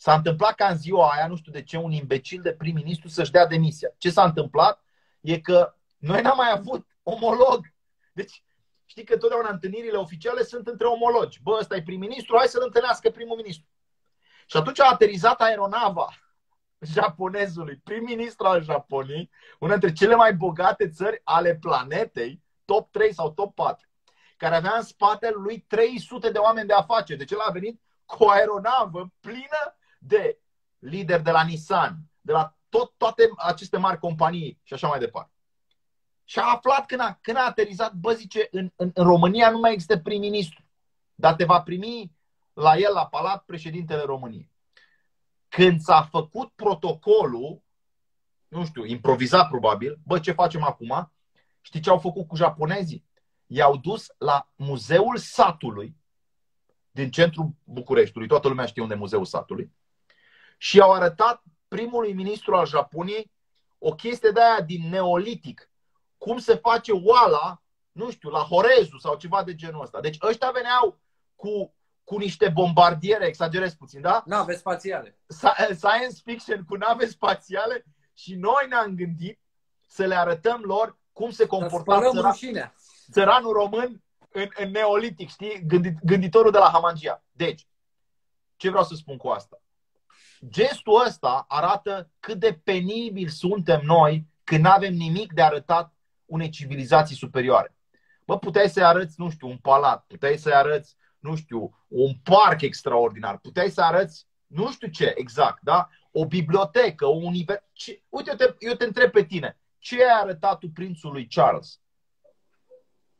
Speaker 2: S-a întâmplat ca în ziua aia, nu știu de ce, un imbecil de prim-ministru să-și dea demisia. Ce s-a întâmplat e că noi n-am mai avut omolog. Deci, știi că totdeauna întâlnirile oficiale sunt între omologi. Bă, ăsta e prim-ministru, hai să-l întâlnească primul ministru. Și atunci a aterizat aeronava japonezului, prim-ministru al Japoniei, una dintre cele mai bogate țări ale planetei, top 3 sau top 4, care avea în spatele lui 300 de oameni de afaceri. Deci el a venit cu o aeronavă plină de lideri de la Nissan, de la tot, toate aceste mari companii și așa mai departe. Și a aflat când a, când a aterizat, bă, zice, în, în, în România nu mai există prim-ministru, dar te va primi la el, la palat, președintele României. Când s-a făcut protocolul, nu știu, improvizat probabil, bă, ce facem acum? Știi ce au făcut cu japonezii? I-au dus la Muzeul Satului, din centrul Bucureștiului, toată lumea știe unde e Muzeul Satului, și au arătat primului ministru al Japoniei o chestie de aia din neolitic. Cum se face oala, nu știu, la Horezu sau ceva de genul ăsta. Deci ăștia veneau cu, cu niște bombardiere, exagerez puțin, da?
Speaker 1: Nave spațiale.
Speaker 2: Science fiction cu nave spațiale și noi ne-am gândit să le arătăm lor cum se comporta țăran, țăranul român în, în neolitic, știi? Gândit, gânditorul de la Hamangia. Deci, ce vreau să spun cu asta? Gestul ăsta arată cât de penibil suntem noi când nu avem nimic de arătat unei civilizații superioare. Bă, puteai să-i arăți, nu știu, un palat, puteai să-i arăți, nu știu, un parc extraordinar, puteai să arăți, nu știu ce exact, da? O bibliotecă, o univers... Uite, eu te, eu te întreb pe tine, ce ai arătat tu prințului Charles,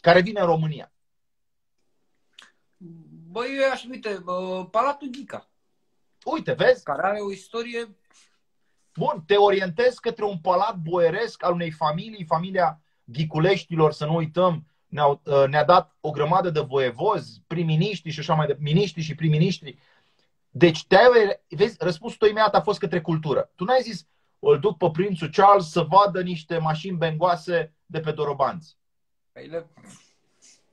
Speaker 2: care vine în România?
Speaker 1: Băi, eu aș uite, Palatul Ghica.
Speaker 2: Uite, vezi?
Speaker 1: Care are o istorie...
Speaker 2: Bun, te orientezi către un palat boieresc al unei familii, familia Ghiculeștilor, să nu uităm, ne-a, ă, ne-a dat o grămadă de voievozi, prim-miniștri și așa mai departe, miniștri și prim-miniștri. Deci, te vezi, răspunsul tău imediat a fost către cultură. Tu n-ai zis, îl duc pe prințul Charles să vadă niște mașini bengoase de pe dorobanți.
Speaker 1: Păi le,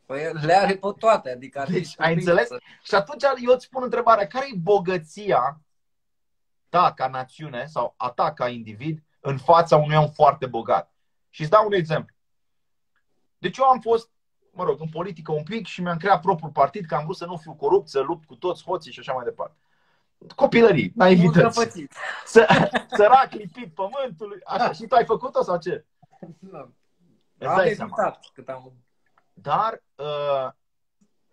Speaker 1: păi le are pe toate. Adică
Speaker 2: deci, ai înțeles? Să... Și atunci eu îți spun întrebarea, care e bogăția ta ca națiune sau a ta ca individ în fața unui om foarte bogat? Și îți dau un exemplu. Deci eu am fost, mă rog, în politică un pic și mi-am creat propriul partid, că am vrut să nu fiu corupt, să lupt cu toți hoții și așa mai departe. Copilării, naivități. Să, sărac lipit pământului. Așa, și tu ai făcut-o sau ce?
Speaker 1: Nu. Am evitat cât am...
Speaker 2: Dar uh,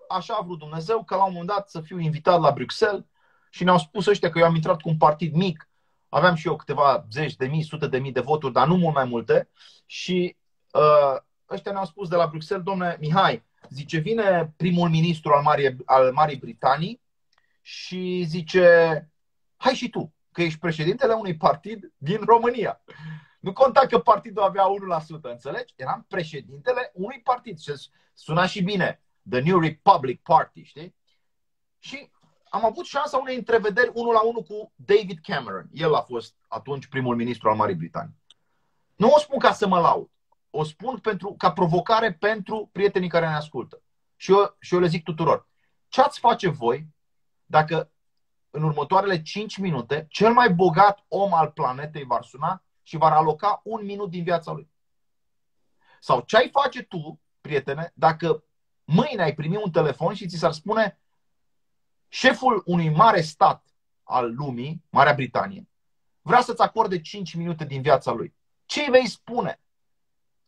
Speaker 2: așa a vrut Dumnezeu că la un moment dat să fiu invitat la Bruxelles și ne-au spus ăștia că eu am intrat cu un partid mic, aveam și eu câteva zeci de mii, sute de mii de voturi, dar nu mult mai multe și uh, ăștia ne-au spus de la Bruxelles, domnule Mihai, zice, vine primul ministru al Marii, al Marii Britanii și zice, hai și tu, că ești președintele unui partid din România. Nu conta că partidul avea 1%, înțelegi? Eram președintele unui partid. Și suna și bine. The New Republic Party, știi? Și am avut șansa unei întrevederi unul la unul cu David Cameron. El a fost atunci primul ministru al Marii Britanii. Nu o spun ca să mă laud. O spun pentru, ca provocare pentru prietenii care ne ascultă. Și eu, și eu le zic tuturor. Ce ați face voi dacă în următoarele 5 minute cel mai bogat om al planetei va suna și va aloca un minut din viața lui? Sau ce ai face tu, prietene, dacă mâine ai primi un telefon și ți s-ar spune șeful unui mare stat al lumii, Marea Britanie, vrea să-ți acorde 5 minute din viața lui. Ce îi vei spune?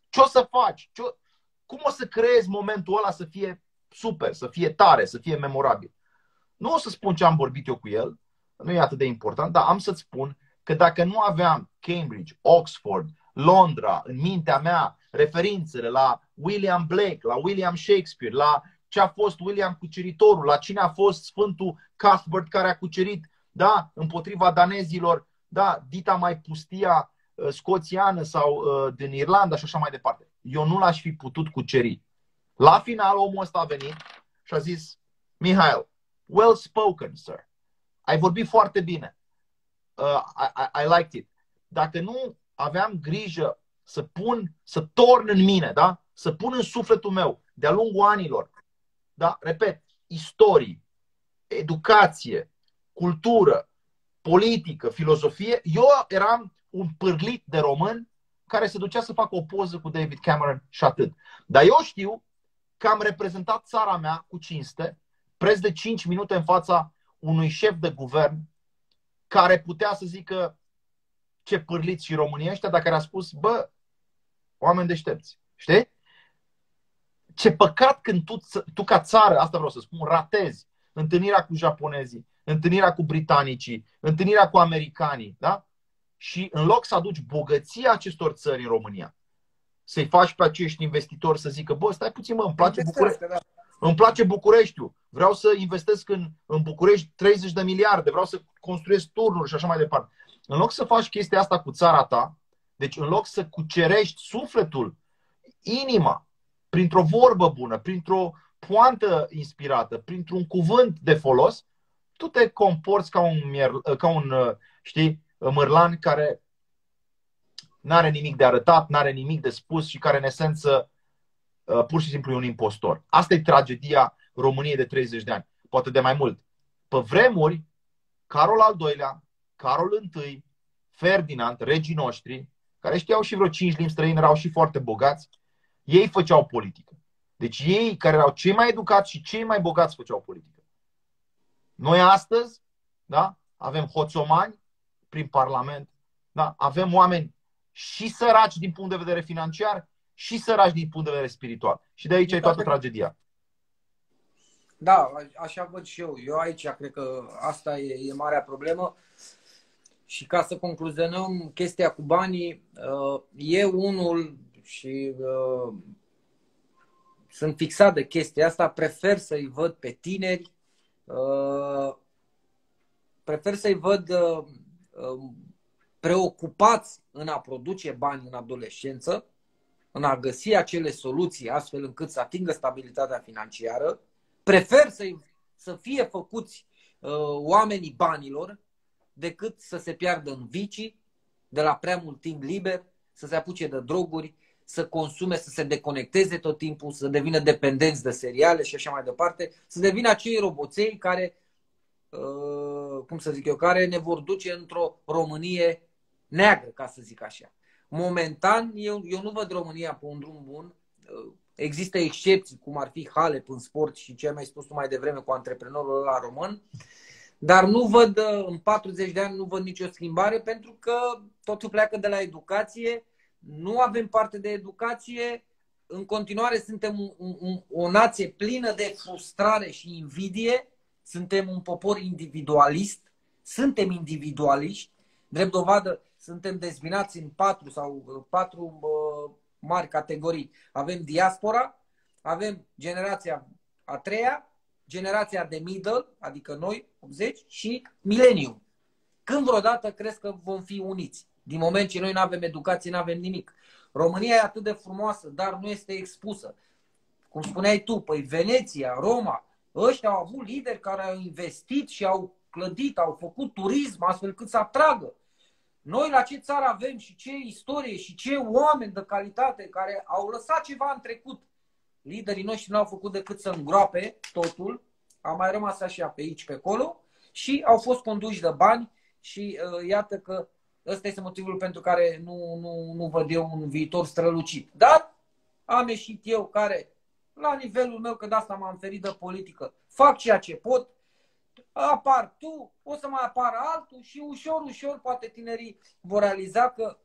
Speaker 2: Ce o să faci? Ce o... cum o să creezi momentul ăla să fie super, să fie tare, să fie memorabil? Nu o să spun ce am vorbit eu cu el, nu e atât de important, dar am să-ți spun că dacă nu aveam Cambridge, Oxford, Londra, în mintea mea, referințele la William Blake, la William Shakespeare, la ce a fost William Cuceritorul, la cine a fost Sfântul Cuthbert care a cucerit da, împotriva danezilor, da, dita mai pustia uh, scoțiană sau uh, din Irlanda și așa mai departe. Eu nu l-aș fi putut cuceri. La final, omul ăsta a venit și a zis, Mihail, well spoken, sir. Ai vorbit foarte bine. Uh, I, I, I liked it. Dacă nu aveam grijă să pun, să torn în mine, da? să pun în sufletul meu, de-a lungul anilor, da? repet, istorie, educație, cultură, politică, filozofie, eu eram un pârlit de român care se ducea să facă o poză cu David Cameron și atât. Dar eu știu că am reprezentat țara mea cu cinste, preț de 5 minute în fața unui șef de guvern care putea să zică ce pârliți și România ăștia, dacă a spus, bă, oameni deștepți. Știi? Ce păcat când tu, tu ca țară, asta vreau să spun, ratezi întâlnirea cu japonezii, întâlnirea cu britanicii, întâlnirea cu americanii, da? Și în loc să aduci bogăția acestor țări în România, să-i faci pe acești investitori să zică, bă, stai puțin, mă, îmi place București. Da. Îmi place Bucureștiul. Vreau să investesc în, în București 30 de miliarde, vreau să construiesc turnuri și așa mai departe. În loc să faci chestia asta cu țara ta, deci în loc să cucerești sufletul, inima, printr-o vorbă bună, printr-o poantă inspirată, printr-un cuvânt de folos, tu te comporți ca un, mier, ca un știi, mărlan care nu are nimic de arătat, nu are nimic de spus și care în esență pur și simplu e un impostor. Asta e tragedia României de 30 de ani, poate de mai mult. Pe vremuri, Carol al II-lea, Carol I, Ferdinand, regii noștri, care știau și vreo cinci limbi străine, erau și foarte bogați, ei făceau politică. Deci ei care erau cei mai educați și cei mai bogați făceau politică. Noi astăzi da, avem hoțomani prin Parlament, da, avem oameni și săraci din punct de vedere financiar și săraci din punct de vedere spiritual. Și de aici e toată tragedia.
Speaker 1: Da, așa văd și eu. Eu aici cred că asta e, e marea problemă. Și ca să concluzionăm chestia cu banii, uh, e unul și uh, sunt fixat de chestia asta, prefer să-i văd pe tineri, uh, prefer să-i văd preocupați în a produce bani în adolescență, în a găsi acele soluții astfel încât să atingă stabilitatea financiară, prefer să, să fie făcuți uh, oamenii banilor decât să se piardă în vicii, de la prea mult timp liber, să se apuce de droguri, să consume, să se deconecteze tot timpul, să devină dependenți de seriale și așa mai departe, să devină acei roboței care, uh, cum să zic eu, care ne vor duce într-o Românie neagră, ca să zic așa. Momentan, eu, eu nu văd România pe un drum bun. Uh, există excepții, cum ar fi Halep în sport și ce ai mai spus tu mai devreme cu antreprenorul ăla român. Dar nu văd, uh, în 40 de ani, nu văd nicio schimbare pentru că totul pleacă de la educație. Nu avem parte de educație. În continuare suntem un, un, o nație plină de frustrare și invidie. Suntem un popor individualist. Suntem individualiști. Drept dovadă, suntem dezbinați în patru sau uh, patru uh, mari categorii. Avem diaspora, avem generația a treia, generația de middle, adică noi, 80, și milenium. Când vreodată crezi că vom fi uniți? Din moment ce noi nu avem educație, nu avem nimic. România e atât de frumoasă, dar nu este expusă. Cum spuneai tu, păi Veneția, Roma, ăștia au avut lideri care au investit și au clădit, au făcut turism astfel cât să atragă. Noi la ce țară avem și ce istorie și ce oameni de calitate care au lăsat ceva în trecut. Liderii noștri nu au făcut decât să îngroape totul, au mai rămas așa pe aici, pe acolo și au fost conduși de bani și uh, iată că ăsta este motivul pentru care nu, nu, nu văd eu un viitor strălucit. Dar am ieșit eu care, la nivelul meu, că de asta m-am ferit de politică, fac ceea ce pot, apar tu, o să mai apară altul și ușor, ușor poate tinerii vor realiza că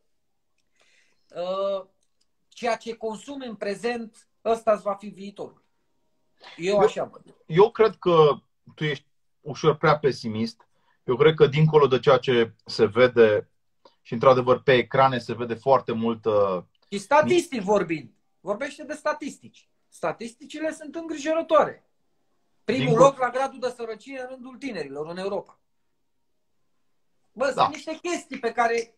Speaker 1: uh, ceea ce consumi în prezent ăsta va fi viitorul. Eu așa văd.
Speaker 2: Eu cred că tu ești ușor prea pesimist. Eu cred că dincolo de ceea ce se vede și într-adevăr pe ecrane se vede foarte mult.
Speaker 1: Și statistic vorbind. Vorbește de statistici. Statisticile sunt îngrijorătoare. Primul dincolo... loc la gradul de sărăcie în rândul tinerilor în Europa. Bă, da. sunt niște chestii pe care...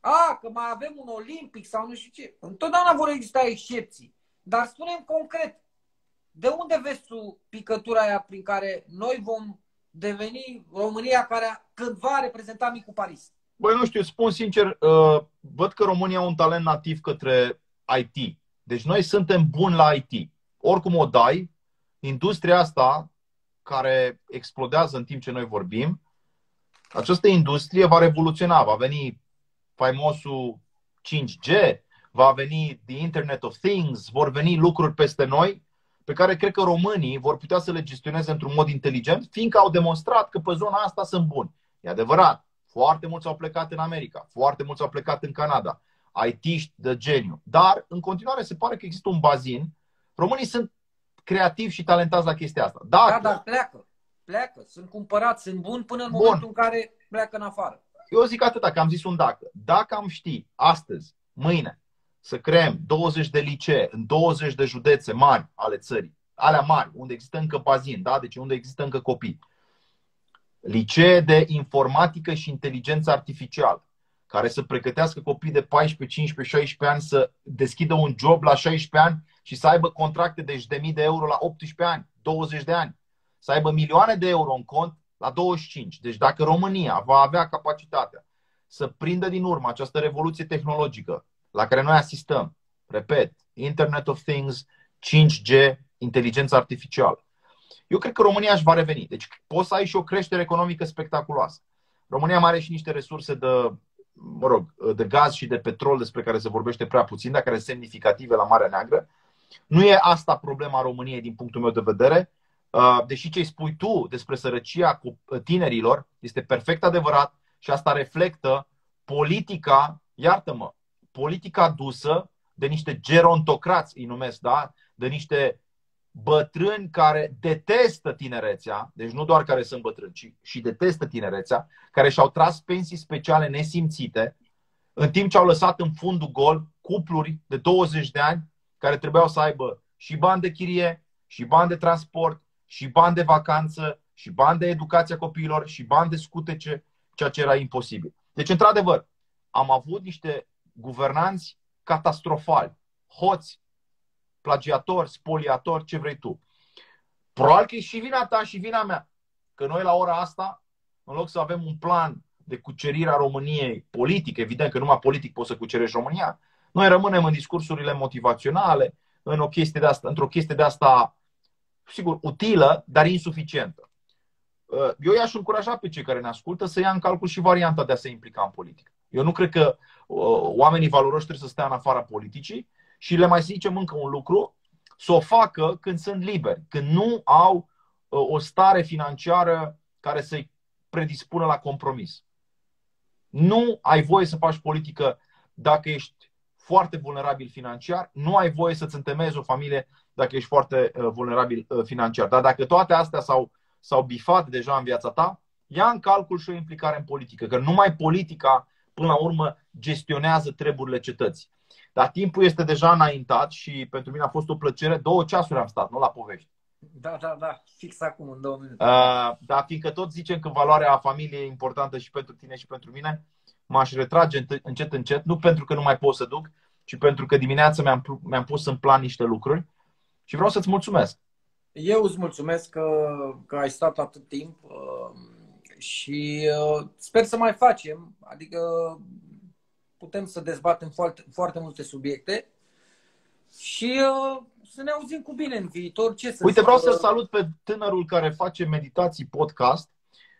Speaker 1: A, că mai avem un olimpic sau nu știu ce. Întotdeauna vor exista excepții. Dar spunem concret, de unde vezi tu picătura aia prin care noi vom deveni România care cândva a reprezentat micul Paris?
Speaker 2: Băi, nu știu, spun sincer, uh, văd că România are un talent nativ către IT. Deci noi suntem buni la IT. Oricum o dai, industria asta care explodează în timp ce noi vorbim, această industrie va revoluționa, va veni faimosul 5G, va veni the Internet of Things, vor veni lucruri peste noi pe care cred că românii vor putea să le gestioneze într-un mod inteligent, fiindcă au demonstrat că pe zona asta sunt buni. E adevărat, foarte mulți au plecat în America, foarte mulți au plecat în Canada, IT de geniu. Dar, în continuare, se pare că există un bazin. Românii sunt creativi și talentați la chestia asta.
Speaker 1: Dacă... Da, dar pleacă. Pleacă. Sunt cumpărați, sunt buni până în Bun. momentul în care pleacă în afară.
Speaker 2: Eu zic atâta, că am zis un dacă. Dacă am ști astăzi, mâine, să creăm 20 de licee în 20 de județe mari ale țării, alea mari, unde există încă bazin, da? deci unde există încă copii, licee de informatică și inteligență artificială, care să pregătească copii de 14, 15, 16 ani să deschidă un job la 16 ani și să aibă contracte de de mii de euro la 18 ani, 20 de ani, să aibă milioane de euro în cont la 25. Deci dacă România va avea capacitatea să prindă din urmă această revoluție tehnologică la care noi asistăm, repet, Internet of Things, 5G, inteligența artificială, eu cred că România își va reveni. Deci poți să ai și o creștere economică spectaculoasă. România mai are și niște resurse de, mă rog, de gaz și de petrol despre care se vorbește prea puțin, dar care sunt semnificative la Marea Neagră. Nu e asta problema României din punctul meu de vedere. Uh, deși ce spui tu despre sărăcia cu tinerilor este perfect adevărat și asta reflectă politica, iartă-mă, politica dusă de niște gerontocrați, îi numesc, da? de niște bătrâni care detestă tinerețea, deci nu doar care sunt bătrâni, ci și detestă tinerețea, care și-au tras pensii speciale nesimțite, în timp ce au lăsat în fundul gol cupluri de 20 de ani care trebuiau să aibă și bani de chirie, și bani de transport, și bani de vacanță, și bani de educația copiilor, și bani de scutece, ceea ce era imposibil. Deci, într-adevăr, am avut niște guvernanți catastrofali, hoți, plagiatori, spoliatori, ce vrei tu. Probabil că e și vina ta și vina mea. Că noi la ora asta, în loc să avem un plan de cucerire a României politic, evident că numai politic poți să cucerești România, noi rămânem în discursurile motivaționale, în o chestie de asta, într-o chestie de asta, sigur, utilă, dar insuficientă. Eu i-aș încuraja pe cei care ne ascultă să ia în calcul și varianta de a se implica în politică. Eu nu cred că oamenii valoroși trebuie să stea în afara politicii și le mai zicem încă un lucru, să o facă când sunt liberi, când nu au o stare financiară care să-i predispună la compromis. Nu ai voie să faci politică dacă ești foarte vulnerabil financiar, nu ai voie să-ți întemezi o familie dacă ești foarte vulnerabil financiar. Dar dacă toate astea s-au, s-au bifat deja în viața ta, ia în calcul și o implicare în politică, că numai politica până la urmă gestionează treburile cetății. Dar timpul este deja înaintat și pentru mine a fost o plăcere. Două ceasuri am stat, nu la povești.
Speaker 1: Da, da, da, fix acum, în două minute.
Speaker 2: Uh, dar fiindcă tot zicem că valoarea familiei e importantă și pentru tine și pentru mine, m-aș retrage încet, încet, nu pentru că nu mai pot să duc, ci pentru că dimineața mi-am, mi-am pus în plan niște lucruri și vreau să-ți mulțumesc.
Speaker 1: Eu îți mulțumesc că, că ai stat atât timp. Uh, și uh, sper să mai facem, adică putem să dezbatem foarte, foarte multe subiecte și uh, să ne auzim cu bine în viitor. Ce să
Speaker 2: Uite, vreau să salut pe tânărul care face meditații podcast.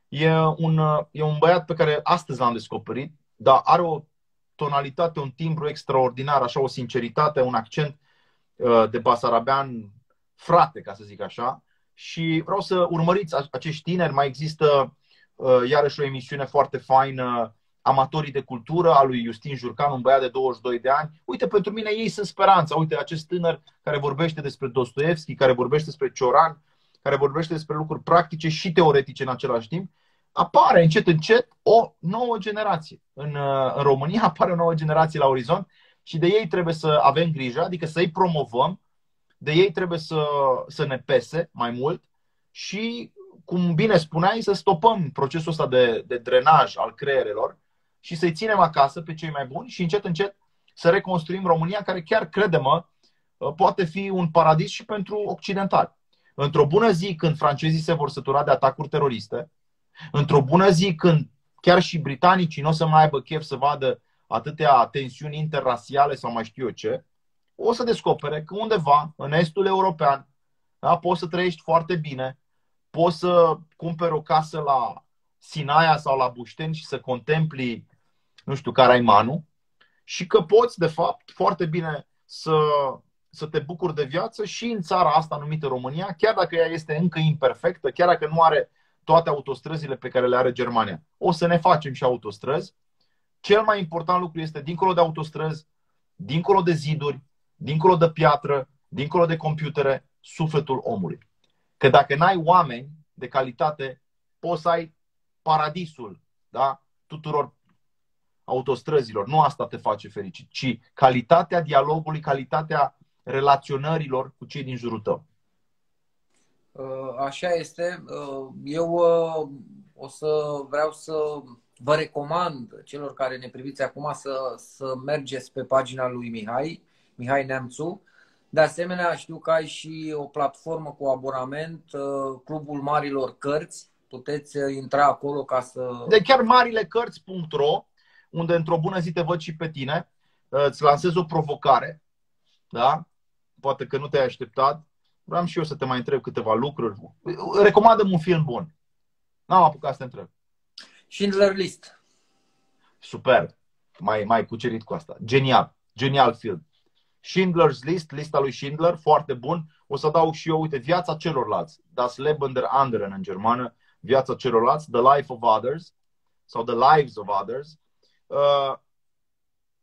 Speaker 2: E un, uh, e un băiat pe care astăzi l-am descoperit, dar are o tonalitate, un timbru extraordinar, așa o sinceritate, un accent uh, de basarabean frate, ca să zic așa. Și vreau să urmăriți acești tineri. Mai există Uh, iarăși o emisiune foarte faină amatorii de cultură, a lui Justin Jurcan, un băiat de 22 de ani. Uite, pentru mine ei sunt speranța. Uite, acest tânăr care vorbește despre Dostoevski, care vorbește despre Cioran, care vorbește despre lucruri practice și teoretice în același timp, apare încet, încet o nouă generație. În, uh, în România [LAUGHS] apare o nouă generație la orizont și de ei trebuie să avem grijă, adică să-i promovăm, de ei trebuie să, să ne pese mai mult și, cum bine spuneai, să stopăm procesul ăsta de, de drenaj al creierelor și să-i ținem acasă pe cei mai buni și încet, încet să reconstruim România, care chiar, crede-mă, uh, poate fi un paradis și pentru occidentali. Într-o bună zi, când francezii se vor sătura de atacuri teroriste, într-o bună zi, când chiar și britanicii nu o să mai aibă chef să vadă atâtea tensiuni interrasiale sau mai știu eu ce, o să descopere că undeva, în estul european, da, poți să trăiești foarte bine, poți să cumperi o casă la Sinaia sau la Bușteni și să contempli, nu știu, Caraimanul și că poți, de fapt, foarte bine să, să te bucuri de viață și în țara asta numită România, chiar dacă ea este încă imperfectă, chiar dacă nu are toate autostrăzile pe care le are Germania. O să ne facem și autostrăzi. Cel mai important lucru este, dincolo de autostrăzi, dincolo de ziduri, dincolo de piatră, dincolo de computere, sufletul omului. Că dacă n-ai oameni de calitate, poți să ai paradisul da? tuturor autostrăzilor. Nu asta te face fericit, ci calitatea dialogului, calitatea relaționărilor cu cei din jurul tău.
Speaker 1: Uh, așa este. Uh, eu uh, o să vreau să vă recomand celor care ne priviți acum să, să mergeți pe pagina lui Mihai, Mihai Neamțu. De asemenea, știu că ai și o platformă cu abonament, Clubul Marilor Cărți. Puteți intra acolo ca să...
Speaker 2: De chiar marilecărți.ro, unde într-o bună zi te văd și pe tine, îți lansez o provocare, da? Poate că nu te-ai așteptat, Vreau și eu să te mai întreb câteva lucruri. Recomandă un film bun. N-am apucat să te întreb.
Speaker 1: Schindler List.
Speaker 2: Super. Mai, mai cucerit cu asta. Genial. Genial film. Schindler's List, lista lui Schindler, foarte bun. O să dau și eu, uite, viața celorlalți. Das Leben der anderen în germană. Viața celorlalți. The Life of Others. Sau The Lives of Others. Uh,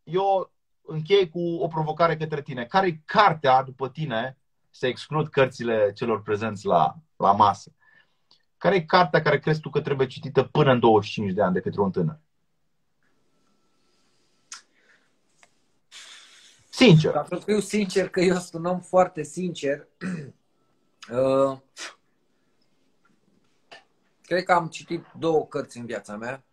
Speaker 2: eu închei cu o provocare către tine. Care e cartea după tine să exclud cărțile celor prezenți la, la masă. Care e cartea care crezi tu că trebuie citită până în 25 de ani de către un tânăr? Sincer.
Speaker 1: Ca să fiu sincer, că eu sunt un om foarte sincer, [CLEARS THROAT] uh, cred că am citit două cărți în viața mea.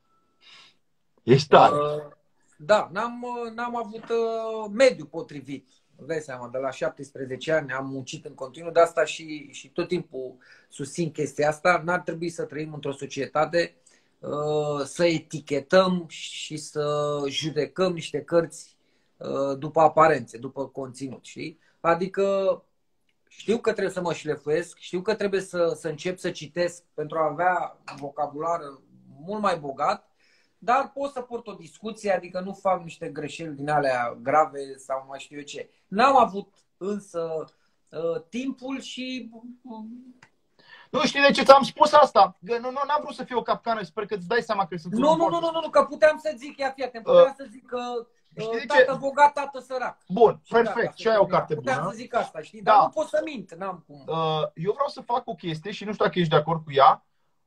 Speaker 2: Ești tare. Uh,
Speaker 1: da, n-am, n-am avut uh, mediu potrivit îți dai seama, de la 17 ani am muncit în continuu, de asta și, și tot timpul susțin chestia asta. N-ar trebui să trăim într-o societate uh, să etichetăm și să judecăm niște cărți uh, după aparențe, după conținut, știi? Adică știu că trebuie să mă șlefuiesc, știu că trebuie să, să încep să citesc pentru a avea vocabular mult mai bogat, dar pot să port o discuție, adică nu fac niște greșeli din alea grave sau mai știu eu ce. N-am avut însă uh, timpul și...
Speaker 2: Nu știi de ce ți-am spus asta? Nu, nu, n-am vrut să fie o capcană, sper că îți dai seama că sunt
Speaker 1: Nu, nu, nu, nu, nu, nu, că puteam să zic, ia fiate, puteam uh, să zic că Știi tată ce? bogat, tată sărac.
Speaker 2: Bun, și perfect. Și ai o carte bună.
Speaker 1: Puteam să zic asta, știi? Da. Dar nu pot să mint, n-am cum. Uh,
Speaker 2: eu vreau să fac o chestie și nu știu dacă ești de acord cu ea.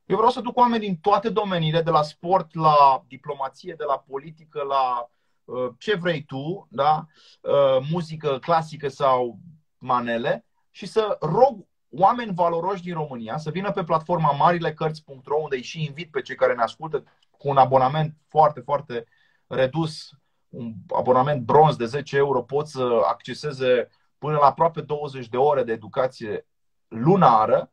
Speaker 2: Eu vreau să duc oameni din toate domeniile, de la sport, la diplomație, de la politică, la uh, ce vrei tu, da? uh, muzică clasică sau manele, și să rog oameni valoroși din România să vină pe platforma marilecărți.ro unde îi și invit pe cei care ne ascultă cu un abonament foarte, foarte redus, un abonament bronz de 10 euro, pot să acceseze până la aproape 20 de ore de educație lunară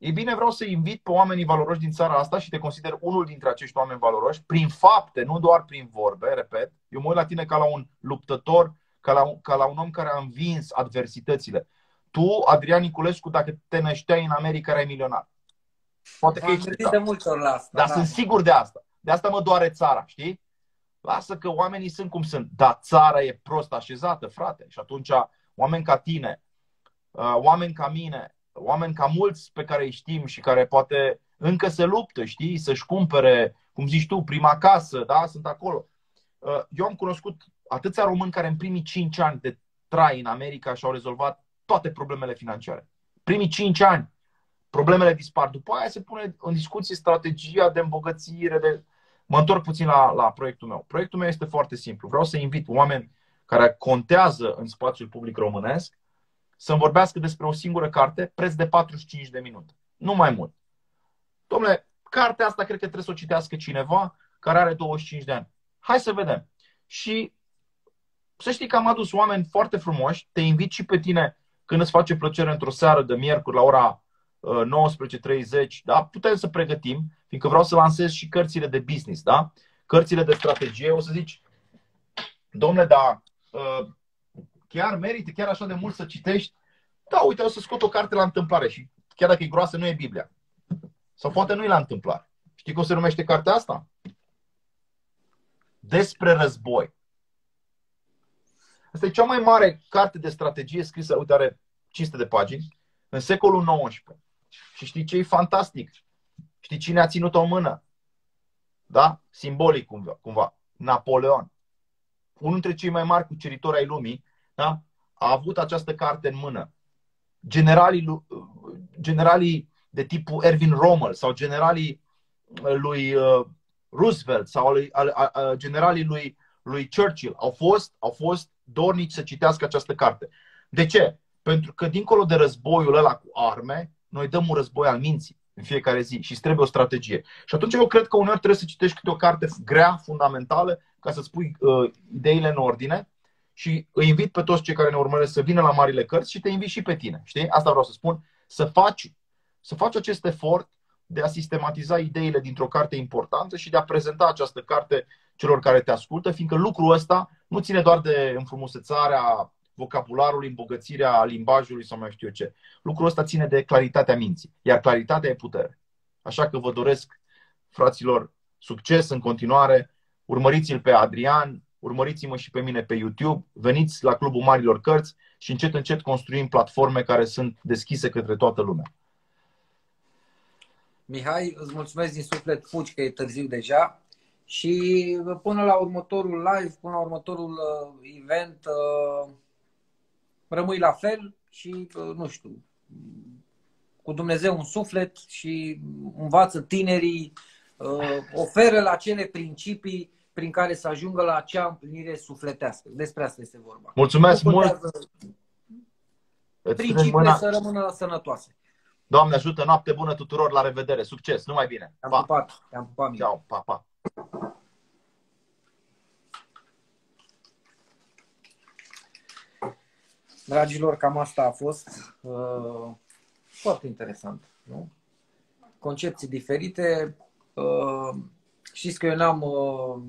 Speaker 2: ei bine, vreau să invit pe oamenii valoroși din țara asta și te consider unul dintre acești oameni valoroși, prin fapte, nu doar prin vorbe, repet. Eu mă uit la tine ca la un luptător, ca la un, ca la un om care a învins adversitățile. Tu, Adrian Niculescu, dacă te nășteai în America, erai milionar.
Speaker 1: Poate că ești de multe ori la asta.
Speaker 2: Dar da. sunt sigur de asta. De asta mă doare țara, știi? Lasă că oamenii sunt cum sunt. Dar țara e prost așezată, frate. Și atunci, oameni ca tine, uh, oameni ca mine, oameni ca mulți pe care îi știm și care poate încă se luptă, știi, să-și cumpere, cum zici tu, prima casă, da, sunt acolo. Uh, eu am cunoscut atâția români care în primii 5 ani de trai în America și-au rezolvat toate problemele financiare. Primii 5 ani, problemele dispar. După aia se pune în discuție strategia de îmbogățire. De... Mă întorc puțin la, la proiectul meu. Proiectul meu este foarte simplu. Vreau să invit oameni care contează în spațiul public românesc să-mi vorbească despre o singură carte, preț de 45 de minute. Nu mai mult. Domnule, cartea asta cred că trebuie să o citească cineva care are 25 de ani. Hai să vedem. Și să știi că am adus oameni foarte frumoși, te invit și pe tine când îți face plăcere într-o seară de miercuri la ora 19.30, uh, da? putem să pregătim, fiindcă vreau să lansez și cărțile de business, da? cărțile de strategie, o să zici, domnule, da, uh, chiar merită, chiar așa de mult să citești? Da, uite, o să scot o carte la întâmplare și chiar dacă e groasă, nu e Biblia. Sau poate nu e la întâmplare. Știi cum se numește cartea asta? Despre război. Asta e cea mai mare carte de strategie scrisă, uite, are 500 de pagini, în secolul XIX. Și știi ce e fantastic? Știi cine a ținut-o în mână? Da? Simbolic cumva. cumva. Napoleon. Unul dintre cei mai mari cuceritori ai lumii da? a avut această carte în mână. Generalii, generalii de tipul Erwin Rommel sau generalii lui uh, Roosevelt sau lui, generalii lui, lui Churchill au fost, au fost dornici să citească această carte. De ce? Pentru că dincolo de războiul ăla cu arme, noi dăm un război al minții în fiecare zi și îți trebuie o strategie. Și atunci eu cred că uneori trebuie să citești câte o carte grea, fundamentală, ca să spui uh, ideile în ordine și îi invit pe toți cei care ne urmăresc să vină la marile cărți și te invit și pe tine. Știi? Asta vreau să spun. Să faci, să faci acest efort de a sistematiza ideile dintr-o carte importantă și de a prezenta această carte celor care te ascultă, fiindcă lucrul ăsta nu ține doar de înfrumusețarea vocabularului, îmbogățirea limbajului sau mai știu eu ce. Lucrul ăsta ține de claritatea minții, iar claritatea e putere. Așa că vă doresc, fraților, succes în continuare. Urmăriți-l pe Adrian, urmăriți-mă și pe mine pe YouTube, veniți la Clubul Marilor Cărți și încet, încet construim platforme care sunt deschise către toată lumea.
Speaker 1: Mihai, îți mulțumesc din suflet, fugi că e târziu deja. Și până la următorul live, până la următorul uh, event, uh, rămâi la fel și, uh, nu știu, cu Dumnezeu un suflet și învață tinerii, uh, oferă la cele principii prin care să ajungă la acea împlinire sufletească. Despre asta este vorba.
Speaker 2: Mulțumesc mult!
Speaker 1: Principiile să rămână sănătoase.
Speaker 2: Doamne ajută, noapte bună tuturor, la revedere, succes, numai bine!
Speaker 1: Te-am pa. pupat, te-am pupat.
Speaker 2: Ciao, pa, pa!
Speaker 1: Dragilor, cam asta a fost. Uh, foarte interesant. Nu? Concepții diferite. Uh, știți că eu n-am, uh,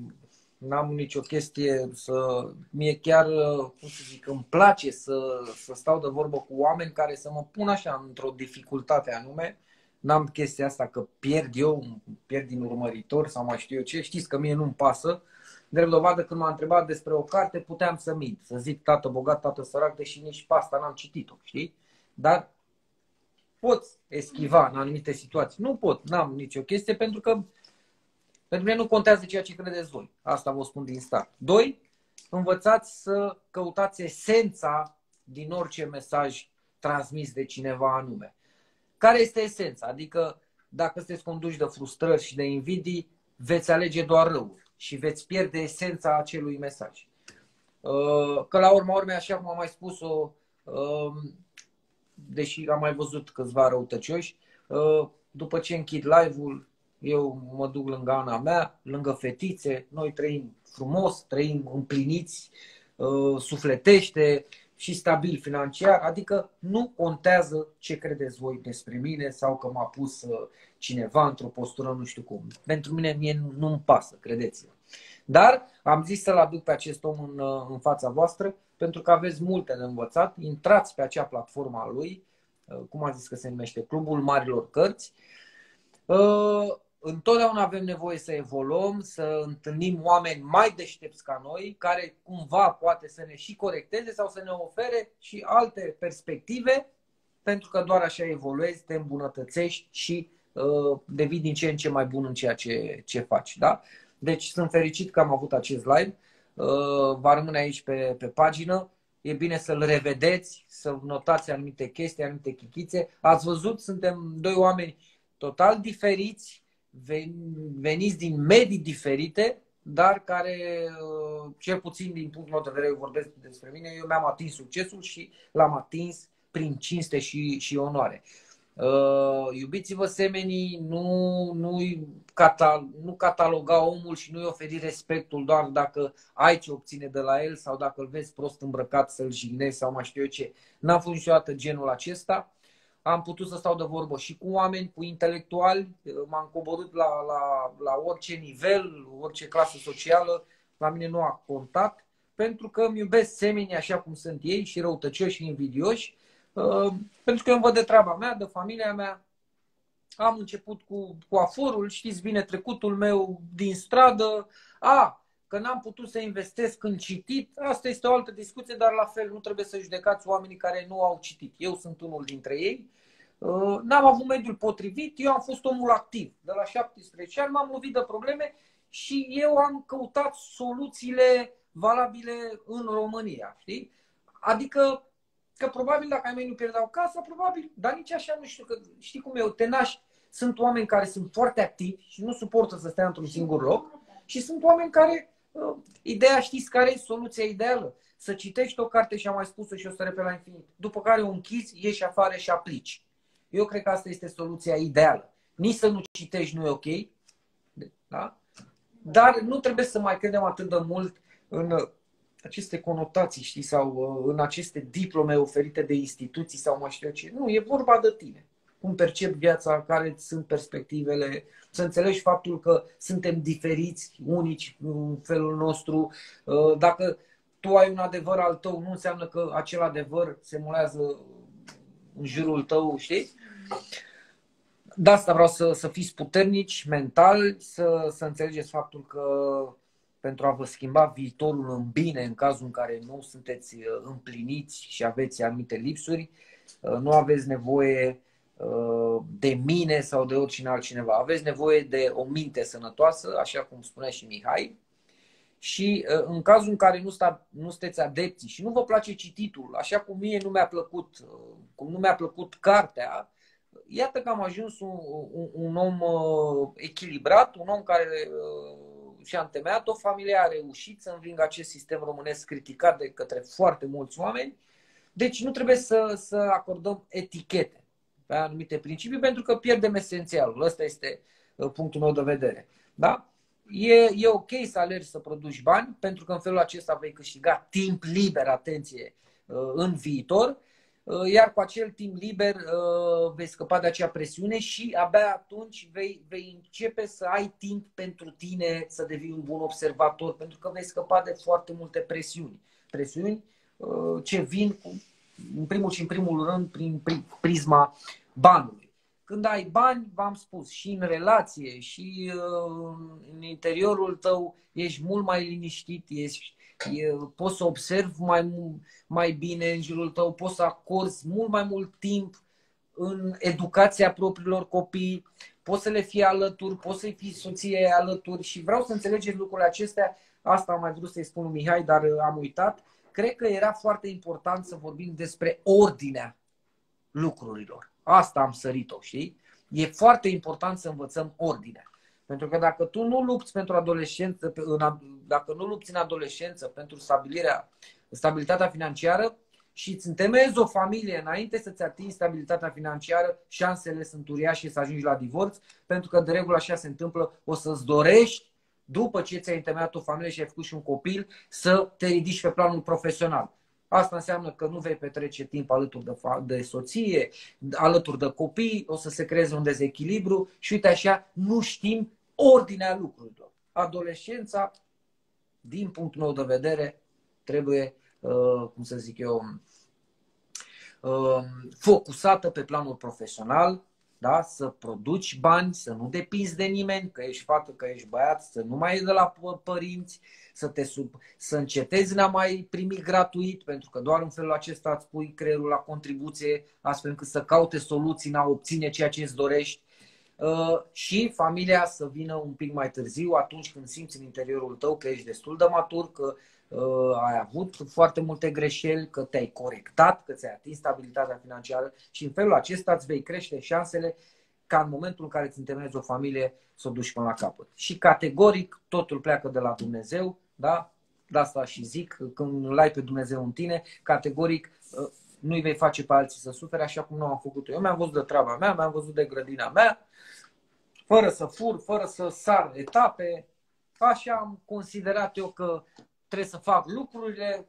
Speaker 1: n-am nicio chestie să... Mie chiar, uh, cum să zic, îmi place să, să stau de vorbă cu oameni care să mă pun așa într-o dificultate anume. N-am chestia asta că pierd eu, pierd din urmăritor sau mai știu eu ce. Știți că mie nu-mi pasă. Drept dovadă, când m-a întrebat despre o carte, puteam să mint, să zic tată bogat, tată sărac, deși nici pe asta n-am citit-o, știi? Dar poți eschiva în anumite situații. Nu pot, n-am nicio chestie, pentru că pentru mine nu contează ceea ce credeți voi. Asta vă spun din start. Doi, învățați să căutați esența din orice mesaj transmis de cineva anume. Care este esența? Adică dacă sunteți conduși de frustrări și de invidii, veți alege doar răul și veți pierde esența acelui mesaj. Uh, că la urma urmei, așa cum am mai spus-o, um, deși am mai văzut câțiva răutăcioși, uh, după ce închid live-ul, eu mă duc lângă Ana mea, lângă fetițe, noi trăim frumos, trăim împliniți, uh, sufletește și stabil financiar, adică nu contează ce credeți voi despre mine sau că m-a pus cineva într-o postură nu știu cum. Pentru mine mie nu-mi pasă, credeți-mă. Dar am zis să-l aduc pe acest om în, în fața voastră pentru că aveți multe de învățat. Intrați pe acea platformă a lui, uh, cum a zis că se numește, Clubul Marilor Cărți. Uh, întotdeauna avem nevoie să evoluăm, să întâlnim oameni mai deștepți ca noi, care cumva poate să ne și corecteze sau să ne ofere și alte perspective, pentru că doar așa evoluezi, te îmbunătățești și devii din ce în ce mai bun în ceea ce, ce faci. Da? Deci sunt fericit că am avut acest live. Va rămâne aici pe, pe pagină. E bine să-l revedeți, să notați anumite chestii, anumite chichițe. Ați văzut, suntem doi oameni total diferiți, veniți din medii diferite, dar care, cel puțin din punctul meu de vedere, eu vorbesc despre mine, eu mi-am atins succesul și l-am atins prin cinste și, și onoare. Uh, iubiți-vă semenii, nu, nu, catal, nu cataloga omul și nu-i oferi respectul doar dacă ai ce obține de la el sau dacă îl vezi prost îmbrăcat să-l jignezi sau mai știu eu ce. N-am fost niciodată genul acesta. Am putut să stau de vorbă și cu oameni, cu intelectuali, m-am coborât la, la, la orice nivel, orice clasă socială, la mine nu a contat, pentru că îmi iubesc semenii așa cum sunt ei și răutăcioși și invidioși Uh, pentru că eu îmi văd de treaba mea, de familia mea. Am început cu, cu aforul, știți bine, trecutul meu din stradă. A, că n-am putut să investesc în citit, asta este o altă discuție, dar la fel nu trebuie să judecați oamenii care nu au citit. Eu sunt unul dintre ei. Uh, n-am avut mediul potrivit, eu am fost omul activ. De la 17 ani m-am lovit de probleme și eu am căutat soluțiile valabile în România. Știi? Adică Că probabil dacă ai mei nu pierdeau casa, probabil, dar nici așa nu știu, că știi cum eu, te naști. Sunt oameni care sunt foarte activi și nu suportă să stea într-un singur loc și sunt oameni care, uh, ideea știți care e soluția ideală? Să citești o carte și am mai spus-o și o să repet la infinit. După care o închizi, ieși afară și aplici. Eu cred că asta este soluția ideală. Nici să nu citești nu e ok, da? dar nu trebuie să mai credem atât de mult în aceste conotații, știi, sau uh, în aceste diplome oferite de instituții sau mai știu ce. Nu, e vorba de tine. Cum percep viața, care sunt perspectivele, să înțelegi faptul că suntem diferiți, unici în felul nostru. Uh, dacă tu ai un adevăr al tău, nu înseamnă că acel adevăr se mulează în jurul tău, știi? De asta vreau să, să fiți puternici mental, să, să înțelegeți faptul că pentru a vă schimba viitorul în bine în cazul în care nu sunteți uh, împliniți și aveți anumite lipsuri. Uh, nu aveți nevoie uh, de mine sau de oricine altcineva. Aveți nevoie de o minte sănătoasă, așa cum spunea și Mihai. Și în cazul în care nu, sta, nu sunteți adepți și nu vă place cititul, așa cum mie nu mi-a plăcut, cum nu mi-a plăcut cartea, iată că am ajuns un, un, un om echilibrat, un om care și am temeiat o familie, a reușit să învingă acest sistem românesc criticat de către foarte mulți oameni. Deci nu trebuie să, să acordăm etichete pe anumite principii pentru că pierdem esențialul. Ăsta este uh, punctul meu de vedere. Da? E, e ok să alergi să produci bani pentru că în felul acesta vei câștiga timp liber, atenție, uh, în viitor Uh, iar cu acel timp liber uh, vei scăpa de acea presiune și abia atunci vei, vei începe să ai timp pentru tine să devii un bun observator, pentru că vei scăpa de foarte multe presiuni. Presiuni uh, ce vin cu, în primul și în primul rând prin prisma banului. Când ai bani, v-am spus, și în relație, și în interiorul tău ești mult mai liniștit, ești poți să observi mai, mai bine în jurul tău, poți să acorzi mult mai mult timp în educația propriilor copii, poți să le fii alături, poți să-i fii soției alături și vreau să înțelegeți lucrurile acestea. Asta am mai vrut să-i spun Mihai, dar am uitat. Cred că era foarte important să vorbim despre ordinea lucrurilor. Asta am sărit-o, știi? E foarte important să învățăm ordinea. Pentru că dacă tu nu lupți pentru adolescență, dacă nu lupți în adolescență pentru stabilirea, stabilitatea financiară și îți întemeiezi o familie înainte să-ți atingi stabilitatea financiară, șansele sunt uriașe să ajungi la divorț, pentru că de regulă așa se întâmplă, o să-ți dorești după ce ți-ai întemeiat o familie și ai făcut și un copil, să te ridici pe planul profesional. Asta înseamnă că nu vei petrece timp alături de, de soție, alături de copii, o să se creeze un dezechilibru și uite așa, nu știm ordinea lucrurilor. Adolescența, din punctul meu de vedere, trebuie, uh, cum să zic eu, uh, focusată pe planul profesional, da? să produci bani, să nu depinzi de nimeni, că ești fată, că ești băiat, să nu mai iei de la părinți, să, te sub, să încetezi în a mai primi gratuit, pentru că doar în felul acesta îți pui creierul la contribuție, astfel încât să caute soluții în a obține ceea ce îți dorești Uh, și familia să vină un pic mai târziu, atunci când simți în interiorul tău că ești destul de matur, că uh, ai avut foarte multe greșeli, că te-ai corectat, că ți-ai atins stabilitatea financiară și în felul acesta îți vei crește șansele ca în momentul în care îți întemeiezi o familie să o duci până la capăt. Și categoric totul pleacă de la Dumnezeu, da? De asta și zic, când îl ai pe Dumnezeu în tine, categoric uh, nu-i vei face pe alții să sufere așa cum nu am făcut eu. mi-am văzut de treaba mea, mi-am văzut de grădina mea, fără să fur, fără să sar etape. Așa am considerat eu că trebuie să fac lucrurile.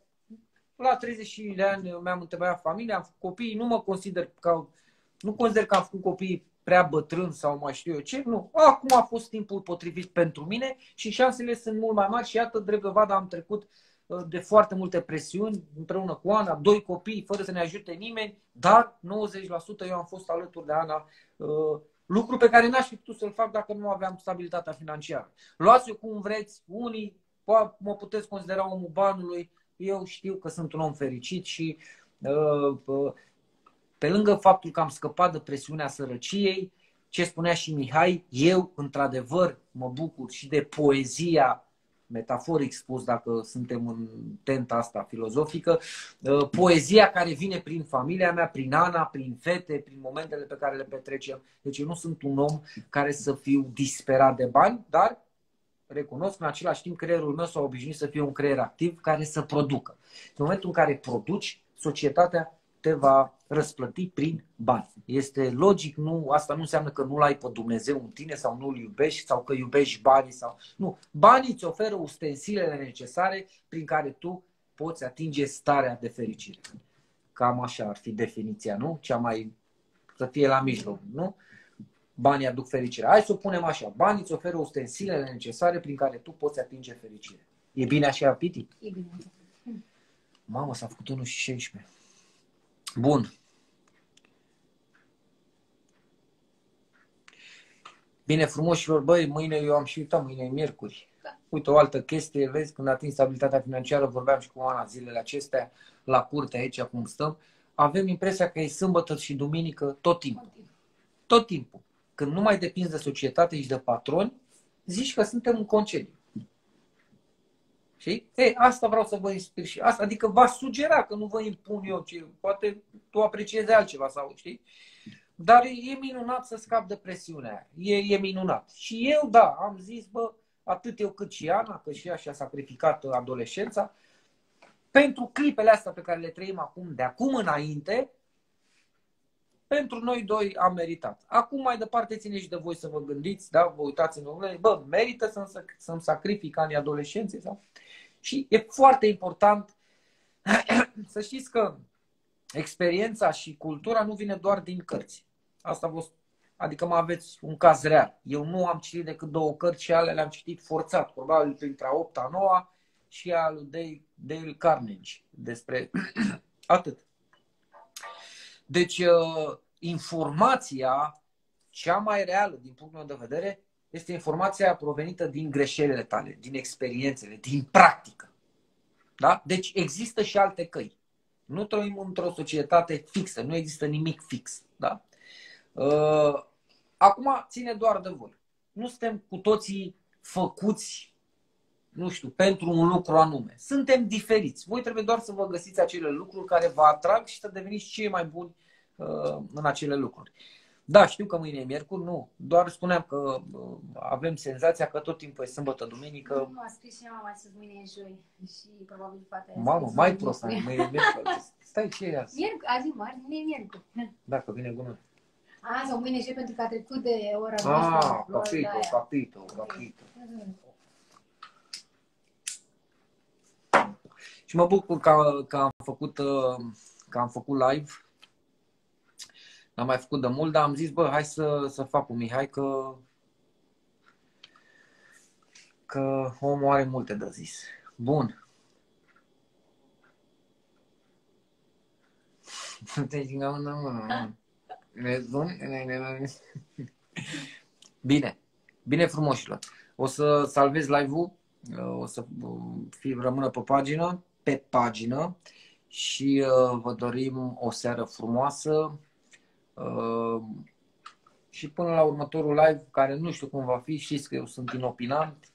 Speaker 1: La 30 de ani mi-am întrebat familia, am făcut copii, nu mă consider că nu consider că am făcut copii prea bătrân sau mai știu eu ce, nu. Acum a fost timpul potrivit pentru mine și șansele sunt mult mai mari și iată, drept dovadă, am trecut uh, de foarte multe presiuni împreună cu Ana, doi copii, fără să ne ajute nimeni, dar 90% eu am fost alături de Ana uh, Lucru pe care n-aș fi putut să-l fac dacă nu aveam stabilitatea financiară. Luați-o cum vreți, unii mă puteți considera omul banului, eu știu că sunt un om fericit și uh, uh, pe lângă faptul că am scăpat de presiunea sărăciei, ce spunea și Mihai, eu într-adevăr mă bucur și de poezia metaforic spus, dacă suntem în tenta asta filozofică, uh, poezia care vine prin familia mea, prin Ana, prin fete, prin momentele pe care le petrecem. Deci eu nu sunt un om care să fiu disperat de bani, dar recunosc în același timp creierul meu s-a obișnuit să fie un creier activ care să producă. În momentul în care produci, societatea te va răsplăti prin bani. Este logic, nu, asta nu înseamnă că nu-L ai pe Dumnezeu în tine sau nu-L iubești sau că iubești banii. sau Nu, banii îți oferă ustensilele necesare prin care tu poți atinge starea de fericire. Cam așa ar fi definiția, nu? Cea mai să fie la mijloc, nu? Banii aduc fericire. Hai să o punem așa. Banii îți oferă ustensilele necesare prin care tu poți atinge fericire. E bine așa, Piti?
Speaker 3: E bine.
Speaker 1: Mamă, s-a făcut 1 și 16. Bun. Bine, frumoșilor, băi, mâine eu am și uitat, mâine e miercuri. Da. Uite, o altă chestie, vezi, când ating stabilitatea financiară, vorbeam și cu Ana zilele acestea, la curte aici, cum stăm, avem impresia că e sâmbătă și duminică tot timpul. Tot timpul. Când nu mai depinzi de societate și de patroni, zici că suntem în concediu. Și Ei, asta vreau să vă inspir și asta, adică va sugera că nu vă impun eu ce, poate tu apreciezi altceva sau știi. Dar e minunat să scap de presiunea aia. E, e minunat. Și eu, da, am zis, bă, atât eu cât și Ana, că și ea și-a sacrificat adolescența, pentru clipele astea pe care le trăim acum, de acum înainte, pentru noi doi am meritat. Acum mai departe ține și de voi să vă gândiți, da? vă uitați în urmă, bă, merită să-mi, să-mi sacrific anii adolescenței? Sau? Și e foarte important [CLEARS THROAT] să știți că experiența și cultura nu vine doar din cărți. Asta vă Adică mă aveți un caz real. Eu nu am citit decât două cărți și ale le-am citit forțat, probabil printre a 8 a 9 și al lui Dale, Dale Carnegie despre [CLEARS THROAT] atât. Deci, uh, informația cea mai reală, din punctul meu de vedere, este informația provenită din greșelile tale, din experiențele, din practică. Da? Deci există și alte căi. Nu trăim într-o societate fixă, nu există nimic fix. Da? Uh, acum ține doar de voi. Nu suntem cu toții făcuți, nu știu, pentru un lucru anume. Suntem diferiți. Voi trebuie doar să vă găsiți acele lucruri care vă atrag și să deveniți cei mai buni uh, în acele lucruri. Da, știu că mâine e miercuri, nu. Doar spuneam că uh, avem senzația că tot timpul e sâmbătă, duminică.
Speaker 3: Nu, a scris și mama astăzi, mâine e joi. Și probabil fata
Speaker 1: Mamă, mai prost, mâine e miercuri. [LAUGHS] Stai, ce e
Speaker 3: azi? Miercuri, azi e marți, mâine e miercuri.
Speaker 1: Da, că vine bună.
Speaker 3: A, sau mâine e joi pentru că a trecut de ora
Speaker 1: Ah, capitol, capitol, capitol. Și mă bucur că, că am făcut uh, că am făcut live N-am mai făcut de mult, dar am zis, bă, hai să, să fac cu Mihai că, că omul are multe de zis. Bun. Bine. Bine frumoșilor. O să salvez live-ul, o să fi, rămână pe pagină, pe pagină și uh, vă dorim o seară frumoasă, Ehm, și până la următorul live, care nu știu cum va fi, știți că eu sunt inopinant,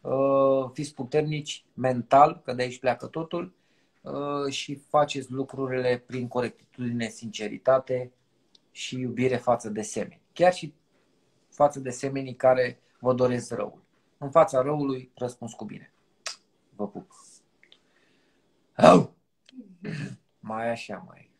Speaker 1: uh, fiți puternici mental, că de aici pleacă totul, uh, și faceți lucrurile prin corectitudine, sinceritate și iubire față de semeni. Chiar și față de semenii care vă doresc răul. În fața răului, răspuns cu bine. Vă pup. Au! Mai așa, mai.